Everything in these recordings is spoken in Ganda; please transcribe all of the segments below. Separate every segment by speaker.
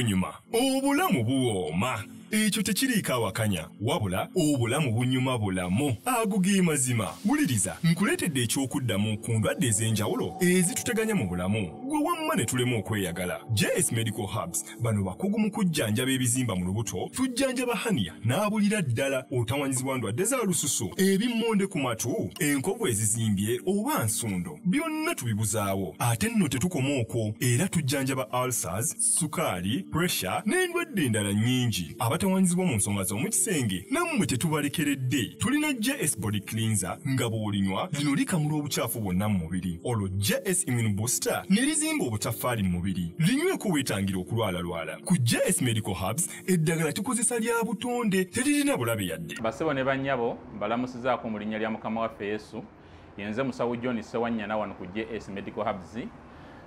Speaker 1: bunyuma obulamu buwooma. Ekyo tekiriiko awakanya wabula obulamu bunyuma bulamu. Ago ge mazima. Wuliriza nkuleetedde ekyokuddamu ku ndwadde ez'enjawulo ezituteganya mu bulamu. Gwe wamma ne tulema okweyagala. Js medical hubs bano bakugu mu kujjanjaba ebizimba mu lubuto tujjanjaba haniya n'abulira ddala otawanyizibwa ndwadde za lususu. Ebimmonde ku matu enkovu ezizimbye oba nsundo byonna tubibuzaawo. Ate nno tetukoma okwo era tujjanjaba ulcers sukaali puresha n'endwadde endala nnyingi. Abatawanyizibwa mu nsonga z'omukisenge nammwe tetubalekeredde. Tulina js body cleanser nga bw'olinywa lino likamula obukyafu bwonna mu mubiri. Olwo js immune booster ne lizimba obutaffaali mu mubiri. Linyweko weetangira okulwalalwala. Ku js medical hubs eddagala tukozesa lya butonde teririna bulabe yadde.
Speaker 2: Basebo ne bannyabo mbalamusizaako mu linnya lya mukama waffe yesu. Yenze musawo john sewanyana wano ku js medical hubs.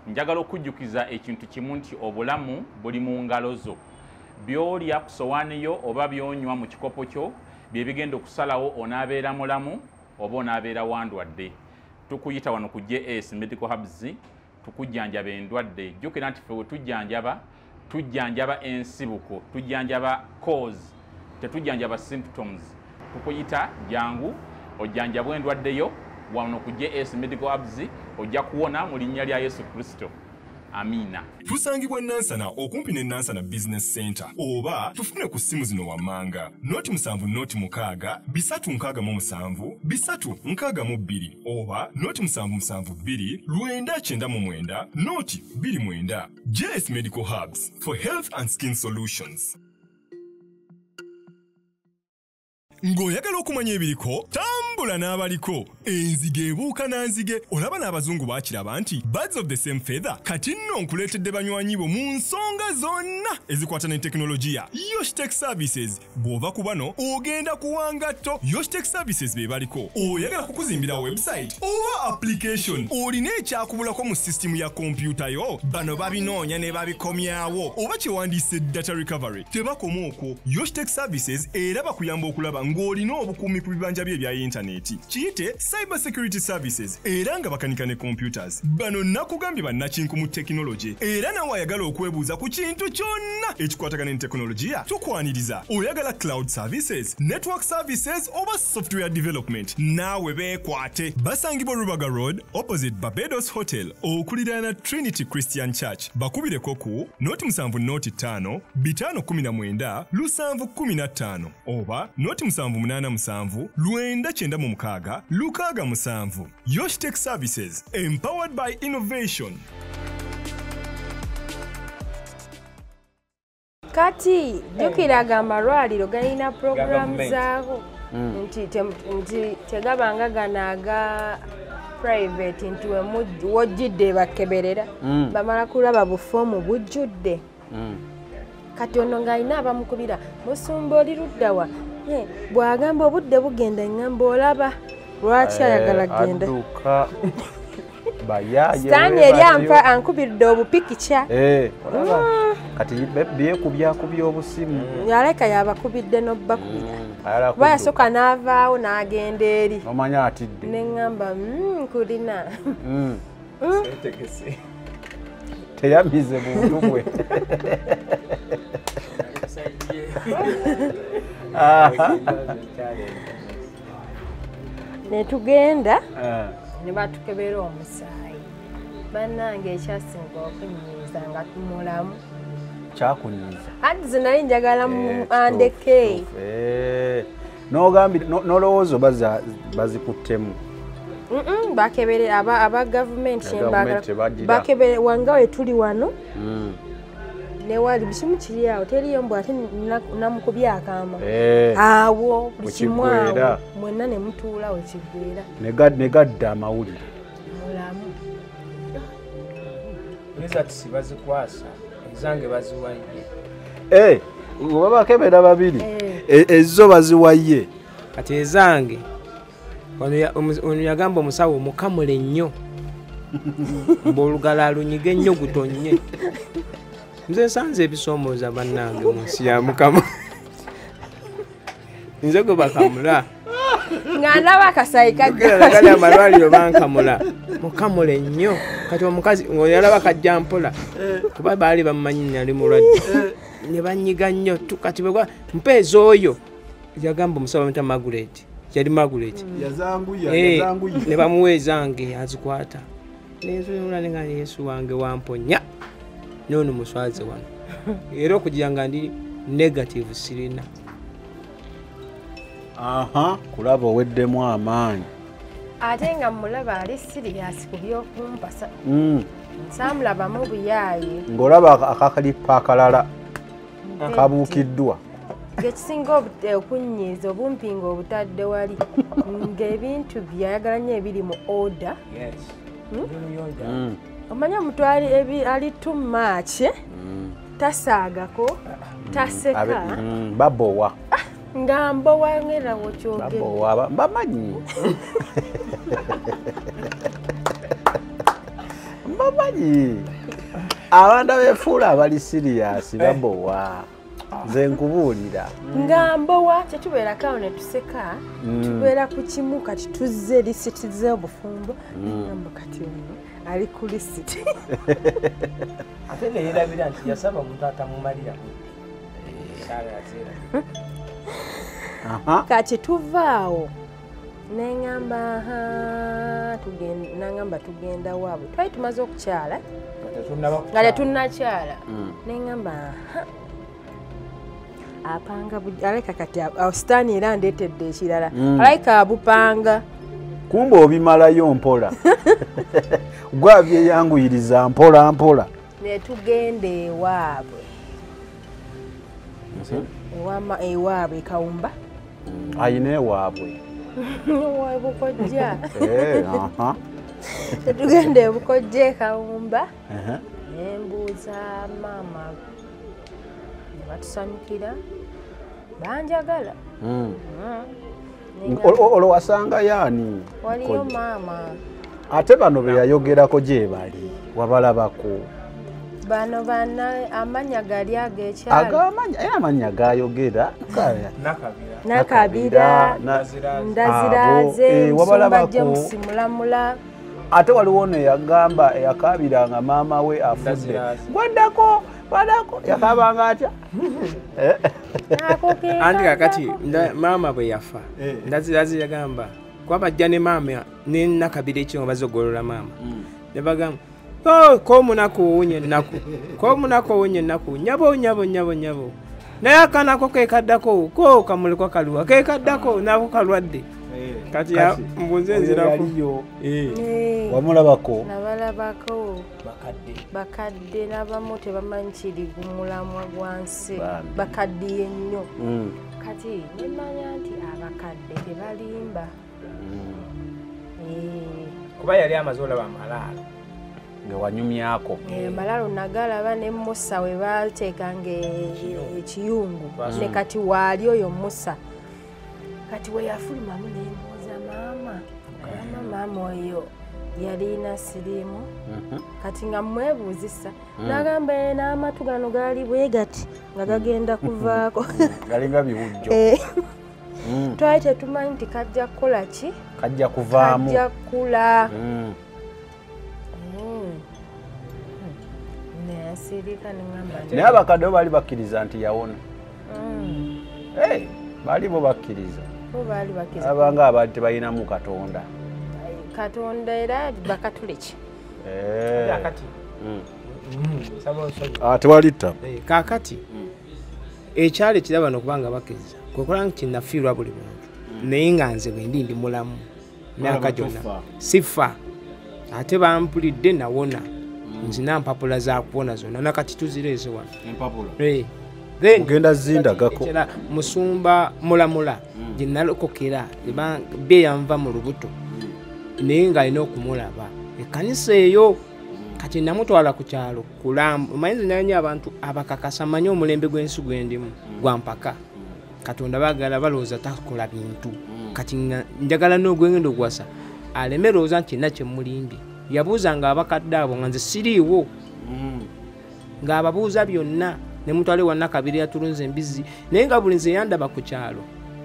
Speaker 2: Njagala okujjukiza ekintu kimu nti obulamu buli mu ngalo zo. Byolya ku sowaani yo oba byonywa mu kikopo kyo bye bigenda okusalawo onaabeera mulamu oba onaabeera wandwadde. Tukuyita wano ku js medical hubs tukujjanjaba endwadde jjukira nti ffe we tujjanjaba tujjanjaba ensibuko tujjanjaba cause tetujjanjaba symptoms. Tukuyita jangu ojjanjabwa endwaddeyo wano ku js medical hubs ojja kuwona mu linnya lya yesu kristo amiina
Speaker 1: tusangibwa nansana okumpi ne nansana business center oba tufune ku ssimu zino wammanga. Noti musanvu noti mukaaga bisatu nkaaga mu musanvu bisatu nkaaga mu bbiri oba noti musanvu musanvu bbiri lwenda kyenda mu mwenda noti bbiri mwenda. Js medical hubs for health and skin solutions ng'oyagala okumanya ebiriko tambula n'abaliko. Enzige ebuuka na nzige olaba n'abazungu baakiraba nti birds of the same feather kati nno nkuleetedde banywanyi bo mu nsonga zonna ezikwata ne tekinologiya yoshtek services bw'ova ku bano ogenda kuwanga tto yoshtek services be baliko. Oyagala kukuzimbira website oba application olina ekyakubulako mu sisitimu ya kompyuta yo? Bano babinoonya ne babikomyawo. Oba kyewandiise data recovery tebakoma okwo yoshtek services era bakuyamba okulaba ng'olina obukuumi ku bibanja bye ebya yintaneeti kiyite cyber security services era nga bakanika ne computers. Bano nakugambye bannakinku mu tekinologi era nawe ayagala okwebuuza ku kintu kyonna ekikwatagana ne tekinologiya tukwaniriza oyagala cloud services network services oba software development naawe beekwate. Basangibwa rubaga road opposite barbados hotel. Okuliraana trinity christian church. Bakubireko ku noti 7 noti 5 bitano 19 lusanvu 15 oba noti 787 lwenda kyenda mu mukaaga lukaaga musanvu. Yoshtek services empowered by innovation.
Speaker 3: Kati jjukiraga amalwaliro galina puroguramu zaago. Nti te- nti tegabanga gano aga private nti wojjidde bakeberera. Bamala kulaba bufoomu bujjudde. Kati ono ng'alina abamukubira musumba oli luddawa bw'agamba obudde bugenda eŋŋamba olaba. Lwaki ayagala genda sitaani eri anfa ankubiridde obupikica
Speaker 4: Eh, olaba. Kati byekubyakubya obusimu
Speaker 3: yaleka yabakubidde n'obbakubira kuba yasooka n'avaawo n'agenda eri.
Speaker 4: Omanya atidde
Speaker 3: neŋŋamba "Mm, kulina.
Speaker 4: Mm. teyamize buntu bwe Aha.
Speaker 3: ne tugenda?
Speaker 4: Eh,
Speaker 3: ne batukebera omusaayi. Bannange ekyasinga okunyiiza nga tumulamu.
Speaker 4: Kyakunyiza
Speaker 3: hadize nali njagala mu
Speaker 4: Eh,
Speaker 3: andeke
Speaker 4: eh. N'olowooza oba bazikuttemu?
Speaker 3: Bakebere aba aba gavumenti bakebere wanga we tuli wano Newali bikimu kiri awo teriyo mbw ate na- namukubye akaama.
Speaker 4: Eh,
Speaker 3: awo buli kimu awo mwenna ne mutuula wekiggweera
Speaker 4: ne ga- ne gadda amawulire.
Speaker 3: Mulamu.
Speaker 5: Resati bazikwasa ezange baziwaye
Speaker 4: Eh, oba bakebera babiri
Speaker 3: Eh.
Speaker 4: E- ezo baziwaye
Speaker 5: kati ezange ono yagamba omusawo mukamule nnyo. Mbaolugala alunyiga ennyo gutonye nze nsanze ebisoomooza bannange mu nsi ya mukama. Nze gwe bakamula.
Speaker 3: Nga ndaba akasayi
Speaker 5: nagali amalwaliro bankamula. Mukamule nnyo. Kati omukazi ngaoyalaba kajja mpola. Kuba baali bamumanyi nali mulwadde. Ne banyiga nnyo Tu- kati bwegwa mpeeza oyo. Yagamba omusaba muta magulet yali magulet
Speaker 4: yazanguya
Speaker 5: Eh, ne bamuweezange azikwata nenzula nga yesu wange wamponya noono muswaze wano. Era okugira nga ndi negative sirina.
Speaker 4: Aha kulaba oweddemu amaanyi.
Speaker 3: Ate nga mulaba ali siriyasi ku byokumpasa.
Speaker 4: Mm,
Speaker 3: saamulabamu buyaayi.
Speaker 4: Ng'olaba akakalipa akalala kabuukiddwa
Speaker 3: ngaekisinga obut- okunyiiza obumpinga obutadde wali. Ng'ebintu byayagala nnyo ebiri mu oda
Speaker 4: Mm,
Speaker 3: omanye omuntu ali ebi- ali too much eh? tasaagako
Speaker 4: abe-
Speaker 3: taseka
Speaker 4: mm, babowa.
Speaker 3: Nga mbowangerera wokyogera.
Speaker 4: Babowa ba- bamanyi. Bamanyi. Abantu abefuula abali siriyasi babowa. Nze nkubuulira.
Speaker 3: Nga mbowa kyetubeerako awo ne tuseka tubeera ku kimu kati tuzze lisiti z'obufumbo namba kati ono ali ku lisiti
Speaker 5: ate neyerabira nti yasaba omuntu atamumalira. Saala yazeera
Speaker 4: aha.
Speaker 3: Kati tuvaawo neŋamba nagamba tugenda waabwe. Twali tumaze okukyala nga tetunnakyala. Neŋamba aha. Apanga aleka kati awo sitaani era ndeetedde ekirala. Alaika abupanga
Speaker 4: kumba obimalayo mpola gwa byeyanguyiriza mpola mpola
Speaker 3: ne tugenda ewaabwe ewaabwe kawumba
Speaker 4: ayina ewaabwe
Speaker 3: webukojja
Speaker 4: Eh, aha.
Speaker 3: tetugenda ebukojja ekawumba nembuuza maama ne batusanyukira banjagala
Speaker 4: Mm.
Speaker 3: Mm.
Speaker 4: Ol- ol- olwo wasanga yaani
Speaker 3: waliyo maama
Speaker 4: ate bano be yayogerako gye bali wabalabako.
Speaker 3: Bano bana amanya gali ag'ekyalo
Speaker 4: agamanya era amanya gayogera.
Speaker 5: Nakabira.
Speaker 3: Nakabira
Speaker 4: na-
Speaker 3: ndaziraze.
Speaker 4: Eh, wabalabako.
Speaker 3: nsumba james mulamula
Speaker 4: ate waliwo neyagamba eyakabiranga maama we afudde.
Speaker 5: Ndaziraze.
Speaker 4: gwaddako gwaddako. Yakabanga atya? Eh,
Speaker 5: anti kakati maama bwe yafa
Speaker 4: Eh.
Speaker 5: ndazirazi yagamba kuba bajja ne maama nenakabira ekyo nga bazogolola maama. Ne bagamba "Oh, k'omunaku owunye ennaku k'omunaku owunye ennaku nyabo nyabo nyabo nyabo. Naye akanako kekaddako ko kamulekwa kaluwa kekaddako nako kalwadde. Kati ya-
Speaker 4: Kati,
Speaker 5: mbuze
Speaker 4: oyo
Speaker 5: nziraku
Speaker 4: yaliyo.
Speaker 3: Eh,
Speaker 4: wamulabako?
Speaker 3: Nabalabako.
Speaker 5: Bakadde.
Speaker 3: Bakadde n'abamu tebamanyi kiri gumulamwa gwansi bakaddiye nnyo.
Speaker 4: Mm.
Speaker 3: kati nemanya nti abakadde tebalimba. Eh,
Speaker 5: kuba yali amaze olaba amalaalo
Speaker 4: nga wanyumyako.
Speaker 3: Eh, malalo nagalaba ne musa we bateekanga ekiyungu. ne kati waali oyo musa. Kati we yafulumamu nembuuza maama. Ama maama oyo yalina siriimu kati nga mwebuuzisa nagamba "Eh, n'amatu gano gaali bwe gati nga gagenda kuvaako.
Speaker 4: Galinga biwujjo
Speaker 3: Eh,
Speaker 4: Mm.
Speaker 3: Twali tetumanyi nti kajja kukola ki?
Speaker 4: Kajja kuvaamu.
Speaker 3: Kajja kula.
Speaker 4: Mm.
Speaker 3: neŋamba
Speaker 4: naye abakadde bo baali bakkiriza nti yawona. Eh, baali bo bakkiriza. Abanga abantu tebalinamu katonda.
Speaker 3: Katonda era bakatuliki.
Speaker 4: Eh.
Speaker 5: kakati
Speaker 4: Mm.
Speaker 5: saba onsonyi
Speaker 4: Ah, tewali
Speaker 5: Eh, kaakati. Ekyalo ekiraba nokubanga bakkiriza kwekola nti nafiirwa buli muntu. Naye nga nze bwendi ndi mulamu. Myaka gyonna. Sifa. Ate bampulidde nawona. Nzina mpapula za kuwona zonna. Nakati tuzireeze wano. Eh,
Speaker 4: ogenda zindagako
Speaker 5: ekira musumba mulamula. Gye nalokokera be yanva mu lubuto. Naye ng'alina okumulaba. Ekkanisa eyo kati namutwala ku kyalo kulambu omanyizi nanyo abantu abakakasa manyi omulembe gw'ensi gwendimu gwampaka katonda bagala balowooza takola bintu. Kati nga njagala n'ogwengenda okuwasa aleme lowooza nti nakyemulimbye yabuuzanga abakadde abo nga nze siriiwo. Ng'ababuuza byonna ne mutwale wanna kabiri yatulunza embizi naye nga buli nze yandaba ku kyalo.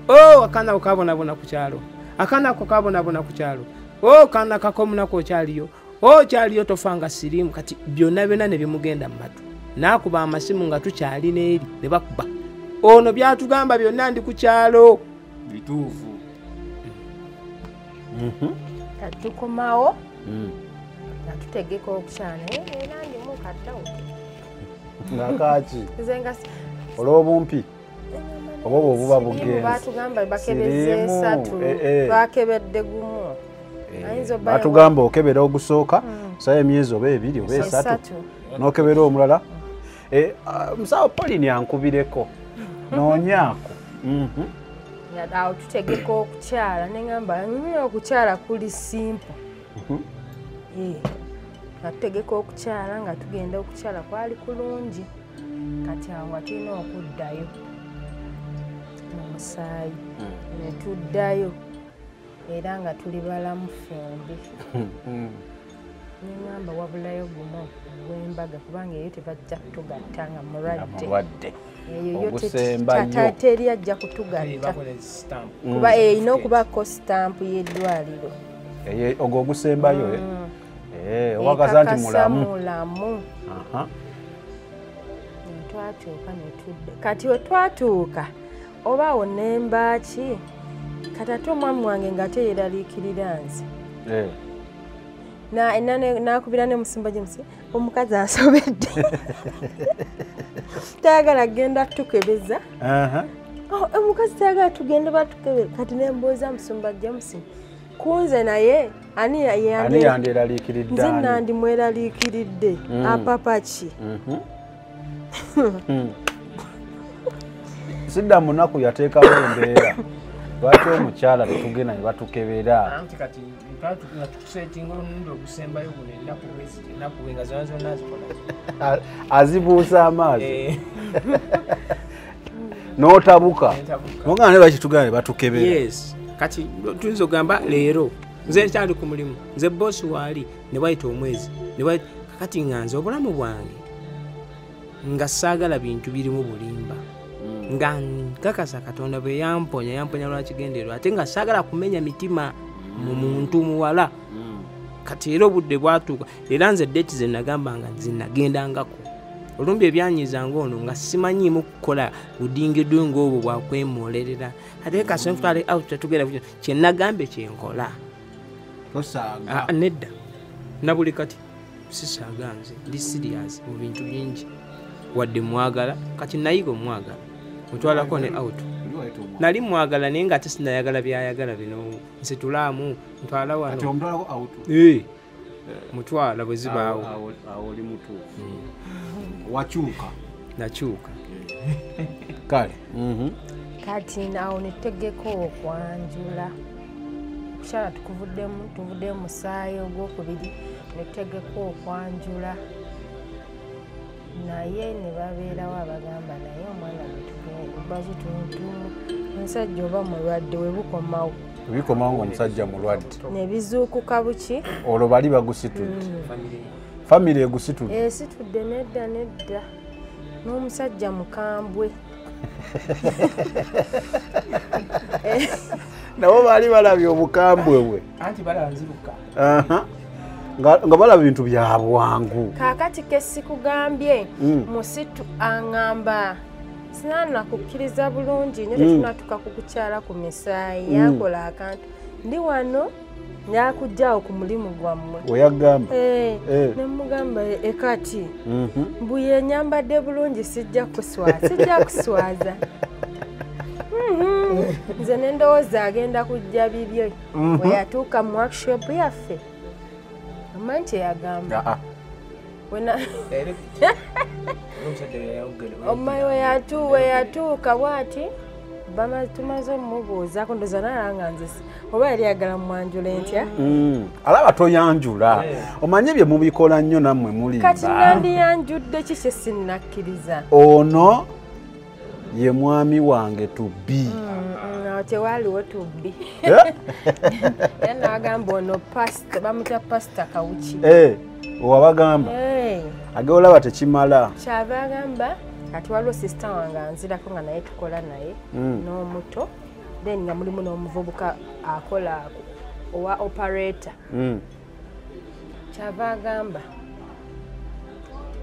Speaker 5: O akaana bwe kabonabona ku kyalo. Akaana ako kabonabona ku kyalo. O kaana kako omunaku okyaliyo o kyaliyo tofanga sirimu kati byonna byonna ne bimugenda mu matu. Naakuba amasimu nga tukyalina eri ne bakuba ono byatugamba byonna ndi ku kyalo.
Speaker 4: Bituufu.
Speaker 3: Katukomawo
Speaker 4: Mm.
Speaker 3: nga tutegeka okukyala era ndimu kaddawo
Speaker 4: ngakaki
Speaker 3: nze nga
Speaker 4: olw'obumpi oba obwo buba bugenzi
Speaker 3: batugamba bakebeza
Speaker 4: Sirimu,
Speaker 3: esatu.
Speaker 4: eh, eh.
Speaker 3: twakebedde gumu.
Speaker 4: Batugamba okebera ogusooka sayo emyezi oba ebiri oba esatu. nokebera omulala. Eh, ah, musawo polini ankubireko noonyaako Mhm.
Speaker 3: awo tutegeka okukyala neŋamba "Mm, okukyala kuli simple. Eh, nga tutegeka okukyala nga tugenda okukyala kwali kulungi kati awo nga tulina okuddayo omusaayi ne tuddayo era nga tuli balamu fembi neŋamba wabulayo gumu gw'embaga kubanga eyo tebajja kutugatta nga mulwadde. Eyo yo teri ajja kutugatta kuba erina okubako sitampu y'eddwaliro.
Speaker 4: Ogwo ogusembayo eh? Eh, owagaza nti mulamu.
Speaker 3: netwatuuka netudde kati we twatuuka oba awo nembaki kati ate omwami wange nga teyeraliikirira nze.
Speaker 4: Eh.
Speaker 3: Nakubira ne musimba jemusi omukazi ansobedde tayagala kgenda tukebeza
Speaker 4: Aha.
Speaker 3: Oh, omukazi tayagala tugende batukebera kati nembuuza musumba jamusi kunze naye ani ya-
Speaker 4: ani
Speaker 3: yandi-
Speaker 4: yandyeraliikiridde
Speaker 3: nze
Speaker 4: ani?
Speaker 3: nandi mweraliikiridde apapa ki
Speaker 4: Mhm. Mm. sidda munaku yateekawo embeera lwaki omukyala tetugenda ne batukebera
Speaker 5: nga tukusetinga omulundi ogusembayo guno ennaku nga zona zonna zikola
Speaker 4: A- azibuusa amaazi.
Speaker 5: Eh,
Speaker 4: n'otabuka. Nogana ne bakitugenda ne batukebera?
Speaker 5: Yes. Kati tuyinza ogamba leero nze nkyali ku mulimu nze boosi waali ne wayita omwezi kakati nga nze obulamu bwange nga saagala bintu birimu bulimba nga nkakasa katonda bwe yamponya yamponya lwakigendererwa ate nga saagala kumenya mitima mu muntu muwala. Kati era obudde bwatuuka era nze deeti ze nagamba nga zinagendangako olumbi ebyanyizanga ono nga simanyiimu kukola budingidunga obwo bwakwemoolerera ate kasenfutale out kino kyenagambye kyenkola Ah, nedda. Nabuli kati sisaaga nze ndi sirias mu bintu bingi. Wadde mwagala kati nayiga omwagala mutwalako ne out nali mwagala naye nga ate sinayagala byayagala bino. Nsitulaamu ntwala wano. Eh, mutwala bwe zibaawo.
Speaker 4: Mutuufu. Wakyuka?
Speaker 5: Nakyuka.
Speaker 4: Kale.
Speaker 3: Kati awo netutegeka okwanjula. Kukyala tukuvuddemu tuvuddemu musaayi ogwokubiri netutegeka okwanjula. Naye ne babeerawo abagamba naye omwana baki tuntu omusajja oba mulwadde webukomawo
Speaker 4: bikomawo ngaomusajja mulwadde.
Speaker 3: Ne bizuukuka buki?
Speaker 4: Olwo bali bagusitudde. Famiry egusitudde.
Speaker 3: Esitudde nedda nedda. N'omusajja mukambwe.
Speaker 4: Nabo baali balabye obukambwe bwe. Nga balaba bintu bya bwangu.
Speaker 3: Kaakati kesikugambye
Speaker 4: Mm.
Speaker 3: musitu aŋŋamba sinaana kukkiriza bulungi nyo tetunatuka kukukyala ku misaayi yankola akantu. Ndi wano nakugjawo ku mulimu gwammwe.
Speaker 4: Weyagamba
Speaker 3: Eh,
Speaker 4: Eh.
Speaker 3: nemugamba ekati
Speaker 4: Mhm.
Speaker 3: mbuye nyambadde bulungi sijja kuswaza sijja kuswaza. Mhm. nze nendowooza agenda kujja bibyo. Bwe yatuuka mu workshop yaffe. Amanyi kyeyagamba Weyatu weyatuuka bwati tumaze omumubuuzako ndoza nalanga nze oba yali agala mwanjula ntya?
Speaker 4: Mm. alaba toyanjula. Omanye bye mubikola nnyo nammwe
Speaker 3: kati
Speaker 4: mulimba
Speaker 3: nandiyanjudde ki kye sinnakkiriza?
Speaker 4: Ono ye mwami wange tubbi
Speaker 3: awo tewaaliwo tubbi
Speaker 4: Eh?
Speaker 3: nagamba ono pasita bamuta pasita kawuki.
Speaker 4: Eh, owabagamba.
Speaker 3: Eh,
Speaker 4: age olaba tekimala.
Speaker 3: Kyava agamba kati waliwo sisita wange anzirako nga naye tukola naye
Speaker 4: Mm.
Speaker 3: n'omuto then nga mulimu n'omuvubuka akola owa operator.
Speaker 4: Mm.
Speaker 3: kyava agamba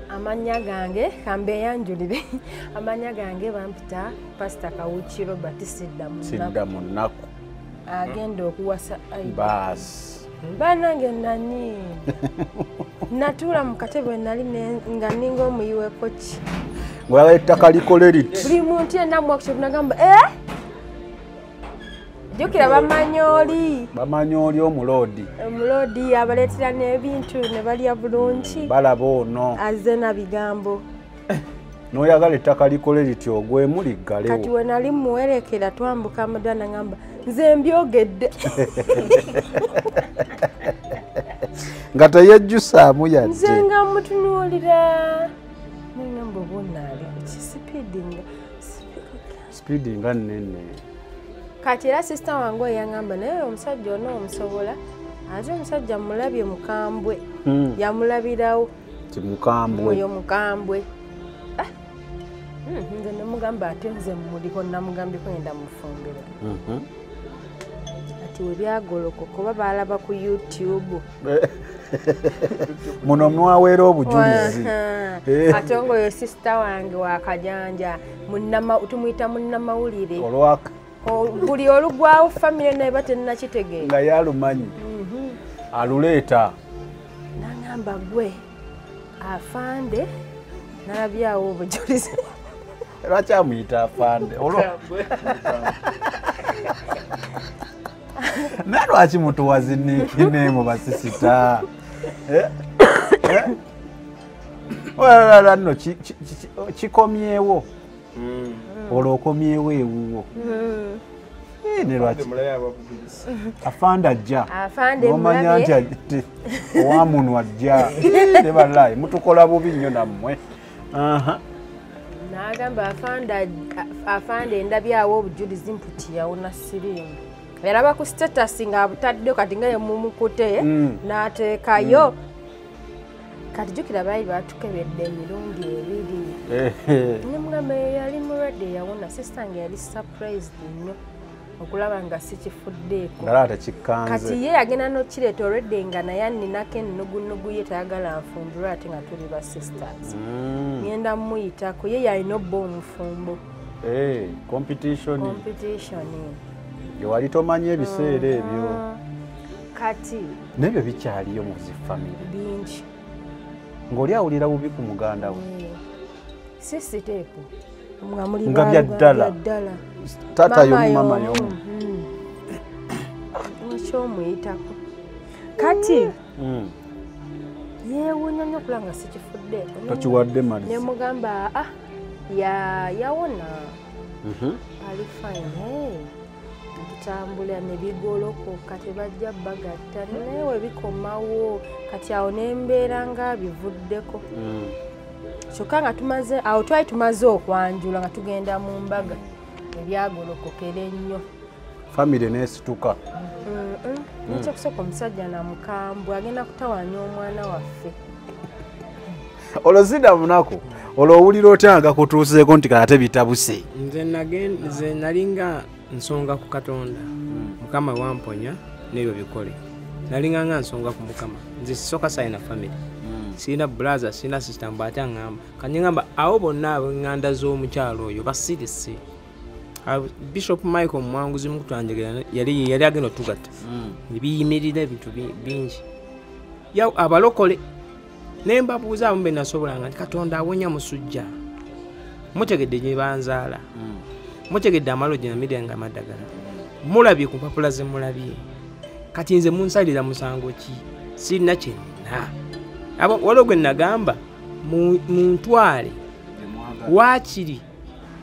Speaker 3: amannya gange kambeeyanjulire amannya gange bampita pasita kawuki robert sidda
Speaker 4: mu nnaku
Speaker 3: agenda okuwasa
Speaker 4: baasi
Speaker 3: banange nani? Natuula mu katebe nali nga ninga omuyiweko ki
Speaker 4: ngwala ettaka likole liti
Speaker 3: buli muntu yenna mwakishopu nagamba e jjukira bamanyoli.
Speaker 4: Bamanyi oli omuloodi.
Speaker 3: Omuloodi abaleetera n'ebintu ne balya bulungi.
Speaker 4: Balaba ono.
Speaker 3: Azze na bigambo
Speaker 4: n'oyagala ettaka likole liti ogwemu
Speaker 3: kati
Speaker 4: liggalewo
Speaker 3: we nali muwerekera twambuka amadwa nagamba nze mbyogedde.
Speaker 4: Nga teyejjusaamu
Speaker 3: nze
Speaker 4: yadde
Speaker 3: nga mutunuulira. Nengamba obunaali kisipiidinga
Speaker 4: sipiidi nga nnene.
Speaker 3: Kati era sisita wange oyo yagamba naye omusajja ono omusobola ate omusajja mulabye mukambwe.
Speaker 4: Mm.
Speaker 3: yamulabirawo.
Speaker 4: Timukambwe
Speaker 3: oyo mukambwe nze nemugamba ate nze muliko namugambeko ngenda mufumbira
Speaker 4: Mhm.
Speaker 3: ati we byagolokoka oba balaba ku youtube.
Speaker 4: Muno mwaweera obujulizi
Speaker 3: ate nga oyo sisita wange wakajanja tumuyita munnamawulire. Buli olugwawo famire naye batennakitegeera
Speaker 4: nga yalumanyi. Aluleeta.
Speaker 3: Nagamba gwe afande nalabyawo obujulizi
Speaker 4: lwaki amuyita afande? Olwo naye lwaki mutuwazinikine mu basisita? Eh? Eh? olala nno ki- ki- ki- kikomyewo. Olwo okomyewo ewuwo. Eh, ne lwaki? Afande ajja. Omanya nti owamunwa ajja. Ne balayi. Mutukola bubi nnyo nammwe
Speaker 3: Nagamba afande aj- afande ndabyawo obujulizi mputi yawona siriimu. Yalaba ku status nga abutaddeo kati nga yemumukute
Speaker 4: Mm.
Speaker 3: n'ateekayo. Kati jjukira baali batukebedde emirundi ebiri.
Speaker 4: Ehe.
Speaker 3: nemugamba yali mulwadde yawona sisitange yali surprised nnyo okulaba nga sikifuddeeko. Kati ye yagenda nokireeta olwedde nga naye aninako ennugunugu ye tayagala nfumbirwe ate nga tuli ba sisters.
Speaker 4: Mm.
Speaker 3: ngenda muyitako ye yalina obba omufumbo
Speaker 4: Eh, competition. Gewali tomanyi ebiseera ebyo.
Speaker 3: Kati
Speaker 4: nebyo bikyaliyo mu zifamire
Speaker 3: bingi.
Speaker 4: Ng'oli awulira bubi ku muganda we.
Speaker 3: Sisiteepu nga muli
Speaker 4: Ddala taata yomu
Speaker 3: mm. ekyomuyitako kati?
Speaker 4: Mm.
Speaker 3: yeewuunya nnyo okulaba nga sikifuddeeko
Speaker 4: tokiwadde maliza
Speaker 3: nemugamba ah ya yawona.
Speaker 4: Mhm.
Speaker 3: ali fine ntutambula ne bigolokoka tebajja bagatta. Naye we bikomawo. Kati awo nembeera nga bivuddeko.
Speaker 4: Mm.
Speaker 3: kyokka nga tumaze awo twali tumaze okwanjula nga tugenda mu mbaga ebyagolokokera ennyo.
Speaker 4: Famire nesituka.
Speaker 3: Nekyokusooka omusajja namukambwe agenda kutawanya omwana waffe.
Speaker 4: Olwo zida munaku olwo owulira otya nga kutuuseeko nti kate bitabuse
Speaker 5: nze nalinga nsonga ku katonda. Mukama wamponya nebyo bikole. Nalinga nga nsonga ku mukama. Nze sisoka sayina famire. Sirina bulaza sirina sisita mbu ate aŋŋamba. Kanye ŋŋamba abo bonna ab'eŋŋanda z'omukyalo oyo basirise bishop michael mwanguzi mukutwanjagera yali yali agenda otugatta. Nebiyimirira ebintu bi- bingi. Ya- abalokole naye mbabuuza abamu benasobolanga nti katonda awonya musujja. Mutegedde gye banzaala. Mutegedde amalo gye namiranga amaddagala. Mulabye ku mpapula ze mulabye. Kati nze munsalira musango ki? Sirina kyenna waliwo gwe nagamba mu- muntwale waakiri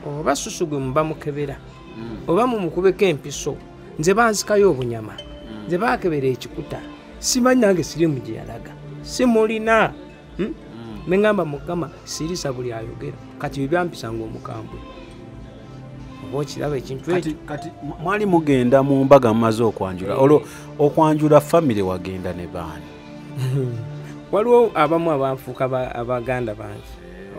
Speaker 5: oba susu gwe muba mukebera oba mumukubeko empiso nze banzikayo obunyama nze bakebera ekikuta simanyi nange sirimu gye yalaga simulina Hmm? neŋŋamba mukama sirisa buli ayogera kati byebyampisanga omukambwe oba okiraba ekintu ekyo?
Speaker 4: Kati, kati m- mwali mugenda mu mbaga mumaze okwanjula olwo okwanjula famire wagenda ne baani?
Speaker 5: Waliwo abamu abanfuuka ba- abaganda bange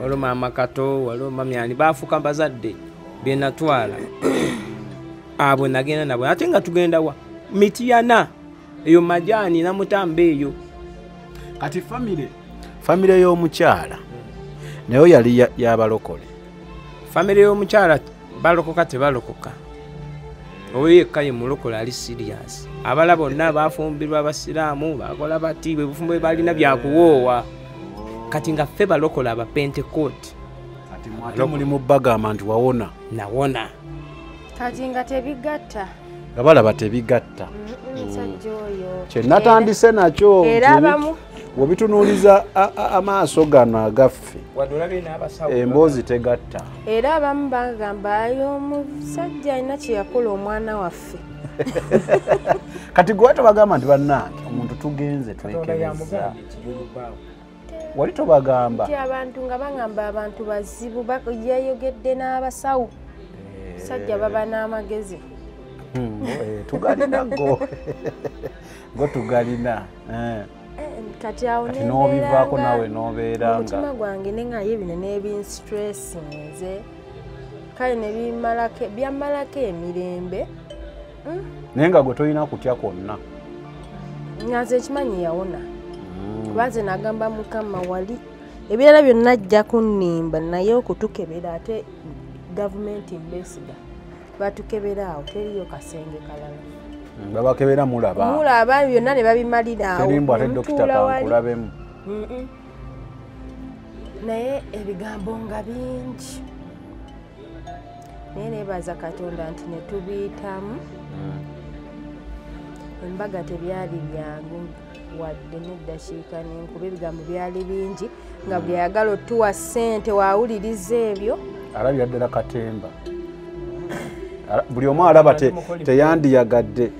Speaker 5: waliwo maama kato waliwo mamyani bafuuka bazadde byenatwala abo nagenda nabo ate nga tugenda wa? Mitiyana eyo majaani namutamba eyo.
Speaker 4: Kati famire? Famire y'omukyala nayo yali ya- yabalokole.
Speaker 5: Famire y'omukyala balokoka tebalokoka. Oyo yekka ye mulokole ali sirias abala bonna bafumbirwa abasiraamu bakola bati bwe bufumbo bwe balina byakuwoowa kati nga ffe balokole abapentekooti
Speaker 4: kati mwate mulimu bagamba nti wawona.
Speaker 5: Nawona.
Speaker 3: Kati nga tebigatta.
Speaker 4: Nga balaba tebigatta.
Speaker 3: Omusajja oyo.
Speaker 4: Kyenatandise nakyo
Speaker 3: era
Speaker 4: nti ebi-
Speaker 3: abamu
Speaker 4: bwebitunuuliza a- a- amaaso gano agaffe emboozi tegatta.
Speaker 3: Era abamu bagamba ayo omusajja alina kyeyakola omwana waffe.
Speaker 4: Kati gwe tobagamba nti bannange omuntu tugenze twekebeza wali tobagamba?
Speaker 3: Ti abantu nga bagamba abantu bazibu ba- yayogedde n'abasawo. Musajja baba n'amagezi.
Speaker 4: Hmm, eh, tugalina go. Go tugalina eh.
Speaker 3: Eh, kati awo
Speaker 4: n'obivaako naawe
Speaker 3: nga-
Speaker 4: n'obeera
Speaker 3: omutima
Speaker 4: nga
Speaker 3: gwange nengaye bino nebinsitressinze kale byammalako emirembe.
Speaker 4: Naye nga gwe tolina kutya kwonna.
Speaker 3: Ngaze ekimanyi yawona kubanze nagamba mukama wali ebirala byonna ajja kunnimba naye okutukebera ate gavumenti mbesiga batukebera awo teriyo kasenge kalala.
Speaker 4: Mm, babakebera mulaba.
Speaker 3: Mulaba byonna ne babimalira awo.
Speaker 4: Terimbu ate
Speaker 3: ne
Speaker 4: dokita
Speaker 3: mutuula wali.
Speaker 4: kankulabemu
Speaker 3: Mm-mm. naye ebigambo nga bingi. Naye nebaza katonda nti netubiyitamu embaga tebyali byangu wadde neddakiika nenkuba ebigambo byali bingi nga buli ayagala otuwa ssente wawuliriza ebyo.
Speaker 4: Alabira ddala katemba. Buli omu alaba te- teyandiyagadde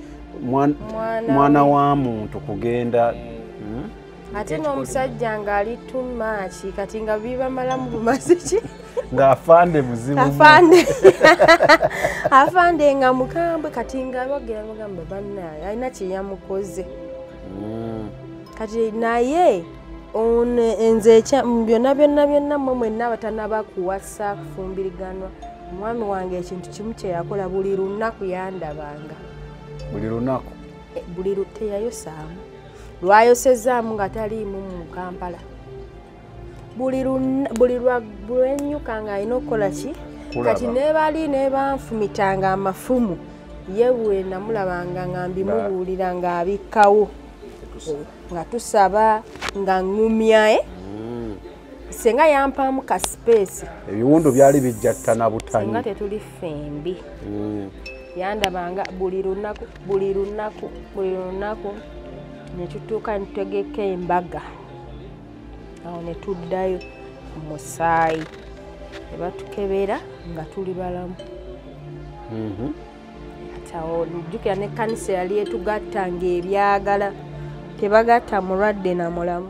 Speaker 4: mwan-
Speaker 3: Mwana
Speaker 4: mwana wa muntu kugenda. Mm.
Speaker 3: ate n'omusajja ng'ali tumaki kati nga bibamalamu bumazi ki?
Speaker 4: Ng'afande buzibu
Speaker 3: afande. Afande nga mukambwe kati nga bagera bagamba bannaye alina kyeyamukoze
Speaker 4: Mm.
Speaker 3: Kati naye nze byonna byonna byonna mwe mwenna abatanaba kuwasa kufumbiriganwa omwami wange ekintu kimu kyeyakola buli lunaku yandabanga.
Speaker 4: Buli lunaku?
Speaker 3: E, buli teyayosaamu. Lwayosezaamu nga taliimu mu kampala. Buli lwenyuka ng'alina okukola ki? Kati nebali nebanfumitanga amafumu. Ye bwe namulabanga nga mbimubuulira ng'abikkawo nga tusaba nga ŋŋumyae senga yampaamu ka sipeesi
Speaker 4: ebiwundu byali bijjatta na butanyi.
Speaker 3: Senga tetuli fembi
Speaker 4: Mm.
Speaker 3: yandabanga buli lunaku buli lunaku buli lunaku netutuuka netutegeka embaga. Awo netuddayo musaayi. Ne batukebera nga tuli balamu.
Speaker 4: Mhm.
Speaker 3: ati awo jjukira nekkanisa yali etugatta ngaebyagala tebagatta mulwadde na mulamu.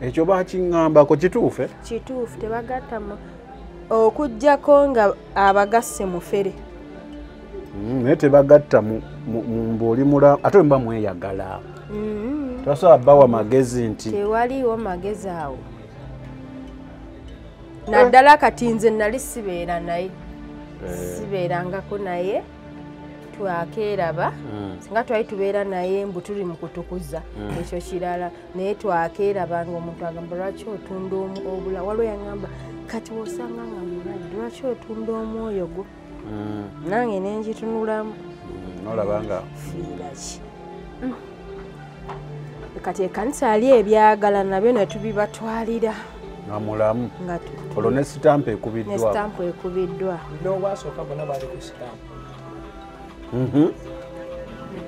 Speaker 4: Ekyo bakiŋŋambako kituufe
Speaker 3: kituufu tebagatta mu okugjako nga abagasse mufere.
Speaker 4: Mm, naye tebagatta mbaoli mula ate mba mweyagala.
Speaker 3: Mhm.
Speaker 4: tobasobola bawa magezi nti
Speaker 3: tewaliiwo magezi awo. Naddala kati nze nali sibeera naye. Sibeerangako naye twakeeraba singa twali tubeera naye mbu tuli mu kutukuza ekyo kirala. Naye twakeeraba nga omuntu agamba lwaki otunda omu- obula waliwo yaŋamba kati wosanga nga mulwadde lwaki otunda omwoyo gwo?
Speaker 4: Mm,
Speaker 3: nange nengitunulamu
Speaker 4: mm, nolaba nga
Speaker 3: fiiraki kati ekanisa yali ebyagala nabyo netubibatwalira
Speaker 4: nga mulamu. Olwo ne sitampa
Speaker 3: ne
Speaker 4: ekubiddwa.
Speaker 3: Sitampu ekubiddwa
Speaker 5: n'obwasooka bonna bali ku sitampu
Speaker 4: Mhm.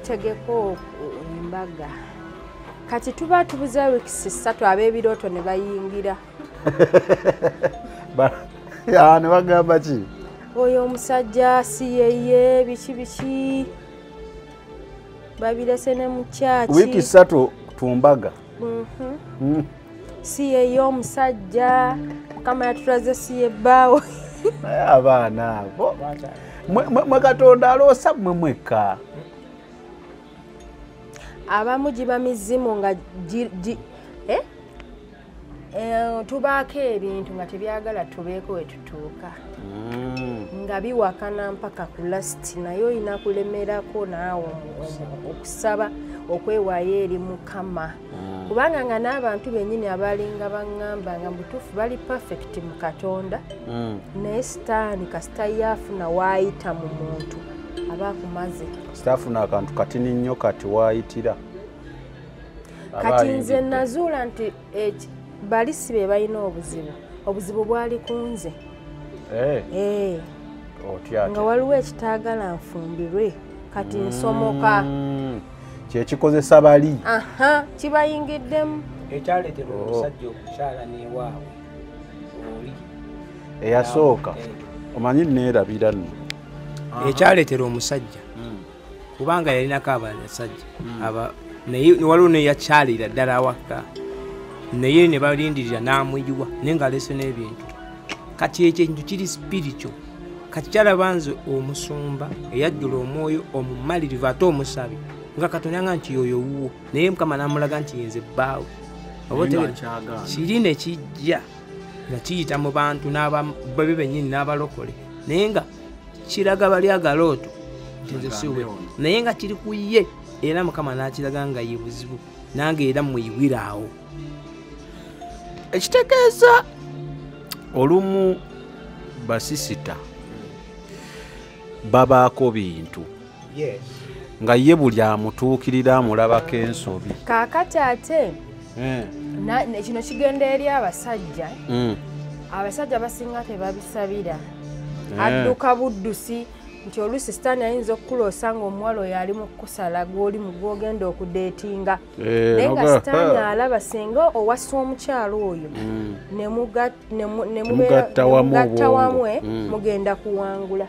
Speaker 3: tegeko embaga. Kati tuba tubuze wiikisi ssatu ab'ebirooto ne bayingira.
Speaker 4: Ne bagamba ki?
Speaker 3: Oyo omusajja siyeye biki biki? Babirese ne mu kyaki
Speaker 4: wiiki ssatu tumbaga
Speaker 3: Mhm.
Speaker 4: Mm.
Speaker 3: siyeye omusajja mukama yatulaze siye bbaawo
Speaker 4: naye abaana abo Mwe- katonda aloosa mmwe mwekka
Speaker 3: abamu giba mizimu nga? Eh, tubaako ebintu nga tebyagala tubeeko we tutuuka. Nga biwakana mpaka ku lasiti naye olina kulemerako naawe okusaba okwewaayo eri mukama. Kubanga nga n'abantu bennyini abalinga baŋŋamba nga mutuufu bali pafekiti mu katonda naye sitaani kasita yaafuna waayita mu muntu aba akumaze.
Speaker 4: Sitaafuna akantu katini nnyo kati waayitira
Speaker 3: kati nze nazuula nti eki- balisi be balina obuzibu. Obuzibu bwali ku nze.
Speaker 4: Eh,
Speaker 3: Eh,
Speaker 4: otya
Speaker 3: nga waliwo ekitaagala nfumbirwe kati nsomoka.
Speaker 4: Mm, kyekikozesa bali.
Speaker 3: Aha kibayingiddemu.
Speaker 5: Ekyaleetera
Speaker 4: Oh.
Speaker 5: omusajja okukyala newaabwe oli.
Speaker 4: Eyasooka.
Speaker 5: Eh,
Speaker 4: omanyi neerabira nno?
Speaker 5: Ekyaleetera omusajja. Kubanga yalinako abasajja. Aba- naye waliwo neyakyalira ddala awaka naye ne balindirira n'amuyiwa naye ng'aleese n'ebintu. Kati ekyo ekintu kiri spiritual kati kyalaba nze omusumba eyajjula omwoyo omumalirivu ate omusabi nga katonda nga nti yoyo wuwo. Naye mukama namulaga nti yenze bbaawe Oba otegedde? kiri ne kijja nga kiyita mu bantu n'ababe bennyini n'abalokole. Naye nga kiraga bali agalooto nti nze siwe naye nga kiri ku ye era mukama n'akiraga nga ye buzibu nange era mweyiwiraawo
Speaker 4: ekitegeeza olumu basisita babaako bintu nga ye buli amutuukirira amulabako ensobi.
Speaker 3: Kaakati ate
Speaker 4: Eh,
Speaker 3: kino kigenda eri abasajja.
Speaker 4: Mm,
Speaker 3: abasajja abasinga tebabisabira.
Speaker 4: Eh.
Speaker 3: adduka buddusi nti oluusi sitaani ayinza okukuloosa ngaomuwala oyo ali mu kusala gwoli mu gwogenda okudeetinga
Speaker 4: eh,
Speaker 3: naye nga sitaani alaba singa owasa omukyalo oyo
Speaker 4: Mm,
Speaker 3: ne muga- ne mu- ne
Speaker 4: Ne
Speaker 3: mubeera-
Speaker 4: mugatta
Speaker 3: ne
Speaker 4: wamu
Speaker 3: mugatta
Speaker 4: obwongo.
Speaker 3: wamu eh,
Speaker 4: Mm.
Speaker 3: mugenda kuwangula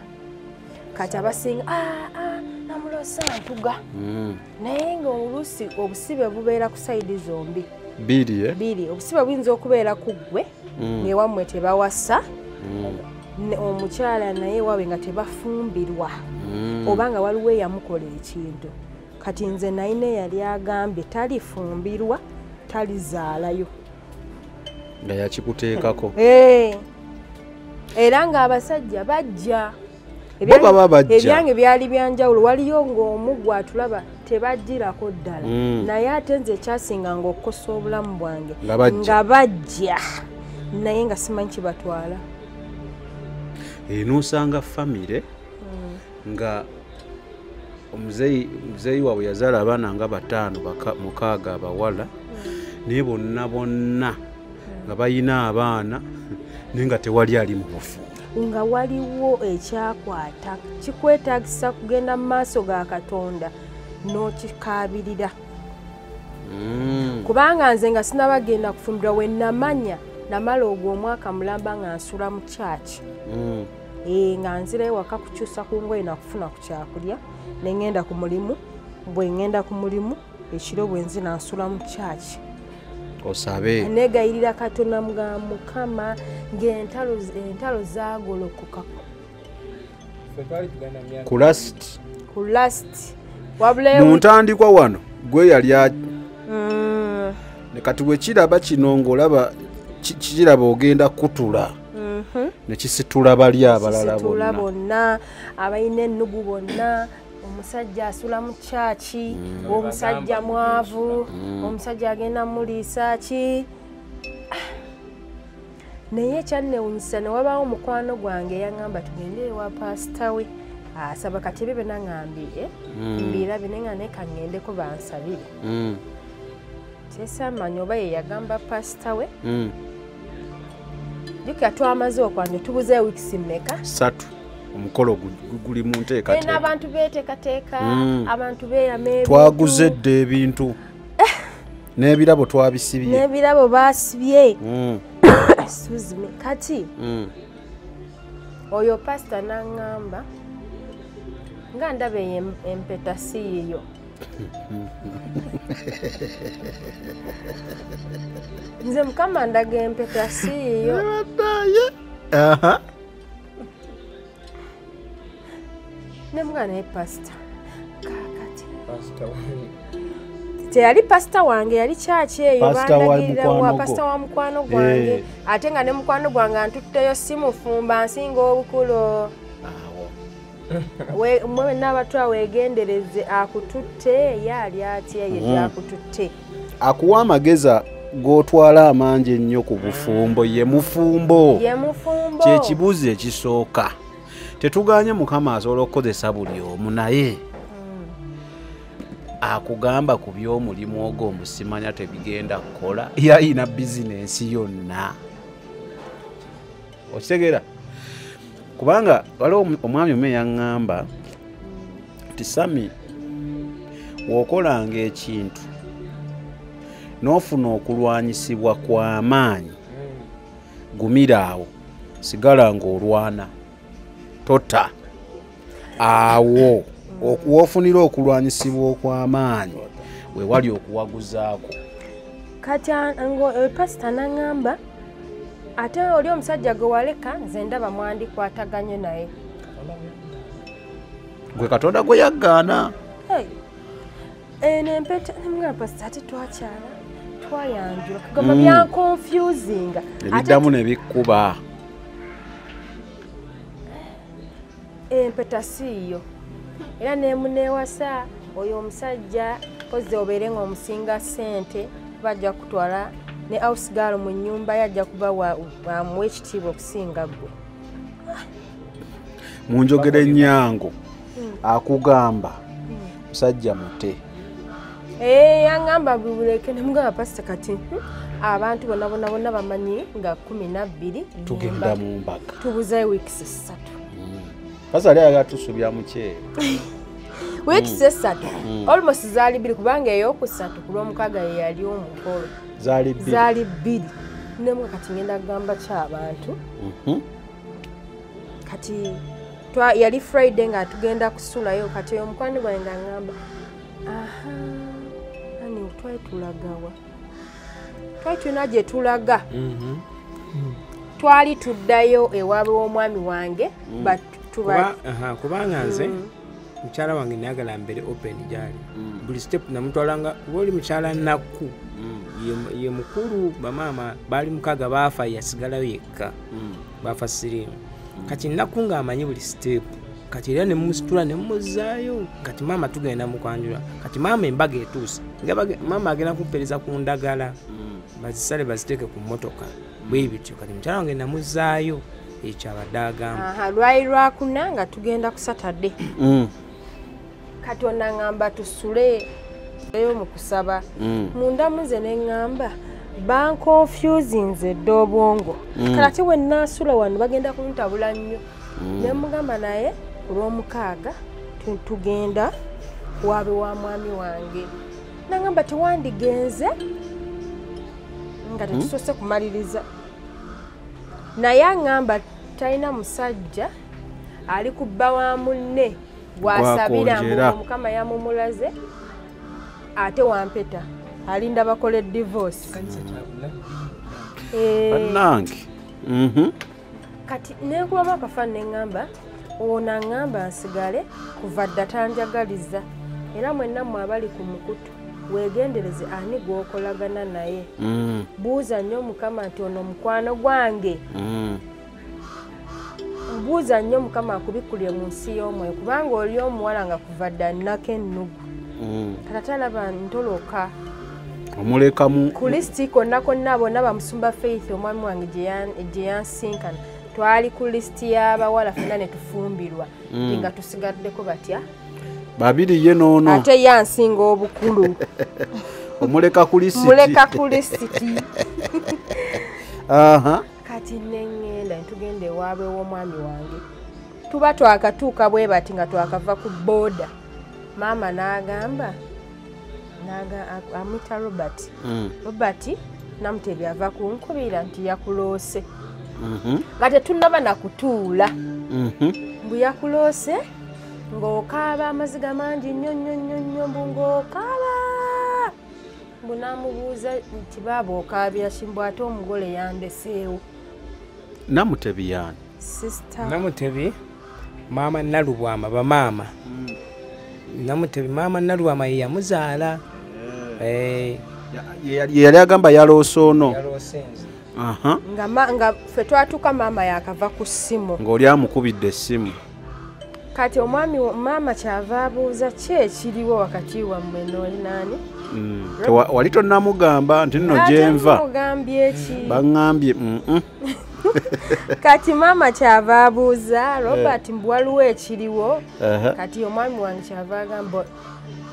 Speaker 3: kati abasinga "Ah, ah, namuloosa ntuga
Speaker 4: mm.
Speaker 3: naye nga oluusi obusibe bubeera ku sayidi zombi
Speaker 4: biri eh?
Speaker 3: biri obusibe buyinza okubeera ku ggwe
Speaker 4: Mm.
Speaker 3: ngaewammwe tebawasa omukyala naye waabwe nga tebafumbirwa.
Speaker 4: Mm.
Speaker 3: oba nga waliwo eyamukola ekintu. Kati nze nayina eyali agambye talifumbirwa talizaalayo.
Speaker 4: Nga yakikuteekako.
Speaker 3: Eh. era ng'abasajja bajja. Ebyange byali byanjawulo waliyo ng'omugwa atulaba tebajjirako ddala.
Speaker 4: Mm.
Speaker 3: naye ate nze ekyasinga nga okukosa obulamu bwange
Speaker 4: nga bajja.
Speaker 3: naye nga simanyi kibatwala
Speaker 4: N'osanga famire nga omuzeyi waabwe yazaala abaana nga bataano mukaaga abawala naye bonna bonna nga balina abaana naye nga tewali ali mu bufu.
Speaker 3: Nga waliwo ekyakwata kikwetagisa kugenda mu maaso ga katonda n'okikaabirira.
Speaker 4: Mm.
Speaker 3: kubanga nze nga sinabagenda kufumbirwa we namanya namala ogwo omwaka mulamba nga nsula mu kyaki nga nzira ewaka kukyusa ku ngoye nakufuna ku kyakulya neŋŋenda ku mulimu bwe ŋŋenda ku mulimu ekiro bwe nzina nsula mu kyaki.
Speaker 4: Osabe.
Speaker 3: Negayirira katonda mga mukama ng'entalo entalo zagolokoka
Speaker 4: ku lasiti
Speaker 3: ku lasiti
Speaker 4: mu ntandikwa wano gwe yali a-
Speaker 3: Mm,
Speaker 4: ne kati bwe kiraba kino ng'olaba ki- kiraba ogenda kutula. Ne kisitula bali abalala bonna.
Speaker 3: abalina ennugu bonna. Omusajja asula mu kyaki omusajja mwavu omusajja agenda muliisa ki naye ekyannewunyisa ne wabaawo mukwano gwange eyaŋŋamba tugende ewa paasita we. Asaba kati ebyo byonna ŋambye mbirabe naye nga naye kaŋŋendeko bansabire.
Speaker 4: Mm.
Speaker 3: kyesamanya oba ye yagamba paasita we Jjukira twamaze okwange tubuzeewo wiikisi mmeka?
Speaker 4: Satu. Omukolo gu- gu- guli mu nteekateeka.
Speaker 3: N'abantu beeteekateeka
Speaker 4: Mm.
Speaker 3: abantu ebintu.
Speaker 4: Twaguze dde ebintu. N'ebirabo twabisibye.
Speaker 3: N'ebirabo baasibye.
Speaker 4: Mm,
Speaker 3: Excuse me. kati?
Speaker 4: Mm.
Speaker 3: oyo pasita n'aŋŋamba nga ndaba empeta si yiyo nze mukama ndaga empeta si yiyo
Speaker 4: Aha.
Speaker 3: ne muga naye pasita kakati teyali pasita wange yali kyaki eyo
Speaker 4: Pasita wa
Speaker 3: bandagirira
Speaker 4: mukwano
Speaker 3: wa
Speaker 4: gwo.
Speaker 3: pasita wa mukwano gwange
Speaker 4: Eh.
Speaker 3: ate nga ne mukwano gwange antutteyo si mufumba nsinga obukulo We- mwe n'abatwa weegendereze akututte ye ali atya ye
Speaker 4: Mhm.
Speaker 3: gyakututte
Speaker 4: akuwa amageza g'otwala amangi ennyo ku bufumbo ye mufumbo.
Speaker 3: Ye mufumbo.
Speaker 4: Kyekibuuzo ekisooka. Tetuganye mukama asobola okukozesa buli omu naye. Akugamba ku by'omulimu ogwo mbusimanya tebigenda kukola. Yayina bizinensi yonna. Okitegeera kubanga waliwo omwami omu eyaŋŋamba nti sami w'okolanga ekintu n'ofuna okulwanyisibwa kw'amaanyi gumira awo sigala ng'olwana tota awo okuwofunira okulwanyisibwa okw'amaanyi we wali okuwaguzaako.
Speaker 3: Kati eh, pasita naŋŋamba ate oli omusajja gwe waleka nze ndaba mwandikwataganye naye.
Speaker 4: Gwe katonda gwe yaggaana.
Speaker 3: Eno empeta nemugamba pasita ate twakyala twayanjula kugamba
Speaker 4: Mm.
Speaker 3: byankonfusinga
Speaker 4: ebiddamu ne bikkuba.
Speaker 3: Empeta siiyo era nemunewasa oyo omusajja kozi obeere nga omusinga sente bajja kutwala ne ausgal mu nyumba ye ajja kuba wa- wamuwa ekitiibwa okusinga gwe
Speaker 4: mu njogera ennyango akugamba musajja mute.
Speaker 3: Eh, yaŋŋamba buleke nemugamba pasita kati hmm, abantu bonna bonna bonna bamanyi nga kumi nabbiri
Speaker 4: tugenda mu mbaga.
Speaker 3: Tubuzeyo wiikisi ssatu
Speaker 4: pasa ali ayagala tusubya mukyere
Speaker 3: wiikisi essatu. Almost zaali bbiri kubanga eyokusatu ku lwomukaaga ye yali omukolo
Speaker 4: zaali bbiri
Speaker 3: zaali bbiri nemu kati ngenda kugamba ky'abantu
Speaker 4: Mhm.
Speaker 3: kati yali friday nga tugenda kusulayo kati oyo mukwano gwange nga aha ani twali tulagawa. Twali tulina gye tulaga. Twali tuddayo ewaabwe w'omwami wange but tuba
Speaker 5: Kuba- aha, kubanga nze mukyala wange nayagala mbere open gyali. Buli step namutwalanga kuba oli mukyala nakku ye- ye mukulu bamaama baali mukaaga baafa yasigalayo yekka. Baafa siriimu. Kati nakku ngaamanyi buli step kati era nemusitula nemuzaayo kati maama tugenda mukwanjula kati maama embaga etuuse maama agenda kumpereza ku ndagala bazisale baziteeke ku motoka bwe bityo kati mukyala wange namuzaayo ekyo abadde agamba.
Speaker 3: Aha lwali lwakuna nga tugenda ku satadde
Speaker 4: Mm,
Speaker 3: katonda ŋŋamba tusule eyo mu kusaba.
Speaker 4: Mm.
Speaker 3: mundamu nze ne ŋŋamba bankonfusinze dde obwongo. Kale ate we naasula wano bagenda kuntabula nnyo. Ne mugamba naye ku lwomukaaga tu- tugenda waabe wa mwami wange. Naŋŋamba tewandigenze nga tetusoose kumaliriza. Naye aŋŋamba talina musajja ali ku bba wa munne mu- mukama yamumulaze ate wampeta alinda bakola divorce. Eh,
Speaker 4: bannange. Mhm.
Speaker 3: kati nenkubamu akafaani neŋŋamba ono aŋŋamba nsigale kuva dda tanjagaliza. Era mwenna mmwe abali ku mukutu weegendereze ani gwokolagana naye?
Speaker 4: Mm,
Speaker 3: buuza nnyo mukama nti ono mukwano gwange.
Speaker 4: Mm.
Speaker 3: buuza nnyo mukama akubikulye mu nsi y'omwoyo kubanga oli omuwala nga kuva dda nnako ennugu
Speaker 4: Mm.
Speaker 3: kata talaba ntoloka.
Speaker 4: Omulekamu
Speaker 3: ku lisiti konna konna bonna bamusumba faith omwami wange gye yan- gye yansinkana. Twali ku lisiti y'abawala fena ne tufumbirwa.
Speaker 4: Mm.
Speaker 3: nga tusigaddeko batya?
Speaker 4: Babiri ye noono.
Speaker 3: Ate yansinga obukulu.
Speaker 4: Omuleka ku lisiti
Speaker 3: muleka ku lisiti kati neŋŋenda netugenda ewaabwe w'omwami wange. Tuba twakatuuka bwe bati nga twakava ku booda maama n'agamba n'aga- a- amwita robert.
Speaker 4: Mm,
Speaker 3: robert namutebi ava kunkubira nti yakuloose.
Speaker 4: Mhm,
Speaker 3: nga tetunaba nakutuula
Speaker 4: mhm.
Speaker 3: mbu yakuloose ng'okaaba amaziga mangi nnyo nnyo nnyo nnyo mbu ng'okaaba. Mbu n'amubuuza nti baaba okaabira kimbu ate omugole yandeseewo.
Speaker 4: Namutebi yaani?
Speaker 3: Sisita
Speaker 5: namutebi maama nalubwama bamaama namutebi maama ye yamuzaala. Eh,
Speaker 4: ye yali agamba yaloose ono?
Speaker 3: Nga, ffe twatuuka maama yakava ku ssimu.
Speaker 4: Ng'oli amukubidde essimu.
Speaker 3: Kati omwami maama kyava abuuza ki ekiriwo wakati wammwe nolinaani
Speaker 4: Mm. Tewa- wali tonnamugamba nti nno gyenva mm-mm.
Speaker 3: kati maama kyava abuuza robert mbu waliwo ekiriwo kati omwami wange kyava agamba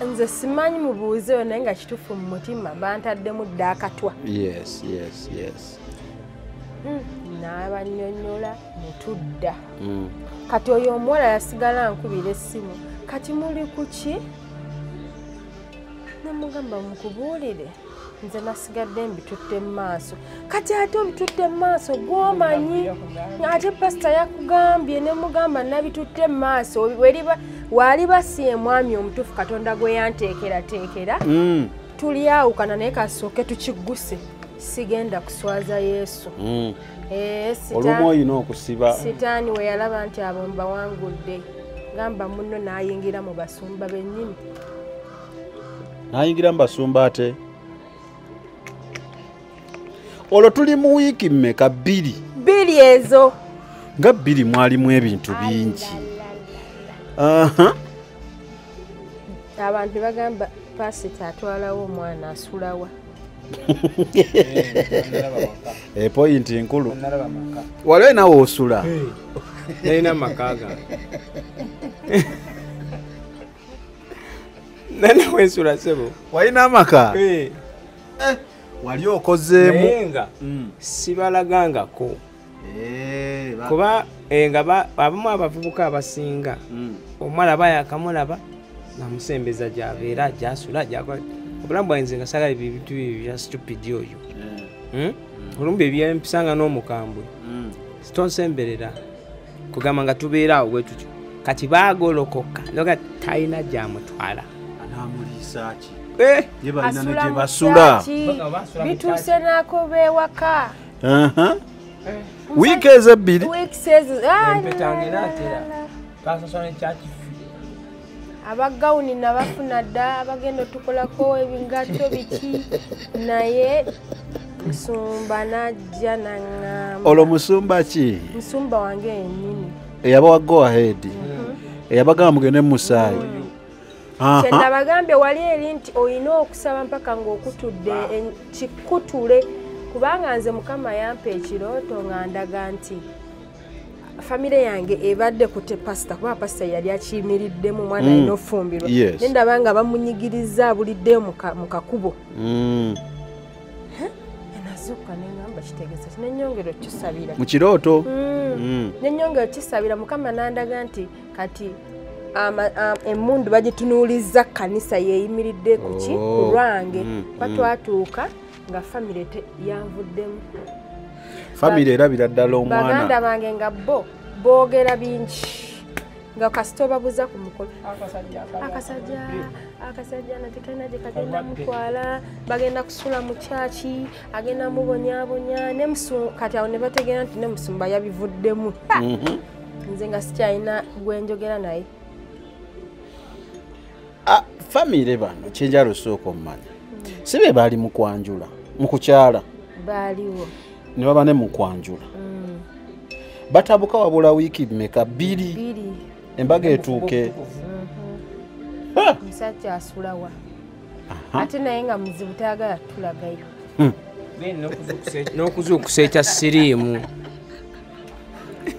Speaker 3: nze simanyi mubuuzeyo naye nga kitufu mu mutima bantaddemu dda akatwa.
Speaker 4: Yes yes yes.
Speaker 3: N'abannyonnyola ne tudda.
Speaker 4: Mm.
Speaker 3: kati oyo omuwala yasigala nkubira essimu. Kati muli ku ki? Namugamba mukubuulire nze nasigadde mbitutte mu maaso. Kati ate obitutte mu maaso gwomanyi? Ate pasita yakugambye nemugamba nabitutte mu maaso. Waaliba si emwami omutuufu katonda gwe yanteekerateekera.
Speaker 4: Mm.
Speaker 3: tulyawukana naye kasooke tukigguse. Sigenda kuswaza yesu.
Speaker 4: Mm.
Speaker 3: Eh,
Speaker 4: olumu olina okusiba.
Speaker 3: sitaani we yalaba nti abo mbawangudde. Gamba muno n'ayingira mu basumba bennyini.
Speaker 4: Nayingira mu basumba ate olwo tuli mu wiiki mmeka? Bbiri.
Speaker 3: Bbiri ezo.
Speaker 4: Nga bbiri mwalimu ebintu bingi. Aha.
Speaker 3: abantu bagamba pasita atwalawo omwana asulawa.
Speaker 4: Epoyinti nkulu. Waliwo nawe osula?
Speaker 5: Nalina amaka gange nanaweensula sebo.
Speaker 4: Walina amaka wali okozeemu.
Speaker 5: Naye nga sibalagangako. Kuba eh, nga ba- abamu abavubuka abasinga omwana aba yakamulaba namusembeza gyabeera gyasula obulamu bwanze nga sagala ebintu ebyo bya stupidi oyo. Hmm? olumu bye byempisanga n'omukambwe. Sitonsemberera. Kugamba nga tubeera awo bwe tutyo. Kati baagolokoka noga talina gyamutwala.
Speaker 4: Anamuliisa ki
Speaker 5: Eh,
Speaker 4: ye balina ne
Speaker 3: asula
Speaker 4: gye basula.
Speaker 3: bituuse n'ako beewaka
Speaker 4: Aha. wiiki
Speaker 3: ezo
Speaker 5: nekyakifu
Speaker 3: abagawuni nabafuna dda abagenda otukolako ebingatto biki. Naye musumba najja naŋŋamba
Speaker 4: olwo musumba ki?
Speaker 3: Musumba wange yennyini.
Speaker 4: Eyaba wa go ahead. Eyabagamba mugende mu musaayi Aha.
Speaker 3: kyendabagambye wali eri nti olina okusaba mpaka ng'okutudde kikutule kubanga nze mukama yampa ekirooto nga ndaga nti famire yange ebadde kute pasita kuba pasita yali akiyimiriddemu omwana
Speaker 4: Mm.
Speaker 3: alina ofumbirwa. Ne ndaba nga bamunyigiriza abuliddeyo mu ka- mu kakubo.
Speaker 4: Mm.
Speaker 3: nazuuka neŋamba kitegeeza ti nenyongero kisabira.
Speaker 4: Mu kirooto?
Speaker 3: Mm. Nenyongero kisabira mukama nandaga nti kati emmundu bagitunuuliza kanisa yeyimiridde ku ki?
Speaker 4: Oh.
Speaker 3: ku lwange.
Speaker 4: Mm,
Speaker 3: kuba
Speaker 4: mm.
Speaker 3: twatuuka nga famire yanvuddemu.
Speaker 4: Famire erabira ddala
Speaker 3: baganda
Speaker 4: omwana
Speaker 3: bange nga bo boogera bingi. Nga kasita obabuza ku mukolo akasajja akasajja nate kalina gye kagenda mutwala. Bagenda kusula mu kyaki agenda mubonyabonya ne musu- kati awo ne bategeera nti ne musumba yabivuddemu!
Speaker 4: Mhm.
Speaker 3: nze nga sikyalina gwenjogera naye
Speaker 4: famire bano kyenjala osooka omumanya si be baali mu kwanjula mu kukyala.
Speaker 3: Baaliwo.
Speaker 4: Ne baba ne mu kwanjula.
Speaker 3: Mm,
Speaker 4: batabuka wabula wiiki mmeka? Bbiri.
Speaker 3: Biri
Speaker 4: embaga etuuke.
Speaker 3: Omusajja asulawa.
Speaker 4: Aha.
Speaker 3: ate naye nga muzibu tayagala tulagayo.
Speaker 5: N'okuzuukusa ekya siriimu.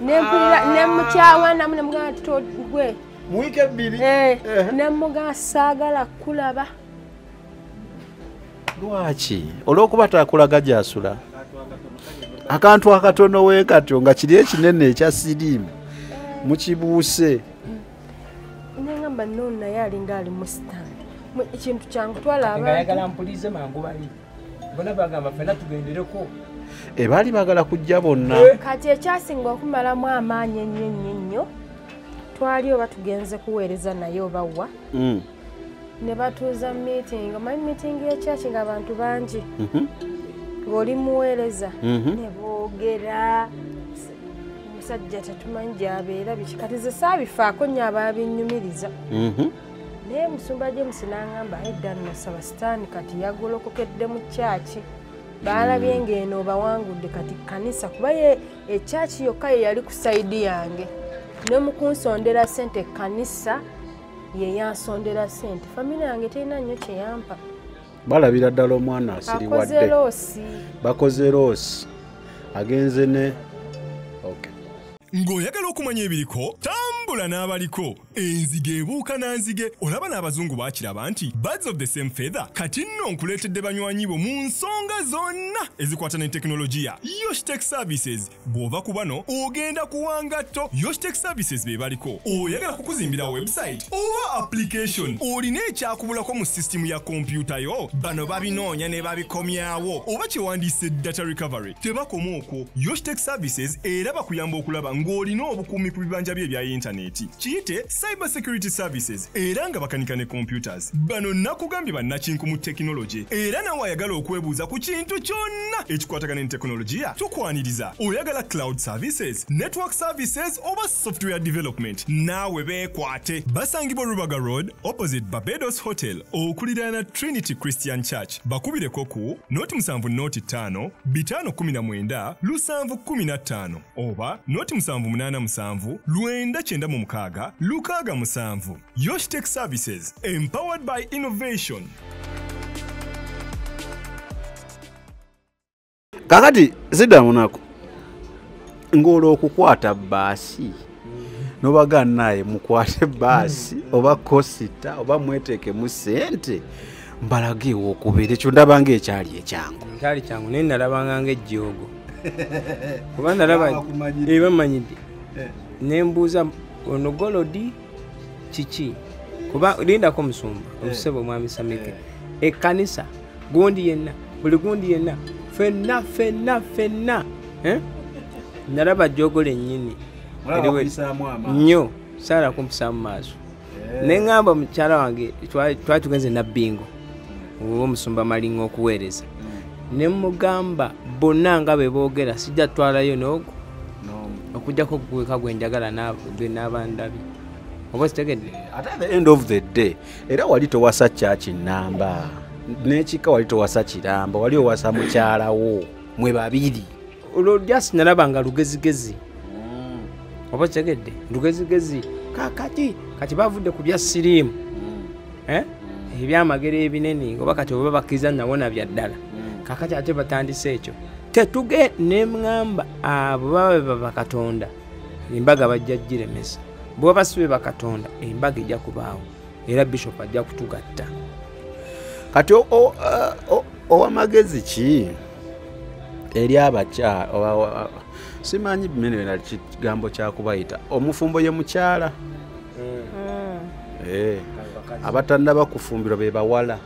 Speaker 3: Nempulira nemukyawana nemugamba tutogwe
Speaker 4: mu wiiki ebbiri
Speaker 3: nemuga saagala kulaba.
Speaker 4: Lwaki? Olw'okuba taakulaga gyasula. Akantu akatono weekatyo nga kiri ekinene ekya siriimu mukibuuse.
Speaker 3: Nengamba no naye alinga ali mu sitandi Mwe- ekintu kyangutwala
Speaker 5: nga yagala
Speaker 3: abantu
Speaker 5: mpulize mangu bali. Bona bagamba fena tugendereko.
Speaker 4: Ebaali baagala kujja bonna.
Speaker 3: Kati ekyasinga okumalamu amaanyi ennyo ennyo ennyo twali oba tugenze kuweereza naye obawa
Speaker 4: Mm.
Speaker 3: ne batuuza meeting omanyi meeting y'ekyaki nga abantu bangi
Speaker 4: Mhm.
Speaker 3: ng'oli muweereza
Speaker 4: Mhm.
Speaker 3: ne boogera omusajja tetumanyi gyabeera biki kati ze saabifaako nnyo ababinnyumiriza
Speaker 4: Mhm.
Speaker 3: naye musumba james n'aŋŋamba edda nno saba sitaani kati yagolokokedde mu kyaki baalabye ng'eno obawangudde kati kanisa kuba ye ekyaki yokka ye yali ku sayidi yange ne mu kunsondera sente kanisa yeyansondera sente famire yange terina nnyo kyeyampa
Speaker 4: balabira ddala omwana asiriwadde
Speaker 3: akoze loosi.
Speaker 4: Bakoze roosi agenze ne okay.
Speaker 1: ng'oyagala okumanya ebiriko tambula n'abaliko enzige ebuuka na nzige. Olaba n'abazungu baakiraba nti birds of the same feather. Kati nno nkuleetedde banywanyi bo mu nsonga zonna ezikwata ne tekinologiya yoshtek services. Bw'ova ku bano ogenda kuwangatto yoshtek services be baliko. Oyagala kukuzimbira website oba application. Olina ekyakubulako mu sisitimu ya kompyuta yo? Bano babinoonya ne babikomyawo. Oba kyewandiise data recovery? Tebakoma okwo. Yoshtek services era bakuyamba okulaba ng'olina obukuumi ku bibanja bye ebya yintaneeti kiyite cyber security services era nga bakanika ne computers. Bano nakugambye bannakinku mu tekinologi era nawe ayagala okwebuuza ku kintu kyonna ekikwatagana ne tekinologiya tukwaniriza. Oyagala cloud services network services oba software development. Naawe beekwate. Basangibwa rubaga road opposite barbados hotel. Okuliraana trinity christian church. Bakubireko ku noti 7 noti 5 bitano 19 lusanvu 15 oba noti 787 lwenda 96 lukaaga musanvu yoshtek services empowered by innovation.
Speaker 4: Kakati zidda munaku ng'olwo okukwata baasi nobagaa naye mukwate baasi oba kosita oba mweteekemu sente mbalageewo okubeera ekyo. Ndaba ngaekyali ekyangu.
Speaker 5: Kyali kyangu naye nalabanga ngaejjoogo kuba nalaba
Speaker 4: Bakumanyidde.
Speaker 5: Eh, bamanyidde nembuuza ono golodi kiki? Kuba lindako musumba omusebo mwami samike. Ekkanisa gundi yenna buli gundi yenna fenna fenna fenna Eh? nalaba jogola ennyini nnyo saala kumpisamu maaso. Neŋŋamba mukyala wange twa- twali tugenze nabbingo omusumba malinga okuweereza. Nemugamba bonna nga be boogera sijja twalayo n'ogwo okujjako gweka gwe njagala na- gwe n'abandabi oba kitegedde
Speaker 4: ate at the end of the day era wali towasa kyaki namba n'ekika wali towasa kiramba wali owasa mukyalawo mwe babiri.
Speaker 5: Olwo jasi nalaba nga lugezigezi. Oba kitegedde lugezigezi. Kakati kati bavudde ku bya siriimu. Eh? ebyamagero ebinene oba kati oba bakkiriza nawona bya ddala. Kakati ate batandise ekyo? Tetuge nemŋŋamba abo baba bakatonda embaga bajja giremesa bwaba si be bakatonda embaga ejja kubaawo era bishopu ajja kutugatta.
Speaker 4: Kati o- o- a- o- owamagezi ki? Eri abakyala simanyi bimene na kigambo kyakubayita omufumbo ye mukyala? Eh, abatannaba kufumbirwa be bawala.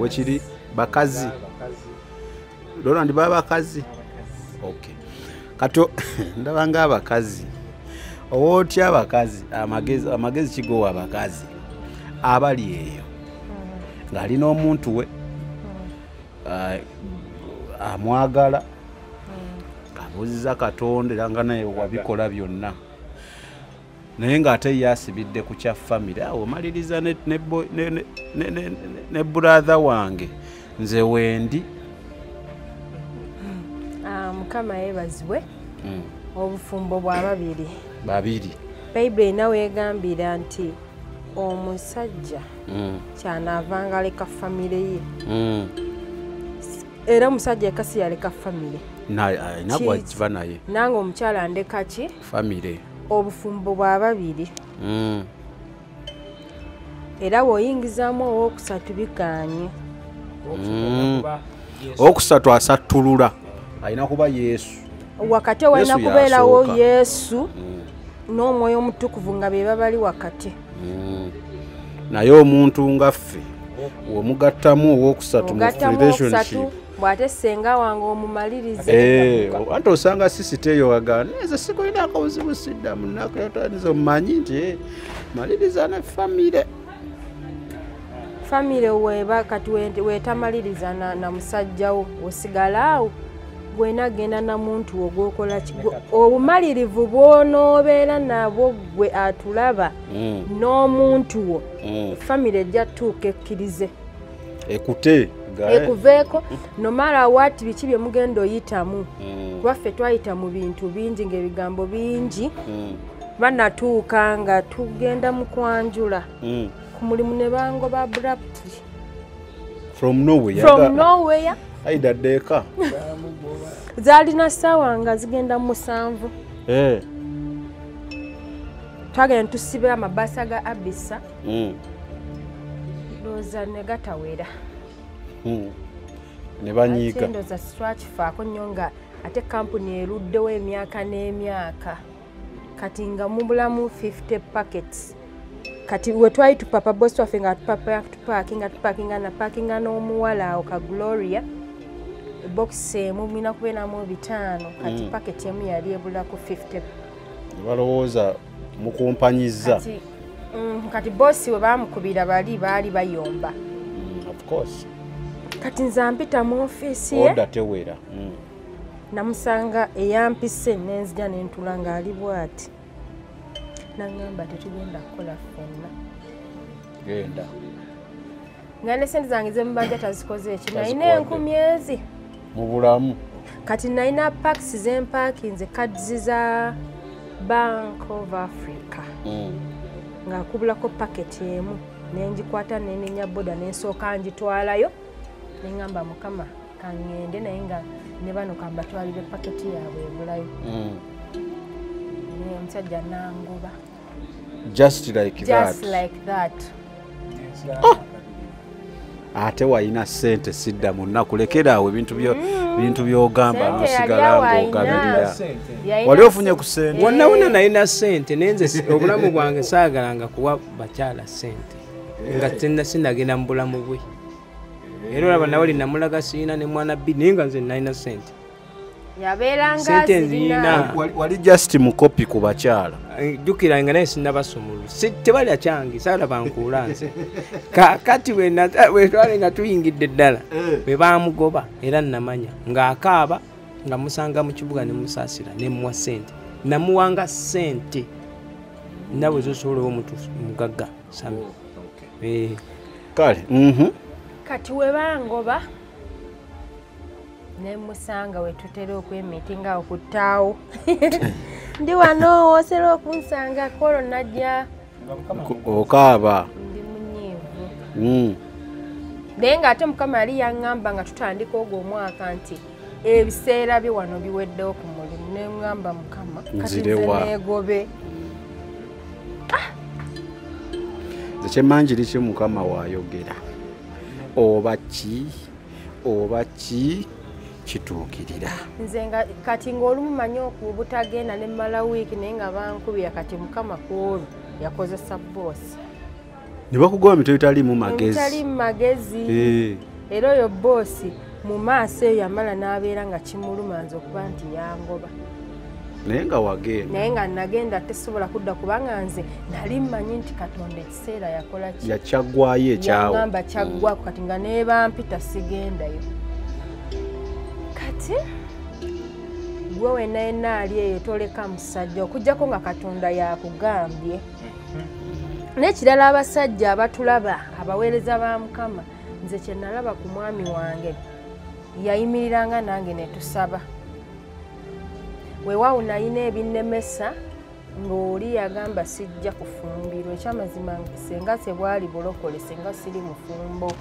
Speaker 4: Wekiri bakazi. Donald baba bakazi? Okay. Kati ndaba nga abakazi owootya abakazi amagezi amagezi kigowa abakazi abali eyo. Ng'alina omuntu we ah, amwagala abuuziza katonda era nga naye wabikola byonna. Naye ng'ate ye asibidde ku kya famire awo omaliriza ne, ne, bo- ne, ne, ne, ne, ne, ne buratha wange nze wendi
Speaker 3: Ah, mukama yeebazibwe.
Speaker 4: Mm.
Speaker 3: obufumbo bwa babiri. Bayibuli erina weegambira nti omusajja
Speaker 4: mm.
Speaker 3: kyanaavanga aleka famire ye.
Speaker 4: Mm.
Speaker 3: era omusajja eka si yaleka famire Ki-
Speaker 4: gwakiva naye.
Speaker 3: Nange omukyala ndeka ki?
Speaker 4: Famire
Speaker 3: obufumbo bwa babiri.
Speaker 4: Mm.
Speaker 3: era bw'oyingizaamu owookusatu biganye.
Speaker 4: Mm. okusatu asattulula alina kuba yesu.
Speaker 3: Wakati ewalina
Speaker 4: Yesu
Speaker 3: kubeerawo yesu. N'omwoyo omutukuvu nga be babali wakati.
Speaker 4: Mm. naye omuntu nga ffe wemugattamu owokusatu
Speaker 3: bw'ate senga wange omumalirize
Speaker 4: Eh, anti osanga sisita eyo wagana neze sikulinako buzibu sidda munaku yotaniza omumanyi nti eh, maliriza ne famire.
Speaker 3: Famire weba kati we- wetamaliriza na, na musajjawo osigala awo gwena genda na muntu ogwokola obumalirivu bwonoobeera nabwo gwe atulaba
Speaker 4: Mm,
Speaker 3: n'omuntu wo.
Speaker 4: Mm.
Speaker 3: famire ejja tuuka ekkirize.
Speaker 4: Ekute
Speaker 3: ekuveeko nomala waati biki bye mugenda oyitamu?
Speaker 4: Mm,
Speaker 3: kuba ffe twayita mu bintu bingi ng'ebigambo bingi.
Speaker 4: Mm.
Speaker 3: banatuuka nga tugenda mu kwanjula.
Speaker 4: Mm.
Speaker 3: ku mulimu ne bangoba abruptly.
Speaker 4: From nowhere aida ddeeka
Speaker 3: zaalina ssaawa nga zigenda mu musanvu.
Speaker 4: Eh.
Speaker 3: twagenda tusibe amabaasa ga abisa
Speaker 4: Mm.
Speaker 3: ndowooza ne gatawera.
Speaker 4: Mm. ne banyiiga.
Speaker 3: Ate ndowooza twakifaako nnyo nga ate kampuni eruddewo emyaka n'emyaka. Kati nga mubulamu 50 packets. Kati we twali tupapa bosi waffe nga tupaakinga tupaakinga napaakinga n'omuwala awo ka gloria ebokisi emu mulina kubeeramu bitaano kati
Speaker 4: Mm.
Speaker 3: paketi emu yali ebulaku 50
Speaker 4: ne balowooza mukumpanyiza
Speaker 3: kati, mm, bosi we bamukubira bali baali bayomba.
Speaker 4: Mm, of course.
Speaker 3: Kati nze mpita mu ofiisi ye
Speaker 4: tewera.
Speaker 3: Namusanga eyampise nenzija nentula ng'ali bw'ati. Naŋŋamba tetugenda kukola ffenna
Speaker 4: genda.
Speaker 3: Nga ne sente zange zemubajja tazikoze eki
Speaker 4: Tazikuwadde.
Speaker 3: enkumi ezi
Speaker 4: mu bulamu.
Speaker 3: Kati nalina pakisi zempaakinze kadzi za bank of africa.
Speaker 4: Mm.
Speaker 3: ng'akubulako paketi emu nengikwata nenenya boda nensooka ngitwalayo neŋŋamba mukama kaŋŋende naye nga ne bano kambatwalire paketi yaabwe ebulayo
Speaker 4: Mm.
Speaker 3: omusajja nangoba.
Speaker 4: Just like
Speaker 3: just
Speaker 4: that.
Speaker 3: like that
Speaker 4: ate walina sente sidda mu nnaku. Lekeraawo bintu byogamba
Speaker 3: Mm. Yali
Speaker 4: nosigala
Speaker 3: Yalina
Speaker 4: wali ofunye ku sente
Speaker 5: wonna wonna nalina sente naye nze si- obulamu bwange saagalanga kuwa bakyala sente nga tenda sinagenda mu bulamu bwe. Era olaba nawali namulaga siina ne mwana bbi naye nga nze nalina sente
Speaker 3: yabeeranga zirina.
Speaker 4: Wali- just mukopi ku bakyala.
Speaker 5: Eh, jjukira nga naye sinabasumulu Si- tebalya kyange saalaba nkuula nze. Kakati bwe twali nga tuyingidde ddala bwe bamugoba era namanya ng'akaaba nga musanga mu kibuga ne musaasira ne muwa sente namuwanga sente nabwe zosobolawo omuntu mugagga sami Eh,
Speaker 4: kale mhm.
Speaker 3: kati we bangoba nemusanga wetutera okwemitinga awo ku ttaawo. Ndi wano wosera okunsanga kolo najja
Speaker 4: okaaba.
Speaker 3: ndi munyiivu.
Speaker 4: Mm.
Speaker 3: naye ng'ate mukama yali yaŋŋamba nga tutandika ogwo omwaka nti ebiseera bye wano biweddewo ku mulimu. Neŋŋamba mukama kati
Speaker 4: Nzire
Speaker 3: nze
Speaker 4: nze kyemmanjiri ki mukama waayogera oba ki? Oba ki kituukirira
Speaker 3: nze nga kati ng'olumu manyi okubutagenda ne mmala wiiki naye nga bankubira kati mukama kwolwo yakozesa boosi
Speaker 4: ne bakugaba mitwe bitaliimu magezi.
Speaker 3: Emutali mu magezi.
Speaker 4: Eh,
Speaker 3: era oyo boosi mu maaso eyo yamala n'abeera nga kimuluma nze okuba nti yangoba.
Speaker 4: Naye nga wagenda.
Speaker 3: Naye nga nagenda tesobola kudda kubanga nze nali mmanyi nti katonda ekiseera yakola ki?
Speaker 4: Yakyaggwayo ekyawo.
Speaker 3: Yaŋŋamba kyaggwako kati nga neebampita sigendayo kati gwe wenna yenna ali eyo toleka musajja okugjako nga katonda yakugambye. N'ekirala abasajja abatulaba abaweereza ba mukama nze kye nalaba ku mwami wange yayimiriranga nange ne tusaba. Weewaawo nalina ebinnemesa ng'oli yagamba sijja kufumbirwa ekyamazima senga se bwali bulokole senga siri mufumbo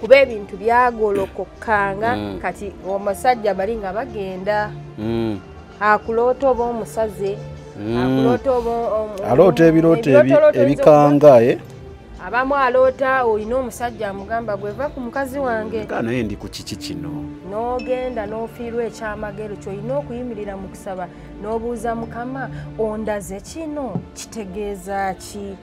Speaker 3: kuba ebintu byagolokokkanga
Speaker 4: Mm.
Speaker 3: kati omusajja bali nga bagenda.
Speaker 4: Mm.
Speaker 3: akuloota oba omusaze
Speaker 4: Mm. aloota ebirooto ebikangaye.
Speaker 3: Abamu aloota olina omusajja amugamba gweva ku mukazi wange.
Speaker 4: Naye ndi ku kiki kino?
Speaker 3: N'ogenda n'ofiirwa ekyamagero kyolina okuyimirira mu kusaba n'obuuza mukama ondaze kino? Kitegeeza ki?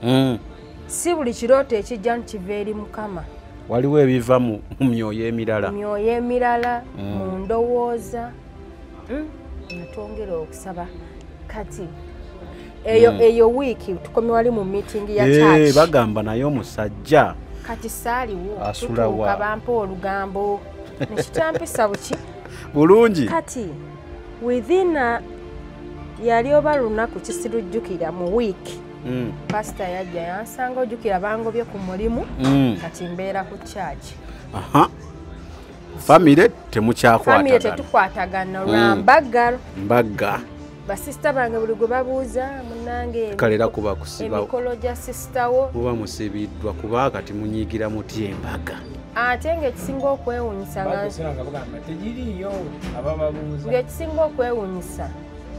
Speaker 3: Si buli kirooto ekijja nkiva eri mukama
Speaker 4: waliwo ebiva mu myoyo emirala
Speaker 3: myoyo emirala
Speaker 4: Mm.
Speaker 3: mu ndowooza Mm, natwongera okusaba kati eyo
Speaker 4: Mm.
Speaker 3: eyo wiiki tukomye wali mu miitingi ya
Speaker 4: Eh,
Speaker 3: church
Speaker 4: bagamba naye omusajja
Speaker 3: kati saaliwo
Speaker 4: Asula wa?
Speaker 3: tutuuka bampa olugambo nekitampisa buki
Speaker 4: bulungi
Speaker 3: kati within yali oba lunaku kisirujjukira mu wiiki. Pasita yajja yansanga ojjukira bangobye ku mulimu
Speaker 4: Mm.
Speaker 3: kati mbeera ku kyaki
Speaker 4: famire temukyakwatagana
Speaker 3: tetukwatagana.
Speaker 4: Mm.
Speaker 3: lwa mbaggalo
Speaker 4: mbagga.
Speaker 3: Basisita bange buli gwe babuuza munange
Speaker 4: kale era kuba kusiba
Speaker 3: emikolo gya sisitawo
Speaker 4: muba musibiddwa kuba kati munyiigira mutya embaga
Speaker 3: ate ng'ekisinga okwewunyisa nga
Speaker 5: bagamba tegiriyo abababuuza.
Speaker 3: Ng'ekisinga okwewunyisa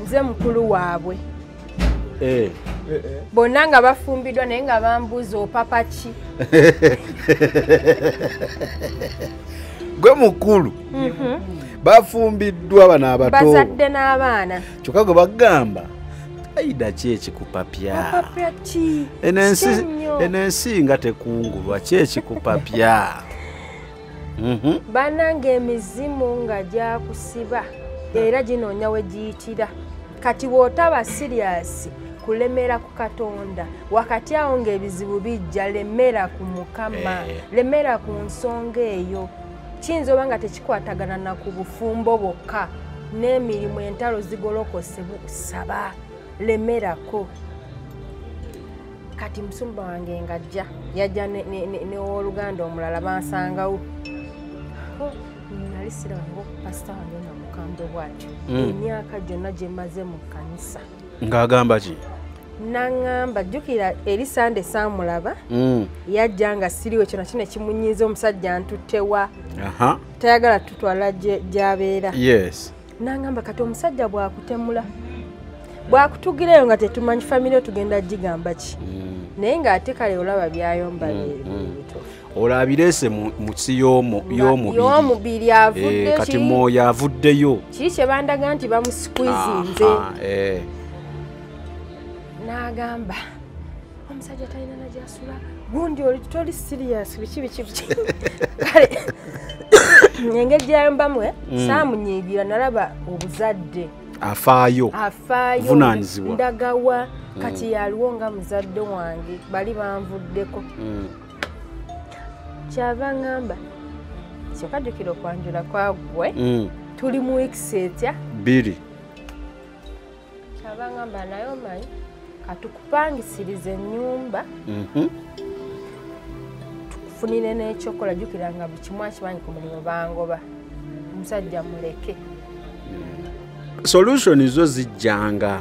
Speaker 3: nze mukulu waabwe.
Speaker 4: Eh,
Speaker 3: bonna nga bafumbiddwa naye nga bambuuza opapa ki?
Speaker 4: Gwe mukulu bafumbiddwa bano abato.
Speaker 3: Bazadde n'abaana.
Speaker 4: Kyokka gwe bagamba aida ki? Ekikupapya eno ensi nga tekungulwa ki ekikupapya Mhm.
Speaker 3: bannanga emizimu nga gyakusiba era ginoonya we giyitira. Kati bw'otaba siriyasi kulemera ku katonda. Wakati awo ng'ebizibu bijja lemera ku mukama
Speaker 4: Eh.
Speaker 3: lemera ku nsonga eyo. Kiyinza oba nga tekikwatagana na ku bufumbo bwokka n'emirimu entalo zigolokose busaba lemerako. Kati musumba wange ng'ajja yajja ne- ne- ne- n'owooluganda omulala bansangawo. Nali sirabango pasita wange namukambwe bwatyo.
Speaker 4: Mm.
Speaker 3: emyaka gyonna gye maze mu kkanisa
Speaker 4: ng'agamba ki?
Speaker 3: Naŋŋamba jjukira eri sande saamulaba
Speaker 4: Mm.
Speaker 3: yajja nga siriwe kyona kino kimunyiiza omusajja ntuttewa tayagala tutwala gy'abeera.
Speaker 4: Yes.
Speaker 3: Naŋŋamba kati omusajja bwakutemula bwakutugireyo nga tetumanyi famire tugenda gigamba ki?
Speaker 4: Mm.
Speaker 3: naye ng'ate kale olaba byayomba
Speaker 4: Mm,
Speaker 3: bye-
Speaker 4: mm.
Speaker 3: bituufu.
Speaker 4: olabirese mu mu si y'omu-
Speaker 3: Nga
Speaker 4: y'omubiri. Eh, kati mwoyo avuddeyo.
Speaker 3: Kiri kye bandaga nti bamusikwizinze.
Speaker 4: Eh.
Speaker 3: N'agamba omusajja talina nagyasula gundi oli toli sirias biki biki biki. Kale engeri gyayambamwe saamunyiigira nalaba obuzadde.
Speaker 4: Afaayo.
Speaker 3: Afaayo
Speaker 4: Vunaanyizibwa.
Speaker 3: ndagawa. Kati yaliwo nga muzadde wange bali banvuddeko.
Speaker 4: Mm.
Speaker 3: kyava ŋŋamba kyokka jjukira okwanjula kwagwe
Speaker 4: Mm.
Speaker 3: tuli mu wikisi etya?
Speaker 4: Bbiri.
Speaker 3: Kyava ŋŋamba naye omanyi katukupangisiriza ennyumba.
Speaker 4: Mhm.
Speaker 3: tufunire n'ekyokola jjukira nga buli kimu akimanyi ku mulimu bangoba. Omusajja muleke.
Speaker 4: Solution zo zijjanga.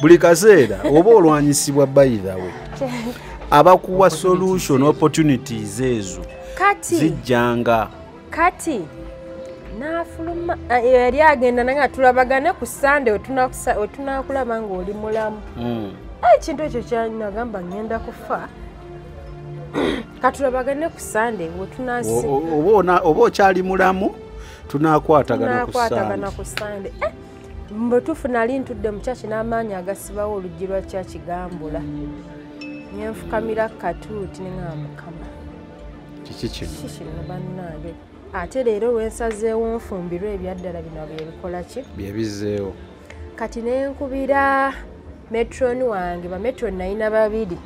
Speaker 4: Buli kaseera oba olwanyisibwa bayirawe abakuwa solution opportunities ezo.
Speaker 3: Kati
Speaker 4: zijjanga.
Speaker 3: Kati n'afuluma eh, yali agenda naye nga tulabagane ku sande wetunakulaba ng'oli mulamu.
Speaker 4: Mm.
Speaker 3: Eh, ekintu ekyo kyanagamba ngenda kufa. Katulabagane ku sande wetunasi
Speaker 4: O- o- oba ona- oba okyali mulamu tunakwatagana ku sande
Speaker 3: Eh, mbutuufu nali ntudde mu kyaki n'amaanyi agasibawo oluggi lwa kyaki gambula. Nenfukamira katuuti neŋaa mukama
Speaker 4: kiki kino?
Speaker 3: Ki kino bannange ate leero lwensazeewo nfumbirwa ebyaddala bino byebikola ki?
Speaker 4: Byebizeewo
Speaker 3: kati nenkubira metroni wange bametroni nalina babiri.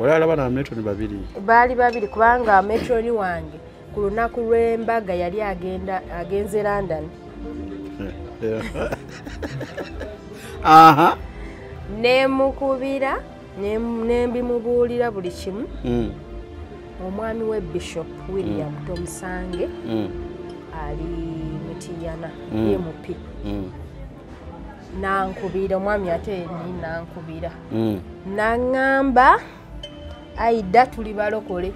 Speaker 4: Olaalaba nametoni babiri.
Speaker 3: Baali babiri kubanga metroni wange ku lunaku lw'embaga yali agenda agenze london.
Speaker 4: Aha.
Speaker 3: Nemukubira nem- nembimubuulira buli kimu.
Speaker 4: Mm,
Speaker 3: omwami we bishop william tomusange
Speaker 4: mm,
Speaker 3: ali mutiyana
Speaker 4: Mm.
Speaker 3: yemupi
Speaker 4: mm,
Speaker 3: nankubira omwami ate ni nankubira.
Speaker 4: Mm,
Speaker 3: naŋŋamba aida tuli balokole.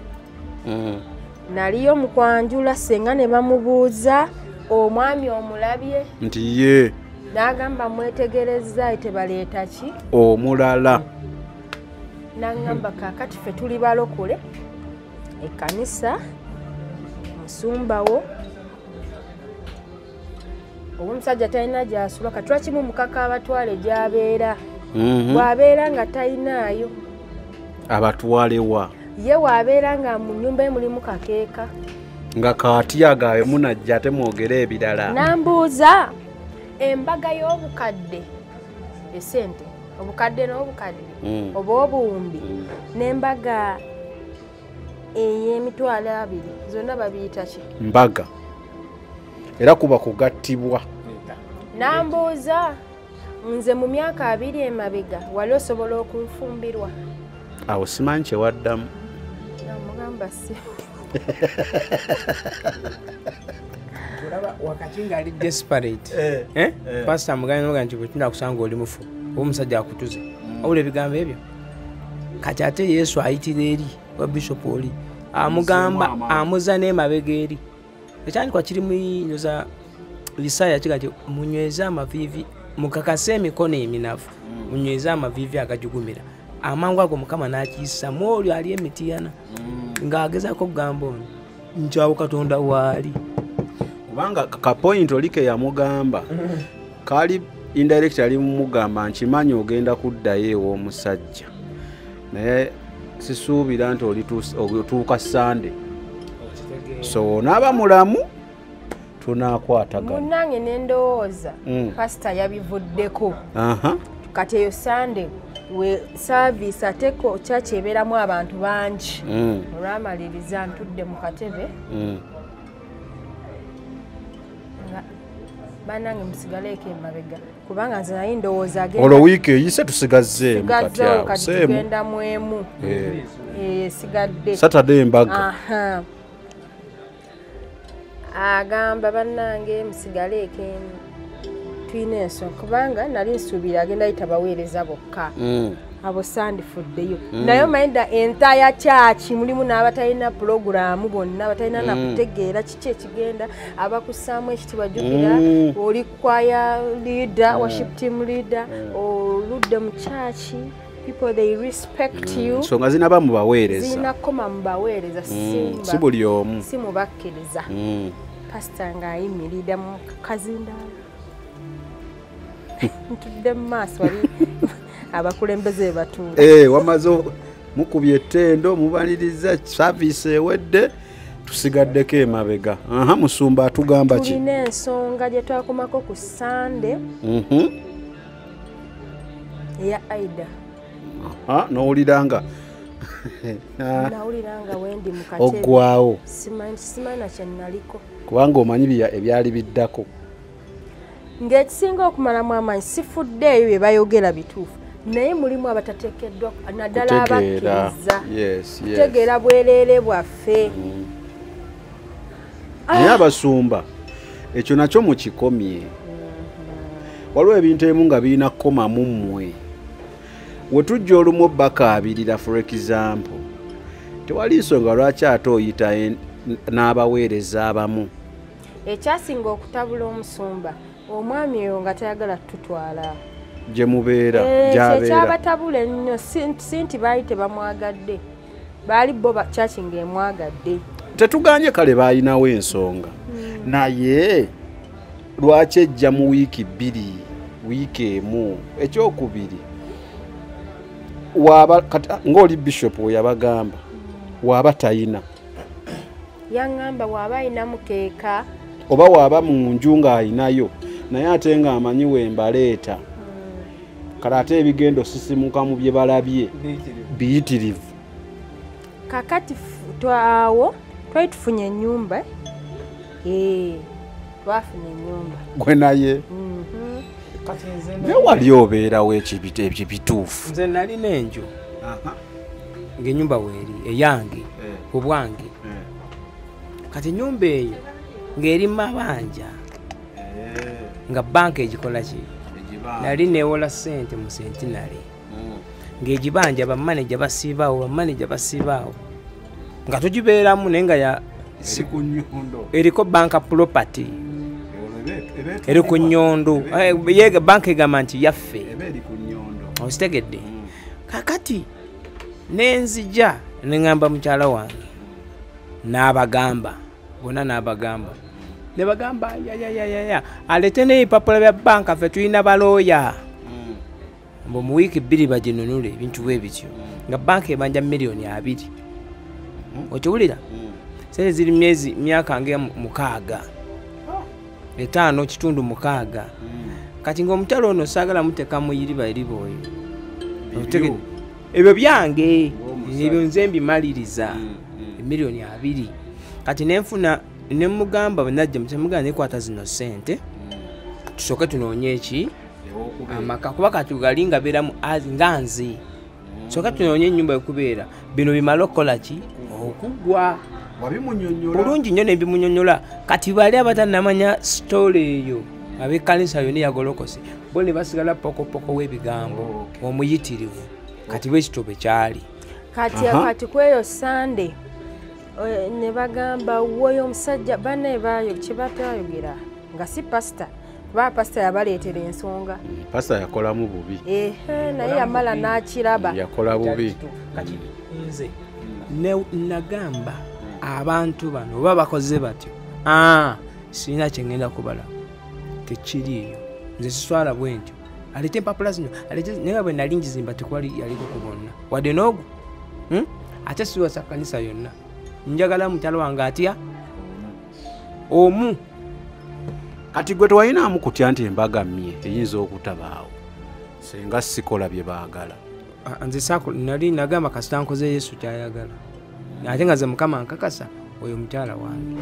Speaker 4: Mm.
Speaker 3: naliyo mukwanjula senga ne bamubuuza omwami omulabye.
Speaker 4: Nti ye.
Speaker 3: N'agamba mwetegereza tebaleeta ki?
Speaker 4: Omulala.
Speaker 3: N'aŋŋamba kaakati ffe tuli balokole ekkanisa musumbawo. Oba omusajja talina gyasula katula kimu mukaka abatwale gy'abeera.
Speaker 4: Mhm.
Speaker 3: bw'abeera nga talinaayo
Speaker 4: abatwalewa
Speaker 3: ye bw'abeera nga mu nnyumba ye mulimu kakeeka.
Speaker 4: Nga kaatya gaabwe munajja ate mwogere ebirala.
Speaker 3: Nambuuza embaga y'obukadde esente obukadde n'obukadde
Speaker 4: Mm.
Speaker 3: oba obuwumbi n'embaga ey'emitwalo abiri zonna babiyita ki?
Speaker 4: Mbaga. Era kuba kugattibwa.
Speaker 3: Nambuuza nze mu myaka abiri emabega wali osobola okunfumbirwa?
Speaker 4: Awo simanyi kyewaddamu
Speaker 3: namugamba si.
Speaker 5: Wakati ngaali desperate Eh? pasita mugambye noga nti bwetunda kusanga oli mufu oba omusajja akutuze awula ebigambo ebyo. Kati ate yesu ayitira eri wa bishopu oli amugamba amuza n'emabega eri. Ekyandikwa kiri muyoza isaaya kiga ti munyweze amaviivi mukakase emikono eminafu munyweze amaviivi agajugumira amangu ago mukama n'akiyisa mu olyo ali emitiyana. Ng'agezako okugamba ono nkyawo katonda waali
Speaker 4: kubanga kapoint oli ke yamugamba kaali indirect ali mumugamba nkimanyi ogenda kuddayo ew'omusajja naye sisuubira nti otuuka sande. So onaaba mulamu tunakwatagana
Speaker 3: munnange nendowooza
Speaker 4: Mm.
Speaker 3: pasita yabivuddeko. Kati eyo sande we saaviisi ate ko kyaki ebeeramu abantu bangi.
Speaker 4: Mm,
Speaker 3: olwamaliriza ntudde mu katebe.
Speaker 4: Mm.
Speaker 3: nga bannange musigaleeko emabega kubanga nze naye ndowooza
Speaker 4: olwo wiiki eyise tusigazzeemu kati
Speaker 3: sigazzawo
Speaker 4: awo
Speaker 3: kati
Speaker 4: seemu
Speaker 3: tugenda mu emu.
Speaker 4: Eh,
Speaker 3: esigadde
Speaker 4: saturday embaga
Speaker 3: agamba bannange musigaleeko emu tulina ensonga. Kubanga nali nsuubira agenda yita baweereza bokka.
Speaker 4: Mm,
Speaker 3: abo sandifuddeyo naye omayinda entaya kyaki mulimu n'abatalina pulogulaamu bonna abatalina nakutegeera kiki ekigenda abakussaamu ekitibwa jukira
Speaker 4: Mm.
Speaker 3: oli kwaya leader worship team leader oludde mu kyaki people they respect you.
Speaker 4: Ensonga zinaba mu baweereza.
Speaker 3: Zirina kukoma mu baweereza
Speaker 4: Mm,
Speaker 3: simba-
Speaker 4: si buli omu.
Speaker 3: si mubakkiriza
Speaker 4: Mm.
Speaker 3: pasita ng'ayimirira mu kazindaala ntudde mu maaso wali abakulembeze be batuula.
Speaker 4: Eh, wamaze mukubye ettendo mubaliriza saviisi ewedde tusigaddeko emabega. Aha musumba atugamba ki?
Speaker 3: Tulina ensonga gye twakomako ku sande.
Speaker 4: Mhm.
Speaker 3: eya aida.
Speaker 4: N'owulira nga
Speaker 3: nawulira nga wendi mu katebe
Speaker 4: oggwawo
Speaker 3: simanyi na kye naliko.
Speaker 4: Kubanga omanyi bya- ebyali biddako.
Speaker 3: Ng'ekisinga okumalamu amaanyi sifuddeeyo bye bayogera bituufu naye mulimu abatateekeddwa naddala abakkiriza.
Speaker 4: Yes, yes.
Speaker 3: kutegeera bwereere bwaffe.
Speaker 4: Naye abasumba ekyo nakyo mukikomye. Waliwo ebintu ebimu nga birina kukomamu mmwe. We tujja olumu bakaabirira for example. Tewali nsonga lwaki ate oyita en- n'abaweereza abamu?
Speaker 3: Ekyasinga okutabula omusumba omwami oyo nga tayagala tutwala
Speaker 4: gye mubeera
Speaker 3: Eh,
Speaker 4: gy'abeera
Speaker 3: kyekyabatabula ennyo si nti baali tebamwagadde. Baali bo kyaki ng'emwagadde
Speaker 4: tetuganye kale baayinawo ensonga. Naye lwaki ejja mu wiiki bbiri wiiki emu ekyokubiri? Waaba ng'oli bishop we yabagamba waaba tayina.
Speaker 3: Yaŋŋamba bw'aba ayinamu keeka
Speaker 4: oba waaba mu nju ng'ayinayo naye ate ng'amanyi we mbaleeta kale ate ebigendo sisimuka mu bye balabye. Biyitirivu.
Speaker 3: Kakati twawo twali tufunye ennyumba ee twafuna ennyumba.
Speaker 4: Gwe naye.
Speaker 3: Mhm.
Speaker 4: naye wali obeerawo ekibito ebyo bituufu
Speaker 5: nze nalina enju ng'enyumba weeri eyange obwange kati enyumba eyo ng'eri mu mabanja. Nga banka egikola ki nali neewola ssente mu sentinale ng'egibanja bamaneja basiibaawo bamaneja basiibaawo. Nga tugibeeramu naye nga eriko banka property. Eri ku nyondo banka egamba nti yaffe.
Speaker 4: Eba eri ku nyondo
Speaker 5: ozitegedde kakati nenzija neŋŋamba mukyala wange. N'abagamba bonna n'abagamba ne bagamba yayayayaya alete n'ebipapula bya banka ffe tulina balooya. Mbu mu wiiki bbiri baginunule ebintu bwe bityo. Nga banka ebanja miliyoni abiri. Okiwulira? Sente ziri myezi myaka nga mukaaga. Etaano kitundu mukaaga. Kati ngaomukyalo ono saagala muteka muyiriba eriba oyo. Ebyo. Byange ebyo nze mbimaliriza. Emiliyoni abiri. Kati nenfuna nemugamba bwenajja mutemugamba nekwata zino sente tusooke tunoonye eki? Amaka kuba kati gali nga beeramu nga nze. Sooke tunoonye ennyumba yokubeera. Bino bimale okukola ki? Okugwa. Bulungi nnyo nembimunyonyola kati bali abatanamanya sitole eyo abekkanisa yonna eyagolokose bo ne basigala pokopoko w'ebigambo omuyitirivu. Kati bwekito bwe kyali.
Speaker 3: Kati kati kweyo sande ne bagamba woyo omusajja banne bayo kyebatayogera nga si pasita kuba pasita yabaleetera ensonga.
Speaker 4: Pasa yakolamu bubi.
Speaker 3: Ehe naye yamala n'akiraba.
Speaker 4: Yakola bubi.
Speaker 5: Kati nze ne- nagamba abantu bano oba bakoze batyo "Ah, sirina kyengenda kubala. Tekiriiyo nze siswala bwe ntyo alete empapula zino naye nga bwe nali njizimba tekwali yaliko ku bonna. Wadde n'ogwo Hmm? ate siwasa kanisa yonna njagala mukyalo wange atya? Omu.
Speaker 4: Kati gwe tewalinamu kutya nti embaga mmye eyinza okutabaawo? Senga sikola bye baagala.
Speaker 5: Nze nali nagamba kasita nkoze yesu kyayagala. Ate nga ze mukama nkakasa oyo mukyala wange.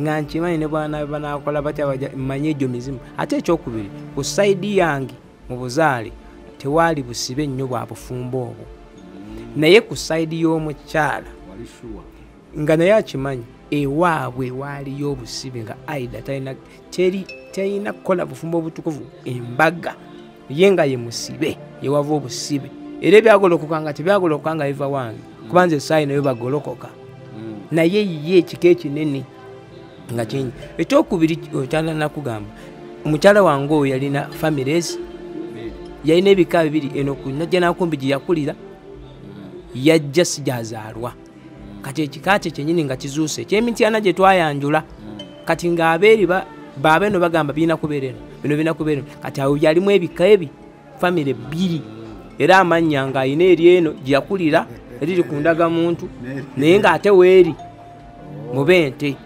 Speaker 5: Nga nkimanyi ne bwana banakola batya baja- manye egyo mizimu. Ate ekyokubiri ku saidi yange mu buzaale tewaali busibe nnyo bwa bufumbo obwo. Naye ku saidi y'omukyala nga naye akimanyi ewaabwe waaliyo obusibe nga aida talina kukola bufumbo obutukuvu embaga ye nga ye musibe yewava obusibe. Era ebyagolokoka nga tebyagolokoka nga biva wange kuba nze esaayi nayo bagolokoka. Naye ye ekika ekinene nga kingi ekyokubiri okyala nakugamba omukyala wange oyo yalina families yalina ebika bibiri eno najja nakumbi gye yakulira yajja si gyazaalwa kati ekika kye kyenyini nga kizuuse ekyemityana gye twayanjula kati ngaabeeri baaba eno bagamba birina kubeera eno bino birina kubeera eno kati awo yalimu ebika ebi famire bbiri. Era amannya nga ayina eri eno gye yakulira eriri ku ndagamuntu naye ng'ate weeri mube nte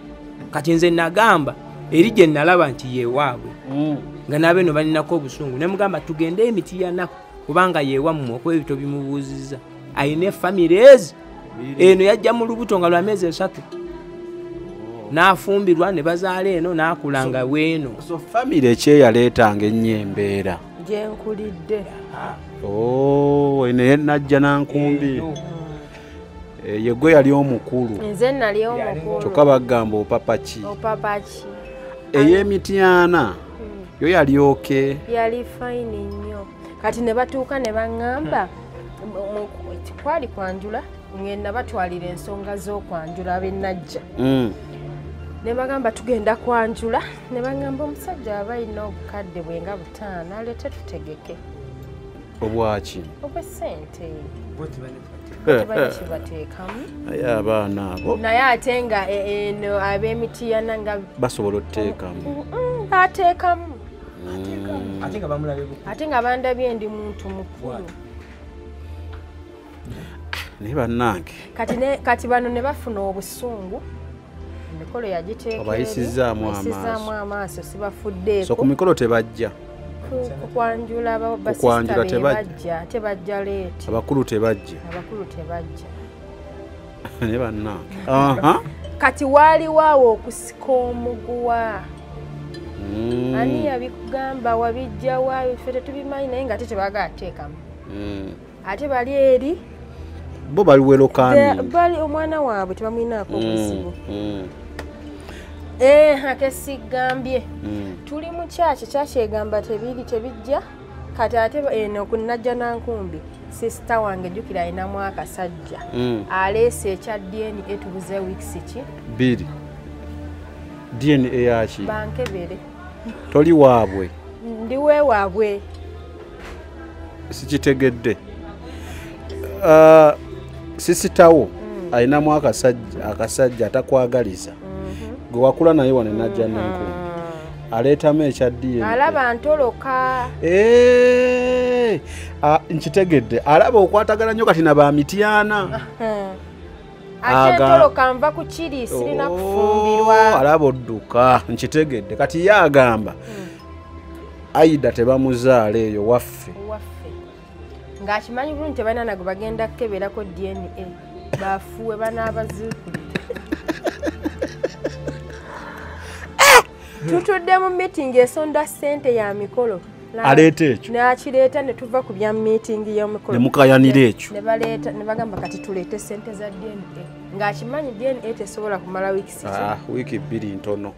Speaker 5: kati nze nagamba eri gye nalaba nti yewaabwe nga nabe eno balinako obusungu. Nemugamba tugende emitiyana kubanga yewammwe okuba ebito bimubuuziza ayina efamiries eno yajja mu lubuto nga lwa myezi esatu. N'afumbirwa ne bazaala eno n'akulanga weeno
Speaker 4: so famire ekyeyaleetanga ennyo embeera?
Speaker 3: Gyenkulidde
Speaker 4: Oh, naye najja nankumbi. Eh, ye gwe yali omukulu.
Speaker 3: Nze nali omukulu.
Speaker 4: Kyokka bagamba opapa ki?
Speaker 3: Opapaki
Speaker 4: ey'emityana yo yali oke?
Speaker 3: Yali fayini nnyo. Kati ne batuuka ne baŋŋamba kwali kwanjula ngenda batwalira ensonga z'okwanjula abenajja
Speaker 4: Mm.
Speaker 3: ne bagamba tugenda kwanjula ne baŋŋamba omusajja aba alina obukadde bwe nga butaano aleete tutegeke.
Speaker 4: Obwaki?
Speaker 3: Obwesente tebali kibateekamu
Speaker 4: naye abaana abo.
Speaker 3: Naye ate nga e- eno ab'emitiyana nga
Speaker 4: basobola otuteekamu
Speaker 3: Mm, bateekamu
Speaker 5: ate nga bamulabe
Speaker 3: ate nga bandabye ndi muntu mukulu
Speaker 4: naye bannange.
Speaker 3: Kati, ne, bano ne bafuna obusungu. Emikolo yagiteeka eri,
Speaker 4: Obayisizaamu
Speaker 3: bayisizaamu
Speaker 4: amaaso.
Speaker 3: amaaso
Speaker 4: so
Speaker 3: sibafuddeeko
Speaker 4: ku mikolo tebajja.
Speaker 3: Ku- ku kwanjula ba-
Speaker 4: kwanjula
Speaker 3: basista be
Speaker 4: tebajja.
Speaker 3: bajja tebajja leeti.
Speaker 4: Abakulu tebajja.
Speaker 3: Abakulu tebajja.
Speaker 4: Naye bannange.
Speaker 3: Kati waaliwo awo okusika omuguwa?
Speaker 4: Mm.
Speaker 3: ani yabikugamba wabijjawa ffe tetubimanyi naye nga ate tebagala teekamu
Speaker 4: Mm.
Speaker 3: ate bali eri
Speaker 4: bo baliwero
Speaker 3: Te-
Speaker 4: kani
Speaker 3: bali omwana waabwe tebamwinaako obuzibu
Speaker 4: Mm.
Speaker 3: Eh, ate sigambye.
Speaker 4: Mm.
Speaker 3: tuli mu kyaki kyakyegamba tebiri tebijja. Kati ate eno ku najja nankumbi sisita wange jjukira alinamu akasajja
Speaker 4: Mm.
Speaker 3: aleese ekya dna tubuze wiikisi ki?
Speaker 4: Biri. Dna yaki
Speaker 3: bankebere.
Speaker 4: Toli waabwe.
Speaker 3: Ndi weewaabwe
Speaker 4: sikitegedde. Ah, sisitawo alinamu akasajja atakwagaliza. Gwe wakula naye wane najja nankumbi aleetamu ekya dna
Speaker 3: alaba ntoloka.
Speaker 4: Nkitegedde. Alaba okwatagana nnyo kati nabamityana
Speaker 3: ate
Speaker 4: Aga-
Speaker 3: ntoloka nva ku kiri sirina
Speaker 4: Oh,
Speaker 3: kufumbirwa.
Speaker 4: Alaba odduka. Nkitegedde. Kati ye agamba aida tebamuzaala eyo waffe
Speaker 3: ng'akimanyi bulungi tebalina nago bagenda kukeberako dna bafuwe banaabazuukulira tutudde mu miitingi esonda ssente ya mikolo. Na-
Speaker 4: aleeta ekyo.
Speaker 3: N'akireeta ne tuva ku bya miitingi y'omukolo
Speaker 4: ne mukayanira ekyo.
Speaker 3: Ne baleeta ne bagamba kati tuleete ssente za dna ng'akimanyi dna tesobola kumala wiikisi ki
Speaker 4: Ah, wiiki bbiri ntono.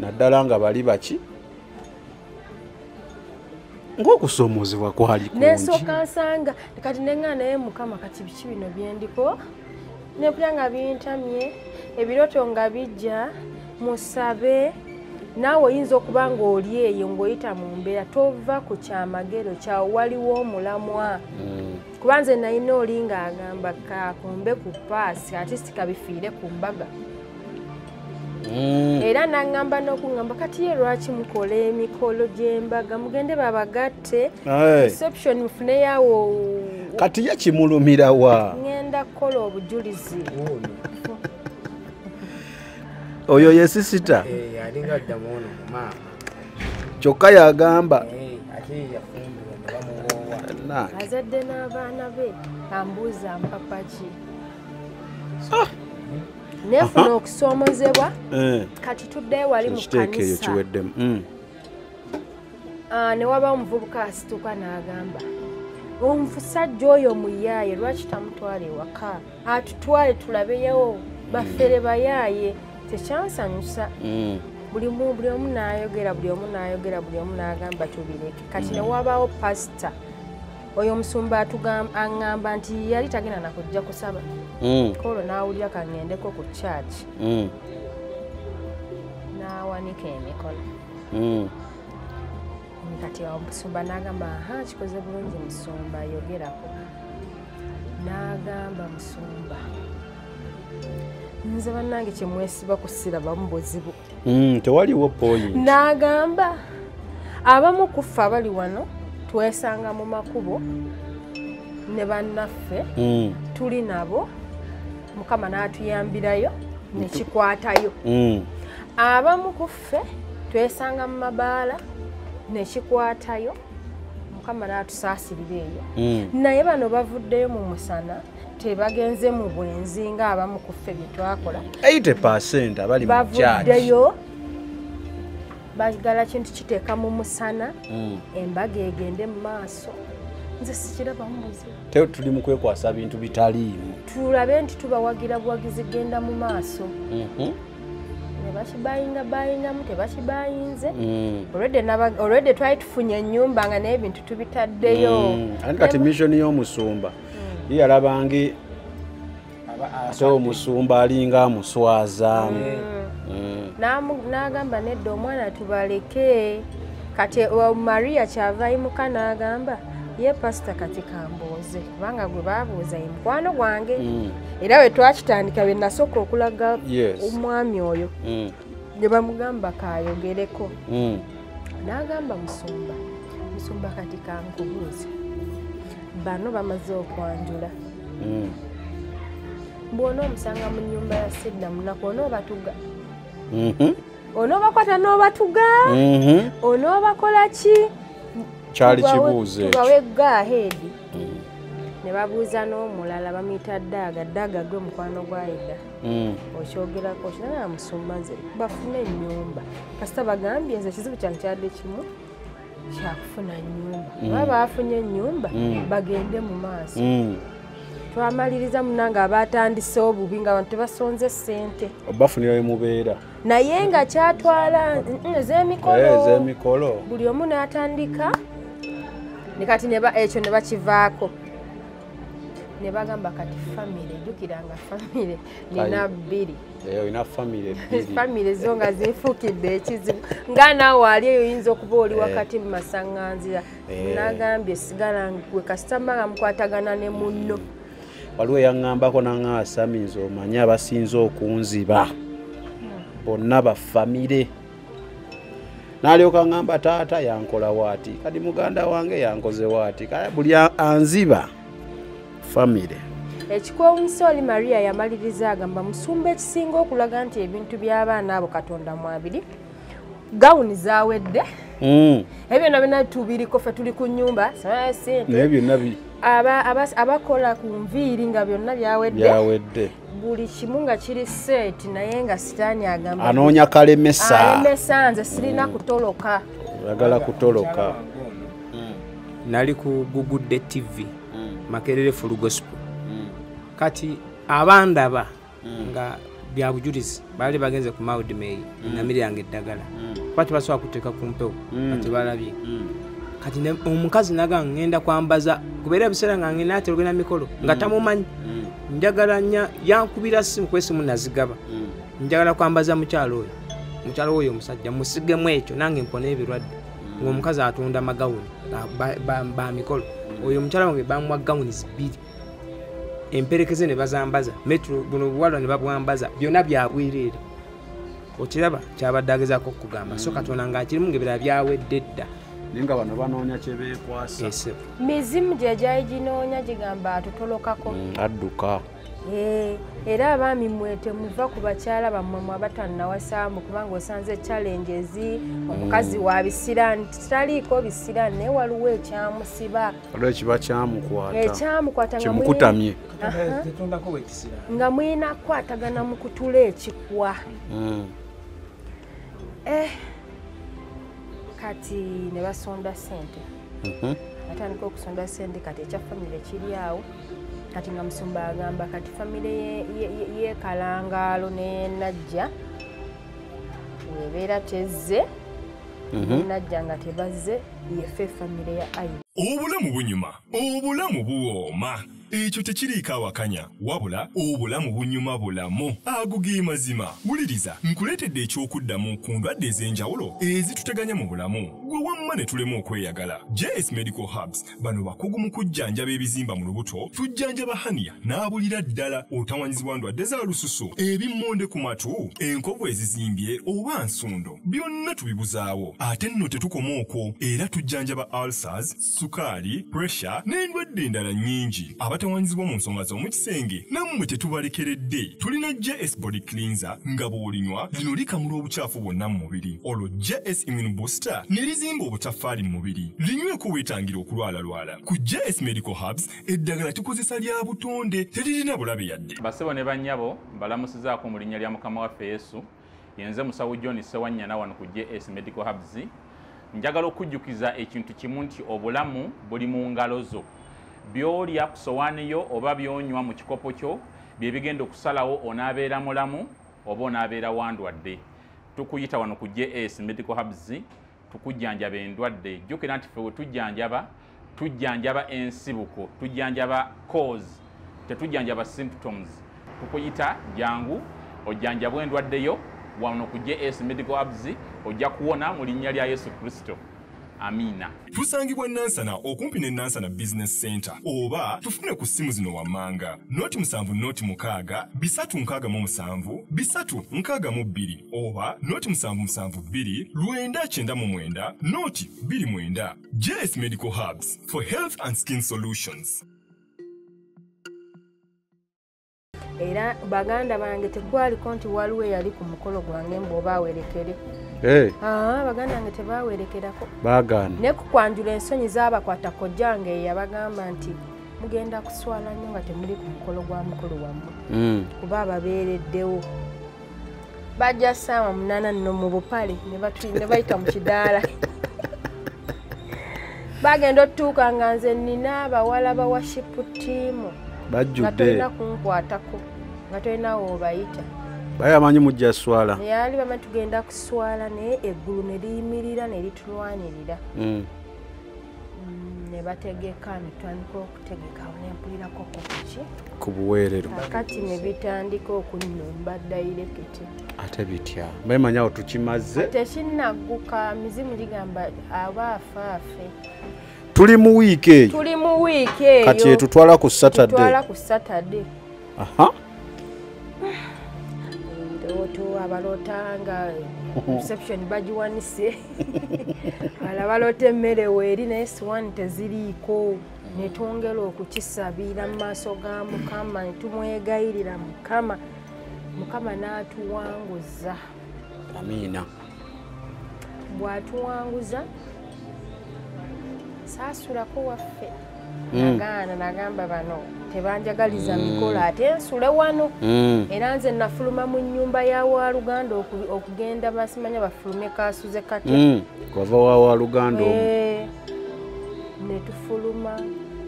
Speaker 4: Naddala nga bali baki ng'okusoomozebwa kwali kungi.
Speaker 3: Nensooka nsanga kati neŋŋa naye mukama kati biki bino byendiko nepulya nga bintamye ebiroto nga bijja musabe naawe oyinza okuba ng'oli eyo ng'oyita mu mbeera tova ku kyamagero kyawe waliwo omulamwa kuba nze nalina oli ng'agamba kakumbe ku paasi ate sikabifiire ku mbaga.
Speaker 4: Mm.
Speaker 3: Era naŋŋamba n'okuŋŋamba kati ye lwaki mukola emikolo gy'embaga mugende babagatte reception mufuneyawo
Speaker 4: kati ye kimulumira wa?
Speaker 3: Ŋŋenda kukola obujulizi.
Speaker 4: Oyo ye sisita?
Speaker 5: Eh, alinga addamu ono mumaama
Speaker 4: kyokka yagamba.
Speaker 5: Eh,
Speaker 3: azadde n'abaana be ambuuza mpapaki neefuna okusoomozebwa
Speaker 4: Eh,
Speaker 3: kati tuddeyo wali mu kanisa.
Speaker 4: Mm.
Speaker 3: Ah, ne wabawo omuvubuka asituka n'agamba omusajja oyo muyaaye lwaki tamutwala ewaka? Atutwale tulabeyo baffere bayaaye tekyansanyusa.
Speaker 4: Mm.
Speaker 3: buli mu- buli omu n'ayogera buli omu n'ayogera buli omu n'agamba tubireke. Kati ne wabaawo pasita oyo omusumba aŋŋamba nti yali tagenda nakujja kusaba
Speaker 4: Mm.
Speaker 3: kolo n'awulira kaŋŋendeko ku kyaki
Speaker 4: Mm.
Speaker 3: n'awanika emikono
Speaker 4: Mm.
Speaker 3: kati omusumba n'agamba aha kikoze bulungi musumba yogerako n'agamba musumba nze bannange kyemwesiba kusirabamu buzibu
Speaker 4: tewaliwo point
Speaker 3: n'agamba abamu kuffe abali wano twesanga mu makubo ne bannaffe
Speaker 4: Mm.
Speaker 3: tuli nabo mukama n'atuyambirayo nekikwatayo
Speaker 4: Mm.
Speaker 3: abamu ku ffe twesanga mu mabaala nekikwatayo mukama n'atusaasirira eyo
Speaker 4: Mm.
Speaker 3: naye bano bavuddeyo mu musana tebagenze mu bwenzi ng'abamu ku ffe bye twakola
Speaker 4: 80 abali mu
Speaker 3: bavuddeyo bagala kintu kiteeka mu musana
Speaker 4: Mm.
Speaker 3: embaga egende mu maaso nze sikirabamu buzibu
Speaker 4: te tuli mu kwekwasa bintu bitaliimu
Speaker 3: tulabe nti tubawagira buwagizi genda mu maaso
Speaker 4: Mhm.
Speaker 3: ne bakibayinga bayingamu tebakibayinze
Speaker 4: Mm.
Speaker 3: Already naba- already twali tufunye ennyumba nga naye ebintu tubitaddeyo
Speaker 4: Mm. ate kati misioni y'omusumba ye yalabange ate omusumba alinga Mm.
Speaker 3: N'amu- n'agamba nedda omwana tubaleke kati maria kyava ayimuka n'agamba ye pasita kati kambuuze kubanga gwe babuuza ye mukwano gwange
Speaker 4: Mm.
Speaker 3: era we twakitandika bye nasooka okulaga omwami oyo
Speaker 4: Mm.
Speaker 3: ne bamugamba kayogereko
Speaker 4: Mm.
Speaker 3: n'agamba musumba musumba kati kankubuuze bano bamaze okwanjula
Speaker 4: Mm.
Speaker 3: bw'onoomusanga mu nnyumba ya sidda munaku onoobatuga
Speaker 4: Mhm.
Speaker 3: Onoobakwata n'obatuga?
Speaker 4: Mhm.
Speaker 3: onoobakola ki?
Speaker 4: Kyali kibuuzo ekyo.
Speaker 3: tubawe gaheedi ne babuuza n'omulala bamuyita daaga daaga gwe mukwano gwayida
Speaker 4: Mm.
Speaker 3: okyogerako kinaa musumbaze bafune ennyumba. Kasita bagambye nze ekizibu kyange kyadde kimu kyakufuna ennyumba oba baafunye ennyumba bagende mu maaso.
Speaker 4: Mm.
Speaker 3: Twamaliriza munanga abatandise obubi nga bantu tebasonze ssente.
Speaker 4: Obafunira we mubeera.
Speaker 3: Naye nga kyatwala mm, ez'emikolo
Speaker 4: Eh, ez'emikolo
Speaker 3: buli omu n'atandika. Ne kati ekyo ne bakivaako. Ne bagamba kati famire jjukiranga famire nina bbiri.
Speaker 4: Eh, famire
Speaker 3: zo nga zifuukidde ekizibu. Nga naawe ali eyo oyinza okuba oli
Speaker 4: Eh.
Speaker 3: wakati mu masaŋŋanzira. Nagambye sigala gwe kasitamba nga mukwatagana ne munno
Speaker 4: waliwo eyaŋŋambako naŋa asami nze omanye abasinze okunziba. Bonna bafamire n'alyoka ŋŋamba taata yankola waati? Kati muganda wange yankoze waati? Kale buli anziba famire.
Speaker 3: Ekikwewunyisa oli maria yamaliriza agamba musumba ekisinga okulaga nti ebintu by'abaana abo katonda mwabiri gawuni zawedde
Speaker 4: Mm,
Speaker 3: ebyo byonna byonna tubiriko ffe tuli ku nyumba
Speaker 4: naye byonna
Speaker 3: abakola ku nviiri nga byonna byawedde buli kimu nga kiri seeti naye nga sitaani agamba
Speaker 4: anoonya kalemesa.
Speaker 3: alemesa nze sirina kutoloka.
Speaker 4: Oyagala kutoloka.
Speaker 5: Nali ku gugudde tv makerere full gospel. Kati abandaba nga bya bujulizi baali bagenze ku maud may namiryange eddagala. Kuba tebasobola kuteeka ku mpewo nga tebalabye kati omukazi naga ngenda kwambaza kubeera ebiseera nga ngenda ate ogenda mikolo nga tamumanyi. Njagala nya yankubira simu kwesimu nazigaba. Njagala kwambaza mukyalo oyo. Mukyalo oyo omusajja musigemu ekyo nange mpona ebirwadde. Ngaomukazi atunda magawuni ba- ba- ba- ba mikolo. Oyo omukyala wange bamuwa gawuni zibiri. Emperekeze ne bazambaza metro buno buwalwa ne babwambaza byonna byabwereere okiraba kyabadde agezaako okugamba so katonda ngaakirimu ngaebirala byawedde dda
Speaker 4: naye nga bano banoonya kyebeekwasa
Speaker 3: mizimu gye gyali ginoonya gigamba atutolokako
Speaker 4: adduka.
Speaker 3: Eh, era abaami mwe temuva ku bakyala bammwe mwe abatannawasaamu kubanga osanze challenges omukazi wa bisiraani taliiko bisiraani naye waliwo ekyamusiba.
Speaker 4: Waliwo ekiba kyamukwata.
Speaker 3: Ekyamukwata nga muli-
Speaker 4: kimukutamye
Speaker 3: nga mwina kukwatagana mu kutula ekikwa.
Speaker 4: Mm.
Speaker 3: Eh, kati ne basonda sente
Speaker 4: Mhm.
Speaker 3: atandika okusonda sente kati ekya famire kiri awo kati nga musumba agamba kati famire ye- ye- ye- yekalangaalo nenajja webeera tezze nenajja nga tebazze yefe famire ya ayi.
Speaker 1: Obulamu bunyuma obulamu buwooma ekyo tekiriiko awakanya wabula obulamu bunyuma bulamu. Ago ge mazima wuliriza nkuleetedde ekyokuddamu ku ndwadde ez'enjawulo ezituteganya mu bulamu. Gwe wamma ne tulema okweyagala. Js medical hubs bano bakugu mu kujjanjaba ebizimba mu lubuto tujjanjaba haniya n'abulira ddala otawanyizibwa ndwadde za lususu. Ebimmonde ku matu enkovu ezizimbye oba nsundo byonna tubibuzaawo. Ate nno tetukoma okwo era tujjanjaba ulcers sukaali puresha n'endwadde endala nnyingi abatawanyizibwa mu nsonga z'omukisenge nammwe tetubalekeredde. Tulina js body cleanser nga bw'olinywa lino likamula obucaafu bwonna mu mubiri. Olwo js immune booster ne lizimba obutaffaali mu mubiri. Linyweko weetangira okulwalalwala ku js medical hubs eddagala tukozesa lya butonde teririna bulabe yadde.
Speaker 2: Basebo ne bannyabo mbalamusizaako mu linnya lya mukama waffe yesu yenze musawo john sewanyana wano ku js medical hubs njagala okujjukiza ekintu kimu nti obulamu buli mu ngalo zo byolya ku sowaani yo oba byonywa mu kikopo kyo bye bigenda okusalawo onaabeera mulamu oba onaabeera wandwadde tukuyita wano ku js medical hubs tukujjanjaba endwadde. Jjukira nti fe we tujjanjaba tujjanjaba ensibuko tujjanjaba cause tetujjanjaba symptoms. Tukuyita jangu ojjanjabwa endwaddeyo wano ku js medical hubs ojja kuwona mu linnya lya yesu kristo amiina
Speaker 1: tusangibwa nansana okumpi ne nansana business center oba tufune ku ssimu zino wammanga noti musanvu noti mukaaga bisatu nkaaga mu musanvu bisatu nkaaga mu bbiri oba noti musanvu musanvu bbiri lwenda kyenda mu mwenda noti bbiri mwenda. Js medical hubs for health and skin solutions.
Speaker 3: Era baganda bange tekwaliko nti waliwo eyali ku mukolo gwange mbwoba awerekere.
Speaker 4: Eh,
Speaker 3: aa baganda bange tebawerekerako
Speaker 4: baagaana
Speaker 3: ne ku kwanjula ensonyi zaabakwata kojjange yabagamba nti mugenda kuswala nnyo nga temuli ku mukolo gwa mukulu wammwe.
Speaker 4: Mm.
Speaker 3: kuba ababeereddewo. Bajja saawa munaana nno mu bupale ne bayita mu kidaala. Bagenda otutuuka nga nze nina abawala ba washipu tiimu nga tolina kunkwatako nga tolina woobayita
Speaker 4: baye amanyi mujja swala
Speaker 3: yali bamanyi tugenda kuswala naye eggulu ne liyimirira ne litulwanirira.
Speaker 4: Mm.
Speaker 3: Mm, ne bategeka ne tutandika okutegeka awo ne mpulirako ku kuki
Speaker 4: ku buweerero.
Speaker 3: Kakati ne bitandika okunnumba dayirekiti
Speaker 4: ate bitya? Bemanyi awo tukimaze.
Speaker 3: Tekinnagguka mizimu ligamba aba afaafe
Speaker 4: tuli mu wiiki eyo.
Speaker 3: Tuli mu wiiki eyo.
Speaker 4: Kati etutwala ku
Speaker 3: tutwala
Speaker 4: satadde
Speaker 3: ku satade
Speaker 4: aha
Speaker 3: ebirooto abaloota nga reception bagiwanise. Bala baloota emmere weeri naye siwani teziriiko. Ne twongera okukisabira mu maaso ga mukama ne tumwegayirira mukama. Mukama n'atuwanguza.
Speaker 4: Amiina.
Speaker 3: Bw'atuwanguza saasulako waffe. Nagaana nagamba bano tebanjagaliza mikolo ate nsule wano.
Speaker 4: Mm.
Speaker 3: era nze nafuluma mu nnyumba ya waluganda oku- okugenda basimanya bafulume kasuze katya
Speaker 4: Mm. kwava wawa luganda omu.
Speaker 3: Eh, ne tufuluma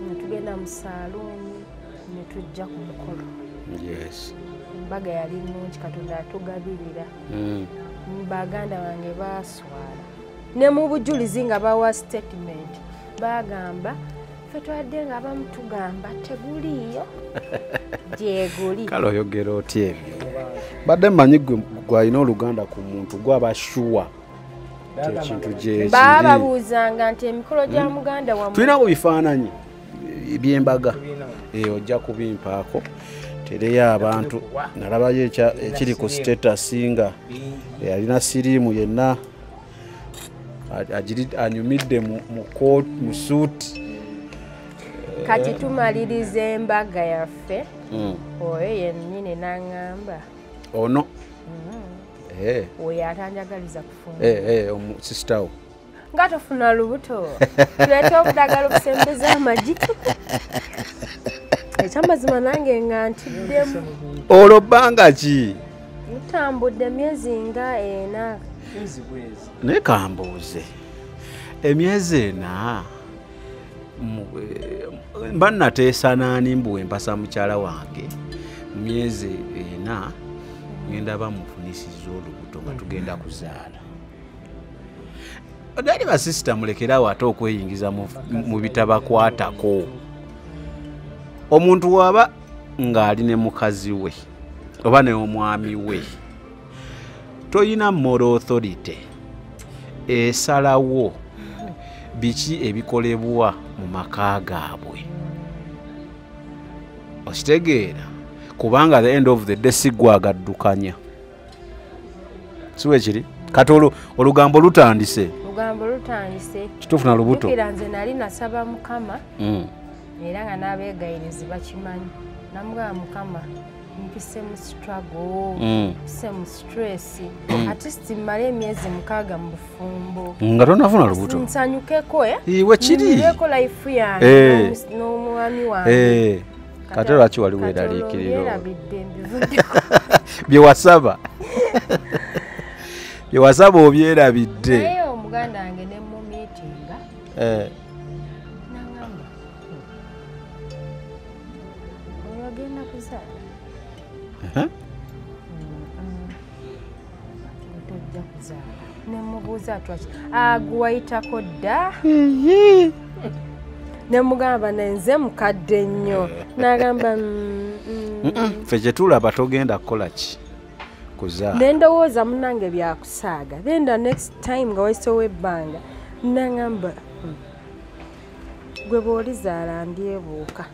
Speaker 3: ne tugenda mu saaluuni ne tujja ku mukolo.
Speaker 4: Yes.
Speaker 3: Embaga yali nnungi katonda atugabirira.
Speaker 4: Mm.
Speaker 3: baganda bange baswala ne mu bujulizi nga bawa statement bagamba fe twadde nga abamu tugamba teguliiyo? Gyeguli.
Speaker 4: Kale oyogera otya ebyo? Badde mmanyi gwe gwalina oluganda ku muntu gwaba shuwa kyekintu gyekiri
Speaker 3: baababuuzanga nti emikolo gya muganda wamu.
Speaker 4: Tulinaku bifaananyi ebyembaga Eh, ojja kubimpaako. Tereyo abantu. Nalabayo ekiri ku status nga alina siriimu yenna. Anyumidde mu suuti
Speaker 3: kati tumaliriza embaga yaffe.
Speaker 4: Mm.
Speaker 3: oyo yennyini n'aŋŋamba.
Speaker 4: Ono? Eh,
Speaker 3: oyo atanjagaliza kufuna.
Speaker 4: Eh, eh, omu- sisita wo.
Speaker 3: Nga tofuna lubuto. Tuleete obudagala obusembeza amagi. Ekyamazima nange nga ntiddemu.
Speaker 4: Olwo bbanga ki?
Speaker 3: Mutambudde emyezi nga ena.
Speaker 4: Naye kambuuze. Emyezi ena. eh, mba nateesa naani mbuwe mpasa mukyala wange. Mu myezi ena ngenda bamufunisiza olubuto nga tugenda kuzaala. Naali basisita mulekerawo ate okweyingiza mu- bitabakwatako. Omuntu waba ng'ali ne mukazi we oba ne omwami we toyina moral authority. Esalawo biki ebikolebwa mu maka gaabwe? Okitegeera kubanga the end of the day sigwagaddukanya siwe kiri? Kati olugambo lutandise.
Speaker 3: Lugambo lutandise.
Speaker 4: Kituufu na lubuto.
Speaker 3: Nze nali nasaba mukama
Speaker 4: Mm.
Speaker 3: era nga n'abeegayirizi bakimanyi. Namugamba mukama mpise mu struggle
Speaker 4: Mm.
Speaker 3: mpise mu stress atist mmale emyezi mukaaga mu bufumbo
Speaker 4: nga tonafuna lubuto
Speaker 3: nsanyukeko eh?
Speaker 4: iwe kiri
Speaker 3: life yange
Speaker 4: Eh.
Speaker 3: n'omwami wange
Speaker 4: Eh, kate lwaki wali weeraliikiriro
Speaker 3: byerabidde mbivuddeko
Speaker 4: byewasaba byewasaba obyerabidde
Speaker 3: omuganda wange ne twaki. Aguwayitako dda. Nemugamba nenze mukadde nnyo. Nagamba "Mm, mm."
Speaker 4: Mm-mm, ffe kye tulaba togenda kukola ki? Kuzaala
Speaker 3: nendowooza munange byakusaaga then the next time nga waisewo ebbanga nagamba "Hmm, gwe bwolizaala ndyebuuka.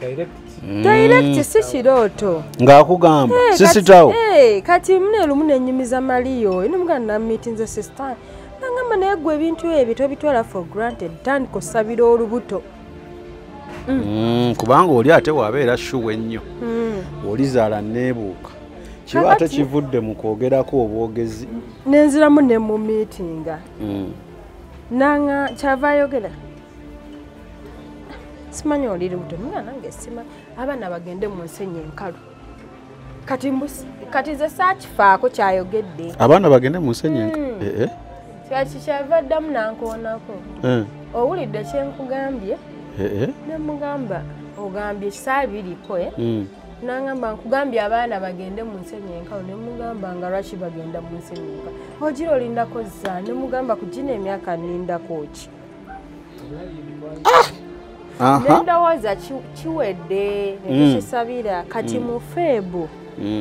Speaker 3: Direct. Si kirooto.
Speaker 4: Ng'akugamba.
Speaker 3: Eh,
Speaker 4: sisitawo
Speaker 3: kati- eh, kati muneerumu nenyumiza maliyo. Nemuganda namitinze sista nagamba naye gwe ebintu ebyo tobitwala for granted tandika osabira olubuto.
Speaker 4: Mm, kubanga oli ate wabeera shuwa ennyo.
Speaker 3: Mm.
Speaker 4: olizaala neebuuka. Kiba ate kivudde mu kwogerako obwogezi.
Speaker 3: Nenziramu ne mu miitinga
Speaker 4: Mm.
Speaker 3: nanga kyava ayogera? Simanyi oli lubuto nga nange simanyi abaana bagende mu nsenyi enkalu. Kati kati ze saakifaako kyayogedde.
Speaker 4: Abaana bagende mu nsenyi enka
Speaker 3: Mm.
Speaker 4: Eh, eh,
Speaker 3: kyaki kyava ddamu nankoonako owulidde kyenkugambye nemugamba ogambye ekisaa biriko e
Speaker 4: mm.
Speaker 3: nagamba nkugambye abaana bagende mu nsenyi enkalu nemugamba nga lwaki bagenda mu nsenyi enkalu ogira olindako za nemugamba kugina emyaka nindako ki?
Speaker 4: Aha.
Speaker 3: nendowooza ki- kiwedde? Netukisabira kati mu feebu
Speaker 4: Mm.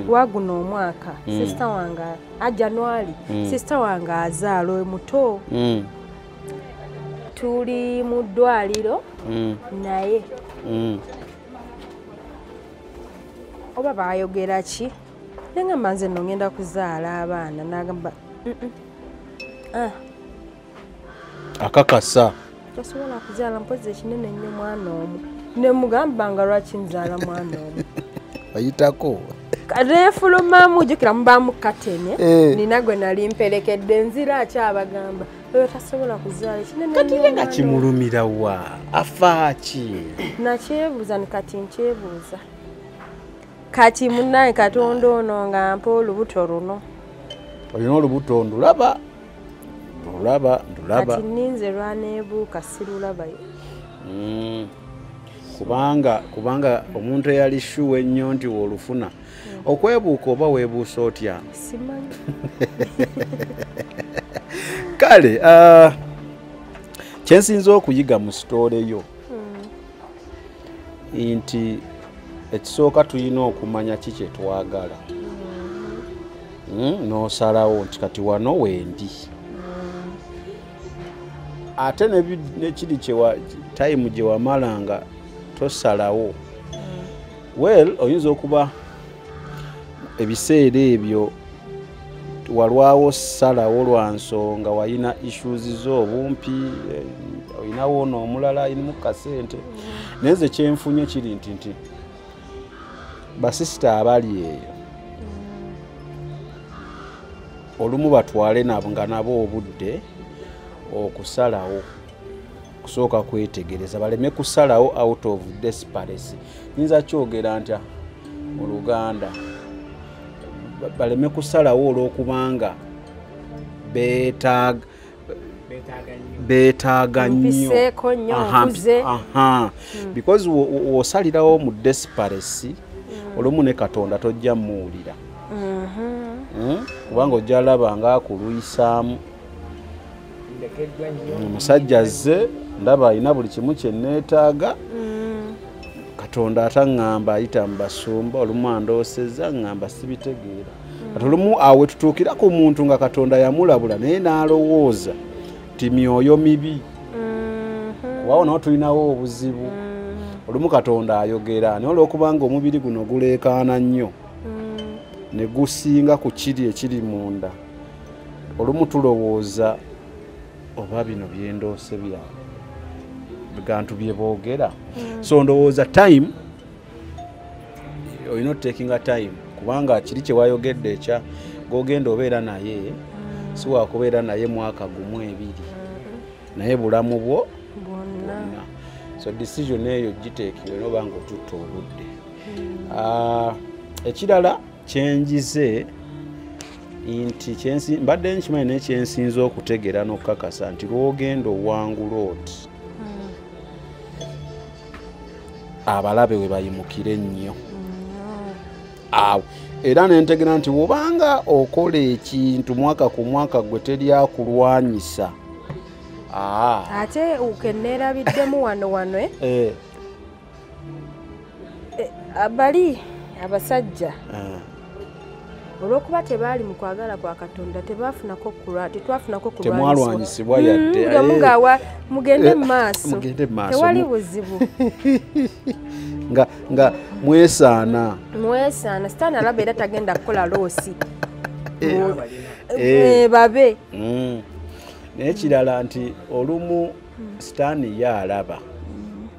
Speaker 3: Waguno omwaka sisita wange a januari sisita wange azaala oyo muto.
Speaker 4: Mm.
Speaker 3: tuli mu ddwaliro
Speaker 4: Mm.
Speaker 3: naye.
Speaker 4: Mm.
Speaker 3: oba bayogera ki? Nengamba nze nno ngenda kuzaala abaana nagamba "Mm-mm. Ah,
Speaker 4: akakasa.
Speaker 3: Tosobola kuzaala mpozi ekinene nnyo mwana omu. Nemugamba nga lwaki nzaala mwana omu.
Speaker 4: Bayitako
Speaker 3: reefulumamu jukira mubaamu katene
Speaker 4: Eh.
Speaker 3: nina gwe nali mperekedde nzira akyabagamba. Oyo tasobola kuzaala nnyo
Speaker 4: nga
Speaker 3: omwana omu."
Speaker 4: kimulumira wa? Afaaki
Speaker 3: nakyebuuza ni kati nkyebuuza. Kati munaye katonda ono nga mpa olubuto luno.
Speaker 4: Olina olubuto ndulaba. Ndulaba ndulaba.
Speaker 3: Kati ninze lwaneebuuka sirulabayo
Speaker 4: Mm. kubanga kubanga omuntu eyali shuwa ennyo nti woolufuna okwebuuka oba weebuusa otya? Kale ah, kyensinza okuyiga mu sitoole yo nti ekisooka tulina okumanya ki kyetwagala Mm, n'osalawo nti kati wano wendi. Ate nebi- nekiri tayimu gye wamala nga tosalawo. Well oyinza okuba ebiseera ebyo walwawo salawo lwa nsonga walina issues z'obumpi eh, olinawo ono omulala ayinimu kasente naye ze kyenfunye kiri nti nti basisita abali eyo olumu batwale nabo nga nabo obudde okusalawo kusooka kwetegereza baleme kusalawo out of desperacy nyinza kyogera ntya mu luganda baleme kusalawo olw'okubanga beetaaga beetaaga nnyo. aha. because wo- wo- w'osalirawo mu desperacy olumu ne katonda tojja muwulira Mm? kubanga ojja laba nga akulwisaamu omusajja azze ndaba alina buli kimu kyeneetaaga katonda ataŋŋamba ayita mu basumba olumu andooseza ŋŋamba sibitegeera. Kati olumu awe tutuukira ku muntu nga katonda yamulabula naye n'alowooza ti myoyo mibi. Kubawo nawo tulinawo obuzibu. Olumu katonda ayogera naye olwokubanga omubiri guno guleekaana nnyo. Ne gusinga ku kiri ekiri munda. Olumu tulowooza oba bino byendoose bya bigantu bye boogera. So ndowooza time olina otutekinga time. Kubanga kiri kyewayogedde ekya gogenda obeera naye si wakubeera naye mwaka gumu ebiri. Naye bulamu bwo
Speaker 3: bwonna.
Speaker 4: so decision eyo giteekibwe noba nga otutta obudde. Ah, ekirala kyenjize nti mbadde nkimanyi naye kyensinza okutegeera n'okukakasa nti lwogenda owangula oti abalabe we bayimukire ennyo awo era nentegera nti wobanga okola ekintu mwaka ku mwaka gwe teryakulwanyisa aa
Speaker 3: ate keneerabiddemu wano wano eh,
Speaker 4: eh,
Speaker 3: eh, abali abasajja. Olw'okuba tebaali mu kwagala kwa katonda tebafunako kulwa- tetwafunako
Speaker 4: temwalwanyisibwa yadde
Speaker 3: Mm, ngaawa mugende
Speaker 4: Eh,
Speaker 3: mu maaso.
Speaker 4: mugende mu maaso.
Speaker 3: tewali buzibu.
Speaker 4: Nga nga mwesaana.
Speaker 3: Mwesaana. Sitaani alaba era tagenda kukola loosi.
Speaker 4: Eh,
Speaker 3: Eh, babe.
Speaker 4: Mm. naye kirala nti olumu sitaani ye alaba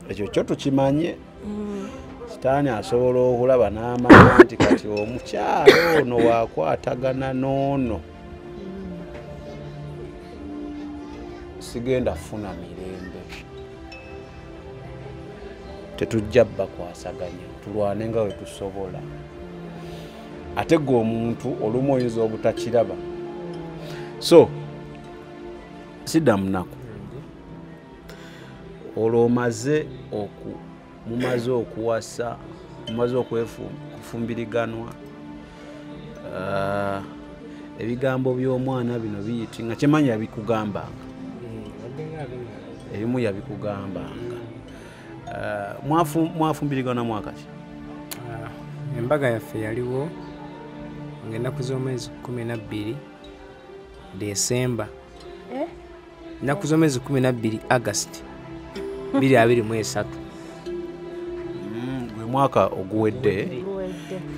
Speaker 4: ekyo kyo tukimanye sitaani asobola okulaba n'amanya nti kati omukyalo ono wakwatagana n'ono. Sigenda funa mirembe. Tetujja bakwasaganya tulwane nga we tusobola. Ate gwe omuntu olumu oyinza obutakiraba. So sidda munaku olwo omaze oku mumaze okuwasa mumaze okwefumbiriganwa ah, ebigambo by'omwana bino biyiti nga kyemanyi yabikugambanga. Mm. Ebimu yabikugambanga. Ah, Mwafumbiriganwa mwakaki
Speaker 5: ah, embaga yaffe yaliwo ngaennaku z'omwezi 12 desemba ennaku z'omwezi 12 agasti
Speaker 4: 223 omwaka oguwedde.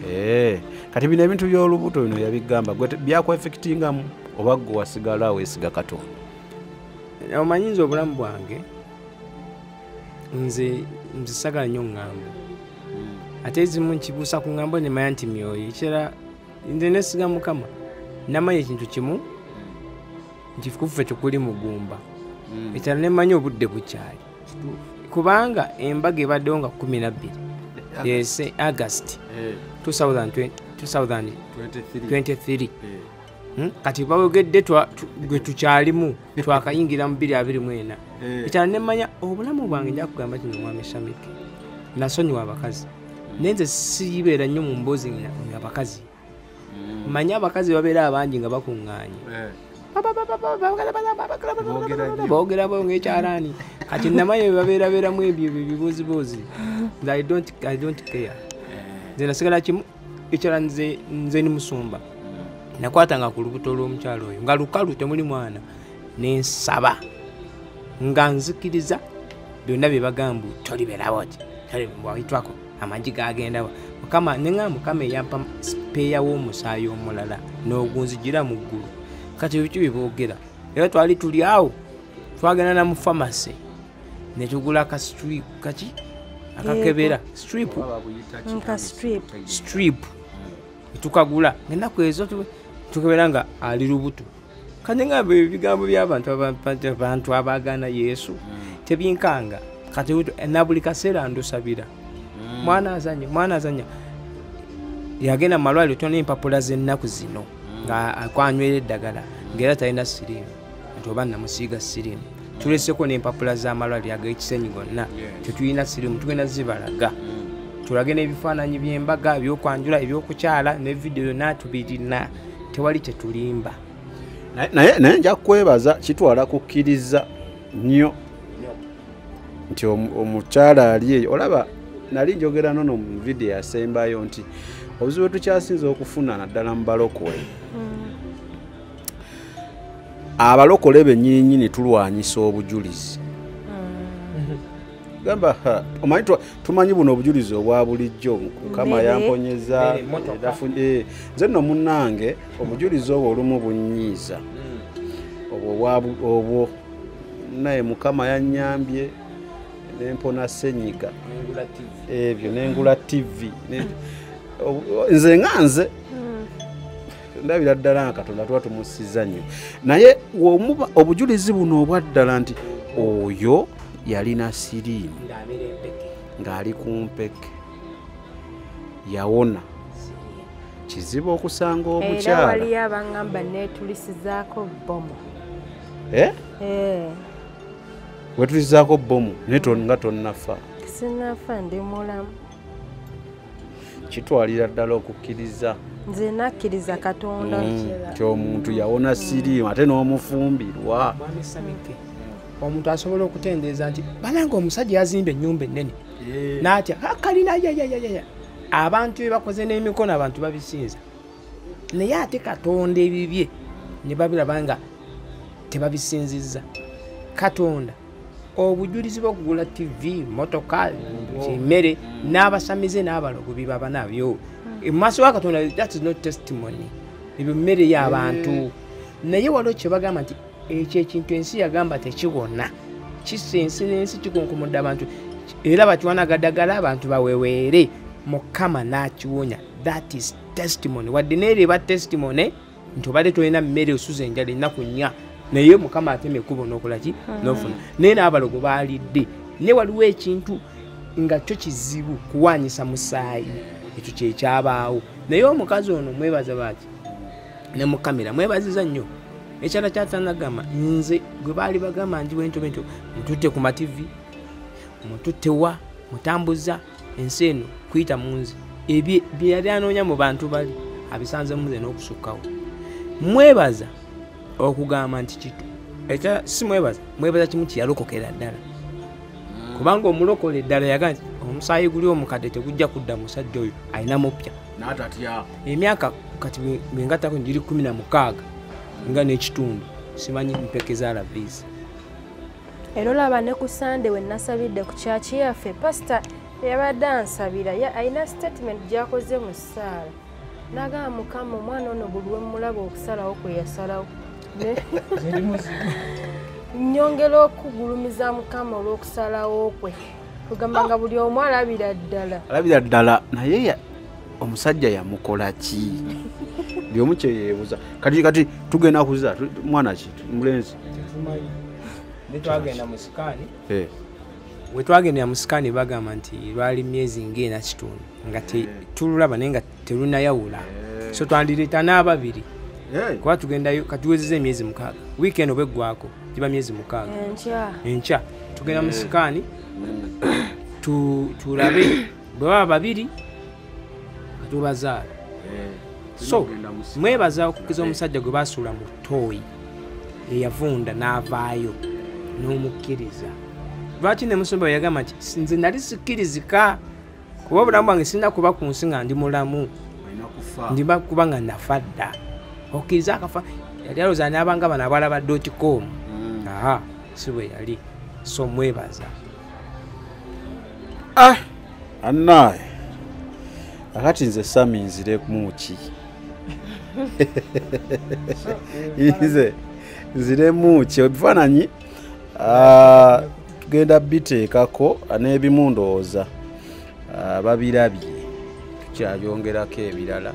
Speaker 4: Eh, kati bino ebintu by'olubuto bino yabigamba byakwefekitingamu oba gwe wasigala weesiga katonda?
Speaker 5: Eh, Omanyinza obulamu bwange? Nze nzisagala nnyo ŋŋambo hmm. ate ezimu nkibuusa ku ŋŋambo nemanya nti myoyo. Ekirala nze nesiga mukama namanya ekintu kimu nti kuffe tekuli mugumba. Hmm. Ekirala nemanya obudde bukyali. Kubanga embaga ebaddewo nga kumi nabbiri agasti 2020 2023 Hmm? kati bawegedde gwe tukyalimu twakayingira mu 224 ekirala nemanya obulamu bwange nja kugamba kino mwami samike nasonyiwa abakazi. Naye nze siibeera nnyo mu mboozi abakazi. Manye abakazi babeera abangi nga bakuŋŋaanye boogera bo ngaekyalaani kati namaye bebabeerabeeramu ebyo ebyo ebibuuzibuuzi I don't- care nze nasigala kimu ekyala nze nze ni musumba nakwatanga ku lubuto lw'omukyalo oyo nga lukalu temuli mwana nensaba nga nzikiriza byonna byebagamba tolibeerawo ti waitwako amagi gagendawa mukama nenga mukama eyampa sipeeya w'omusaayi omulala n'ogunzigira mu ggulu kati ebiki byeboogera era twali tuli awo twagenda namu famasi netugula akastrip kaki? Akakebera. Strip?
Speaker 3: Strip.
Speaker 5: Strip. Tukagula enaku ezo tu- tukebera nga ali lubuto. Kati nga ebigambo by'abantu aba- abantu abagana yesu tebinkanga. Kati buto- na buli kaseera ndusabira. Mwana azanya mwana azanya yagenda mu malwaliro tona empapula z'ennaku zino nga akwanywera eddagala ngaera talina siriimu nti oba namusiiga siriimu. Tuleseko n'empapula z'amalwaliro ag'ekisenyi gonna tetulina siriimu tugenda zibalaga. Tulage n'ebifaananyi by'embaga ebyokwanjula ebyokukyala ne vidiyo natubirina tewali kyetulimba
Speaker 4: Naye- naye naye nja kwebaza kitwala kukkiriza nnyo. Nti omu- omukyala ali eyo olaba nali njogera nono mu vidiyo yasembayo nti obuzibu tukyasinza okufuna naddala mu balokole abalokole bennyininyini tulwanyisa obujulizi. Gamba ha, omanyi tumanyi buno obujulizi obwa bulijjo? Mukama yamponyeza erafu- eh, nze nno munnange obujulizi obwo olumu bunyiiza. Obwo obwa- obwo naye mukama yanyambye nempona senyiga ebyo nengula tv ne- obu- nze nga nze ndabira ddala nga katonda tuba tumusiza nnyo. Naye womuba obujulizi buno obwa ddala nti oyo yalina siriimu ng'ali ku mpeke yawona. Kizibu okusanga omukyala.
Speaker 3: waliyo abangamba netulisizaako bomu
Speaker 4: Eh?
Speaker 3: Eh,
Speaker 4: wetulizaako bomu naye nga tonnafa.
Speaker 3: Sinafa ndi mulamu
Speaker 4: kitwalira ddala okukkiriza.
Speaker 3: Nze nakkiriza katonda.
Speaker 4: Mm, nti omuntu yawona siriimu ate n'omufumbirwa.
Speaker 5: Omuntu asobola okutendeeza nti balanga omusajja yazimba ennyumba ennene. N'atya kalina yayayayaya abantu bebakoze n'emikono abantu babisinza. Naye ate katonda ebibye ne babiraba nga tebabisinzizza. Katonda obujulizi bwokugula tv motoka emmere n'abasamize n'abalogo bibaba nabyo. Emumaaso wa katonda that is not testimony. Ebyo mmere y'abantu. Naye waliwo kyebagamba nti ekyo ekintu ensi yagamba tekiwona kisa ensi kikunkumudde abantu. Era bakiwanagadagala abantu baweweere. Mukama n'akiwonya. That is testimony. Wadde neereba testimony nti obadde tolina mmere osuza enjala ennaku nnya naye mukama atema ekkubo n'okolaki nofuna. Naye n'abalogo baalidde naye waliwo ekintu nga kyo kizibu kuwanyisa musaayi ekyo kyekyabaawo naye omukazi ono mwebaza baaki? Ne mukamera mwebaziza nnyo? Ekyala kyatanagamba nze gwe baali bagamba nti bwento bwento mututte ku mativi mututte wa mutambuza ensi eno kuyita mu nze. Ebye bye yali anoonya mu bantu bali abisanze muze n'okusukkawo. Mwebaza okugamba nti kitu ekya si mwebaza mwebaza kimu kyeyalokokera ddala. Kubanga omulokole eddala yagaa nti omusaayi guli omukadde tegujja kudda musajja oyo alina mupya. Emyaka kati bwe- bwengatako ngiri kumi na mukaaga nga n'ekitundu simanyi mpeke zaala visa
Speaker 3: era olaba ne ku sande we nasabidde ku kyaki yaffe pasita yabadde ansabira ya- alina statement gyakoze mu ssaala. Nagamba mukama omwana ono buli wemulaba okusalawo kwe yasalawo nyongera okugulumiza mukama olw'okusalawo kwe. Kugamba nga buli omu alabira ddala.
Speaker 4: Alabira ddala naye ya- omusajja yamukola ki? Buli omu kyeyeebuza kati kati tugenda kuza mwana ki mulenzi?
Speaker 5: Netwagenda mu sikaani.
Speaker 4: Eh,
Speaker 5: we twagendera mu sikaani bagamba nti lwali myezi ngaena kitundu nga tululaba naye nga terunayawula. So twandireeta n'ababiri kuba tugendayo katuwezeza emyezi mukaaga. Wiikendi oba eggwako giba myezi mukaaga.
Speaker 3: Enkya.
Speaker 5: Tugenda mu sikaani. Tu- tulabe. Bwe baba babiri atubazaala so mwebaza okukiza omusajja gwe basuula mu tooyi eyavunda n'avaayo n'omukkiriza. Lwaki ne musumba we yagamba nti "Si- nze nali sikkirizika kuba obulamu bwange sirina kuba ku nsi nga ndi mulamu. Ndiba kuba nga nafa dda okkiriza akafa yali alowooza n'abanga bano abalaba dotcom aa si bwe yali. So mwebaza.
Speaker 4: Ah, annaye. Akati nze sami nzire muki. Nze nzire muki. Ebifaananyi ah, tugenda biteekako n'ebimu ndowooza ah, babirabye. Tukyayongerako ebirala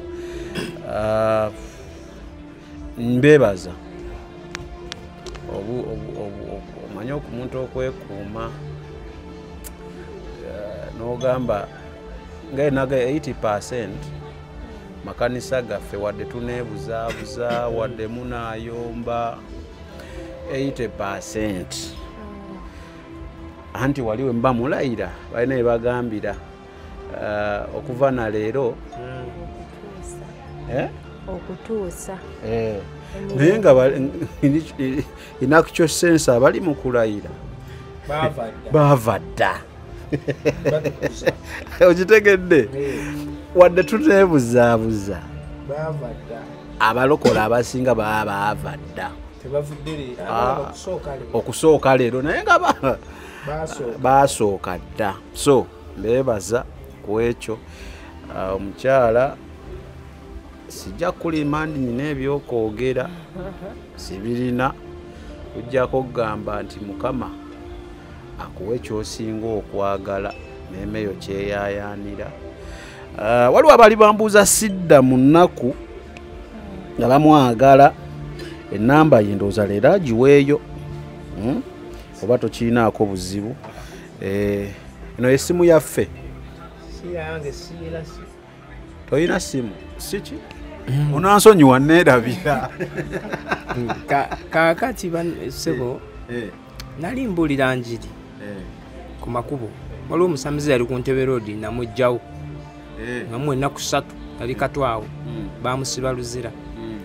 Speaker 4: Obu- omanye okumuntu okwekuuma n'ogamba ngaenaga 80 percent makanisa gaffe wadde tuneebuzaabuza wadde munayomba 80 percent. Anti wali we mba mulayira balina bye bagambira Ah, okuva na leero eh?
Speaker 3: Okutuusa.
Speaker 4: Eh. naye nga inactual sense abali mu kulayira. Baava dda okitegedde wadde tuneebuzaabuza abalokola abasinga baba baava dda Ah. okusooka leero. Naye nga ba- baasooka. dda. So beebaza ku ekyo. Ah, omukyala sijja kulima ndi nina ebyokwogera sibirina. Kujjako kugamba nti mukama akuwa ekyosinga okwagala nemeyo kyeyayaanira Ah, waliwo abali bambuuza sidda mu nnaku nga bamwagala. Enamba ye ndowooza leero agiweeyo Hmm? oba tokiinaako buzibu. Eh, eno esimu yaffe? Toyina simu siki onansonyiwa neerabira
Speaker 5: kakati sebo nali mbuulira njiri ku makubo. Waliwo omusamizi yali ku ntebe roodi namugjawo nga mu ennaku ssatu yali katwawo. Bamusiba luzira.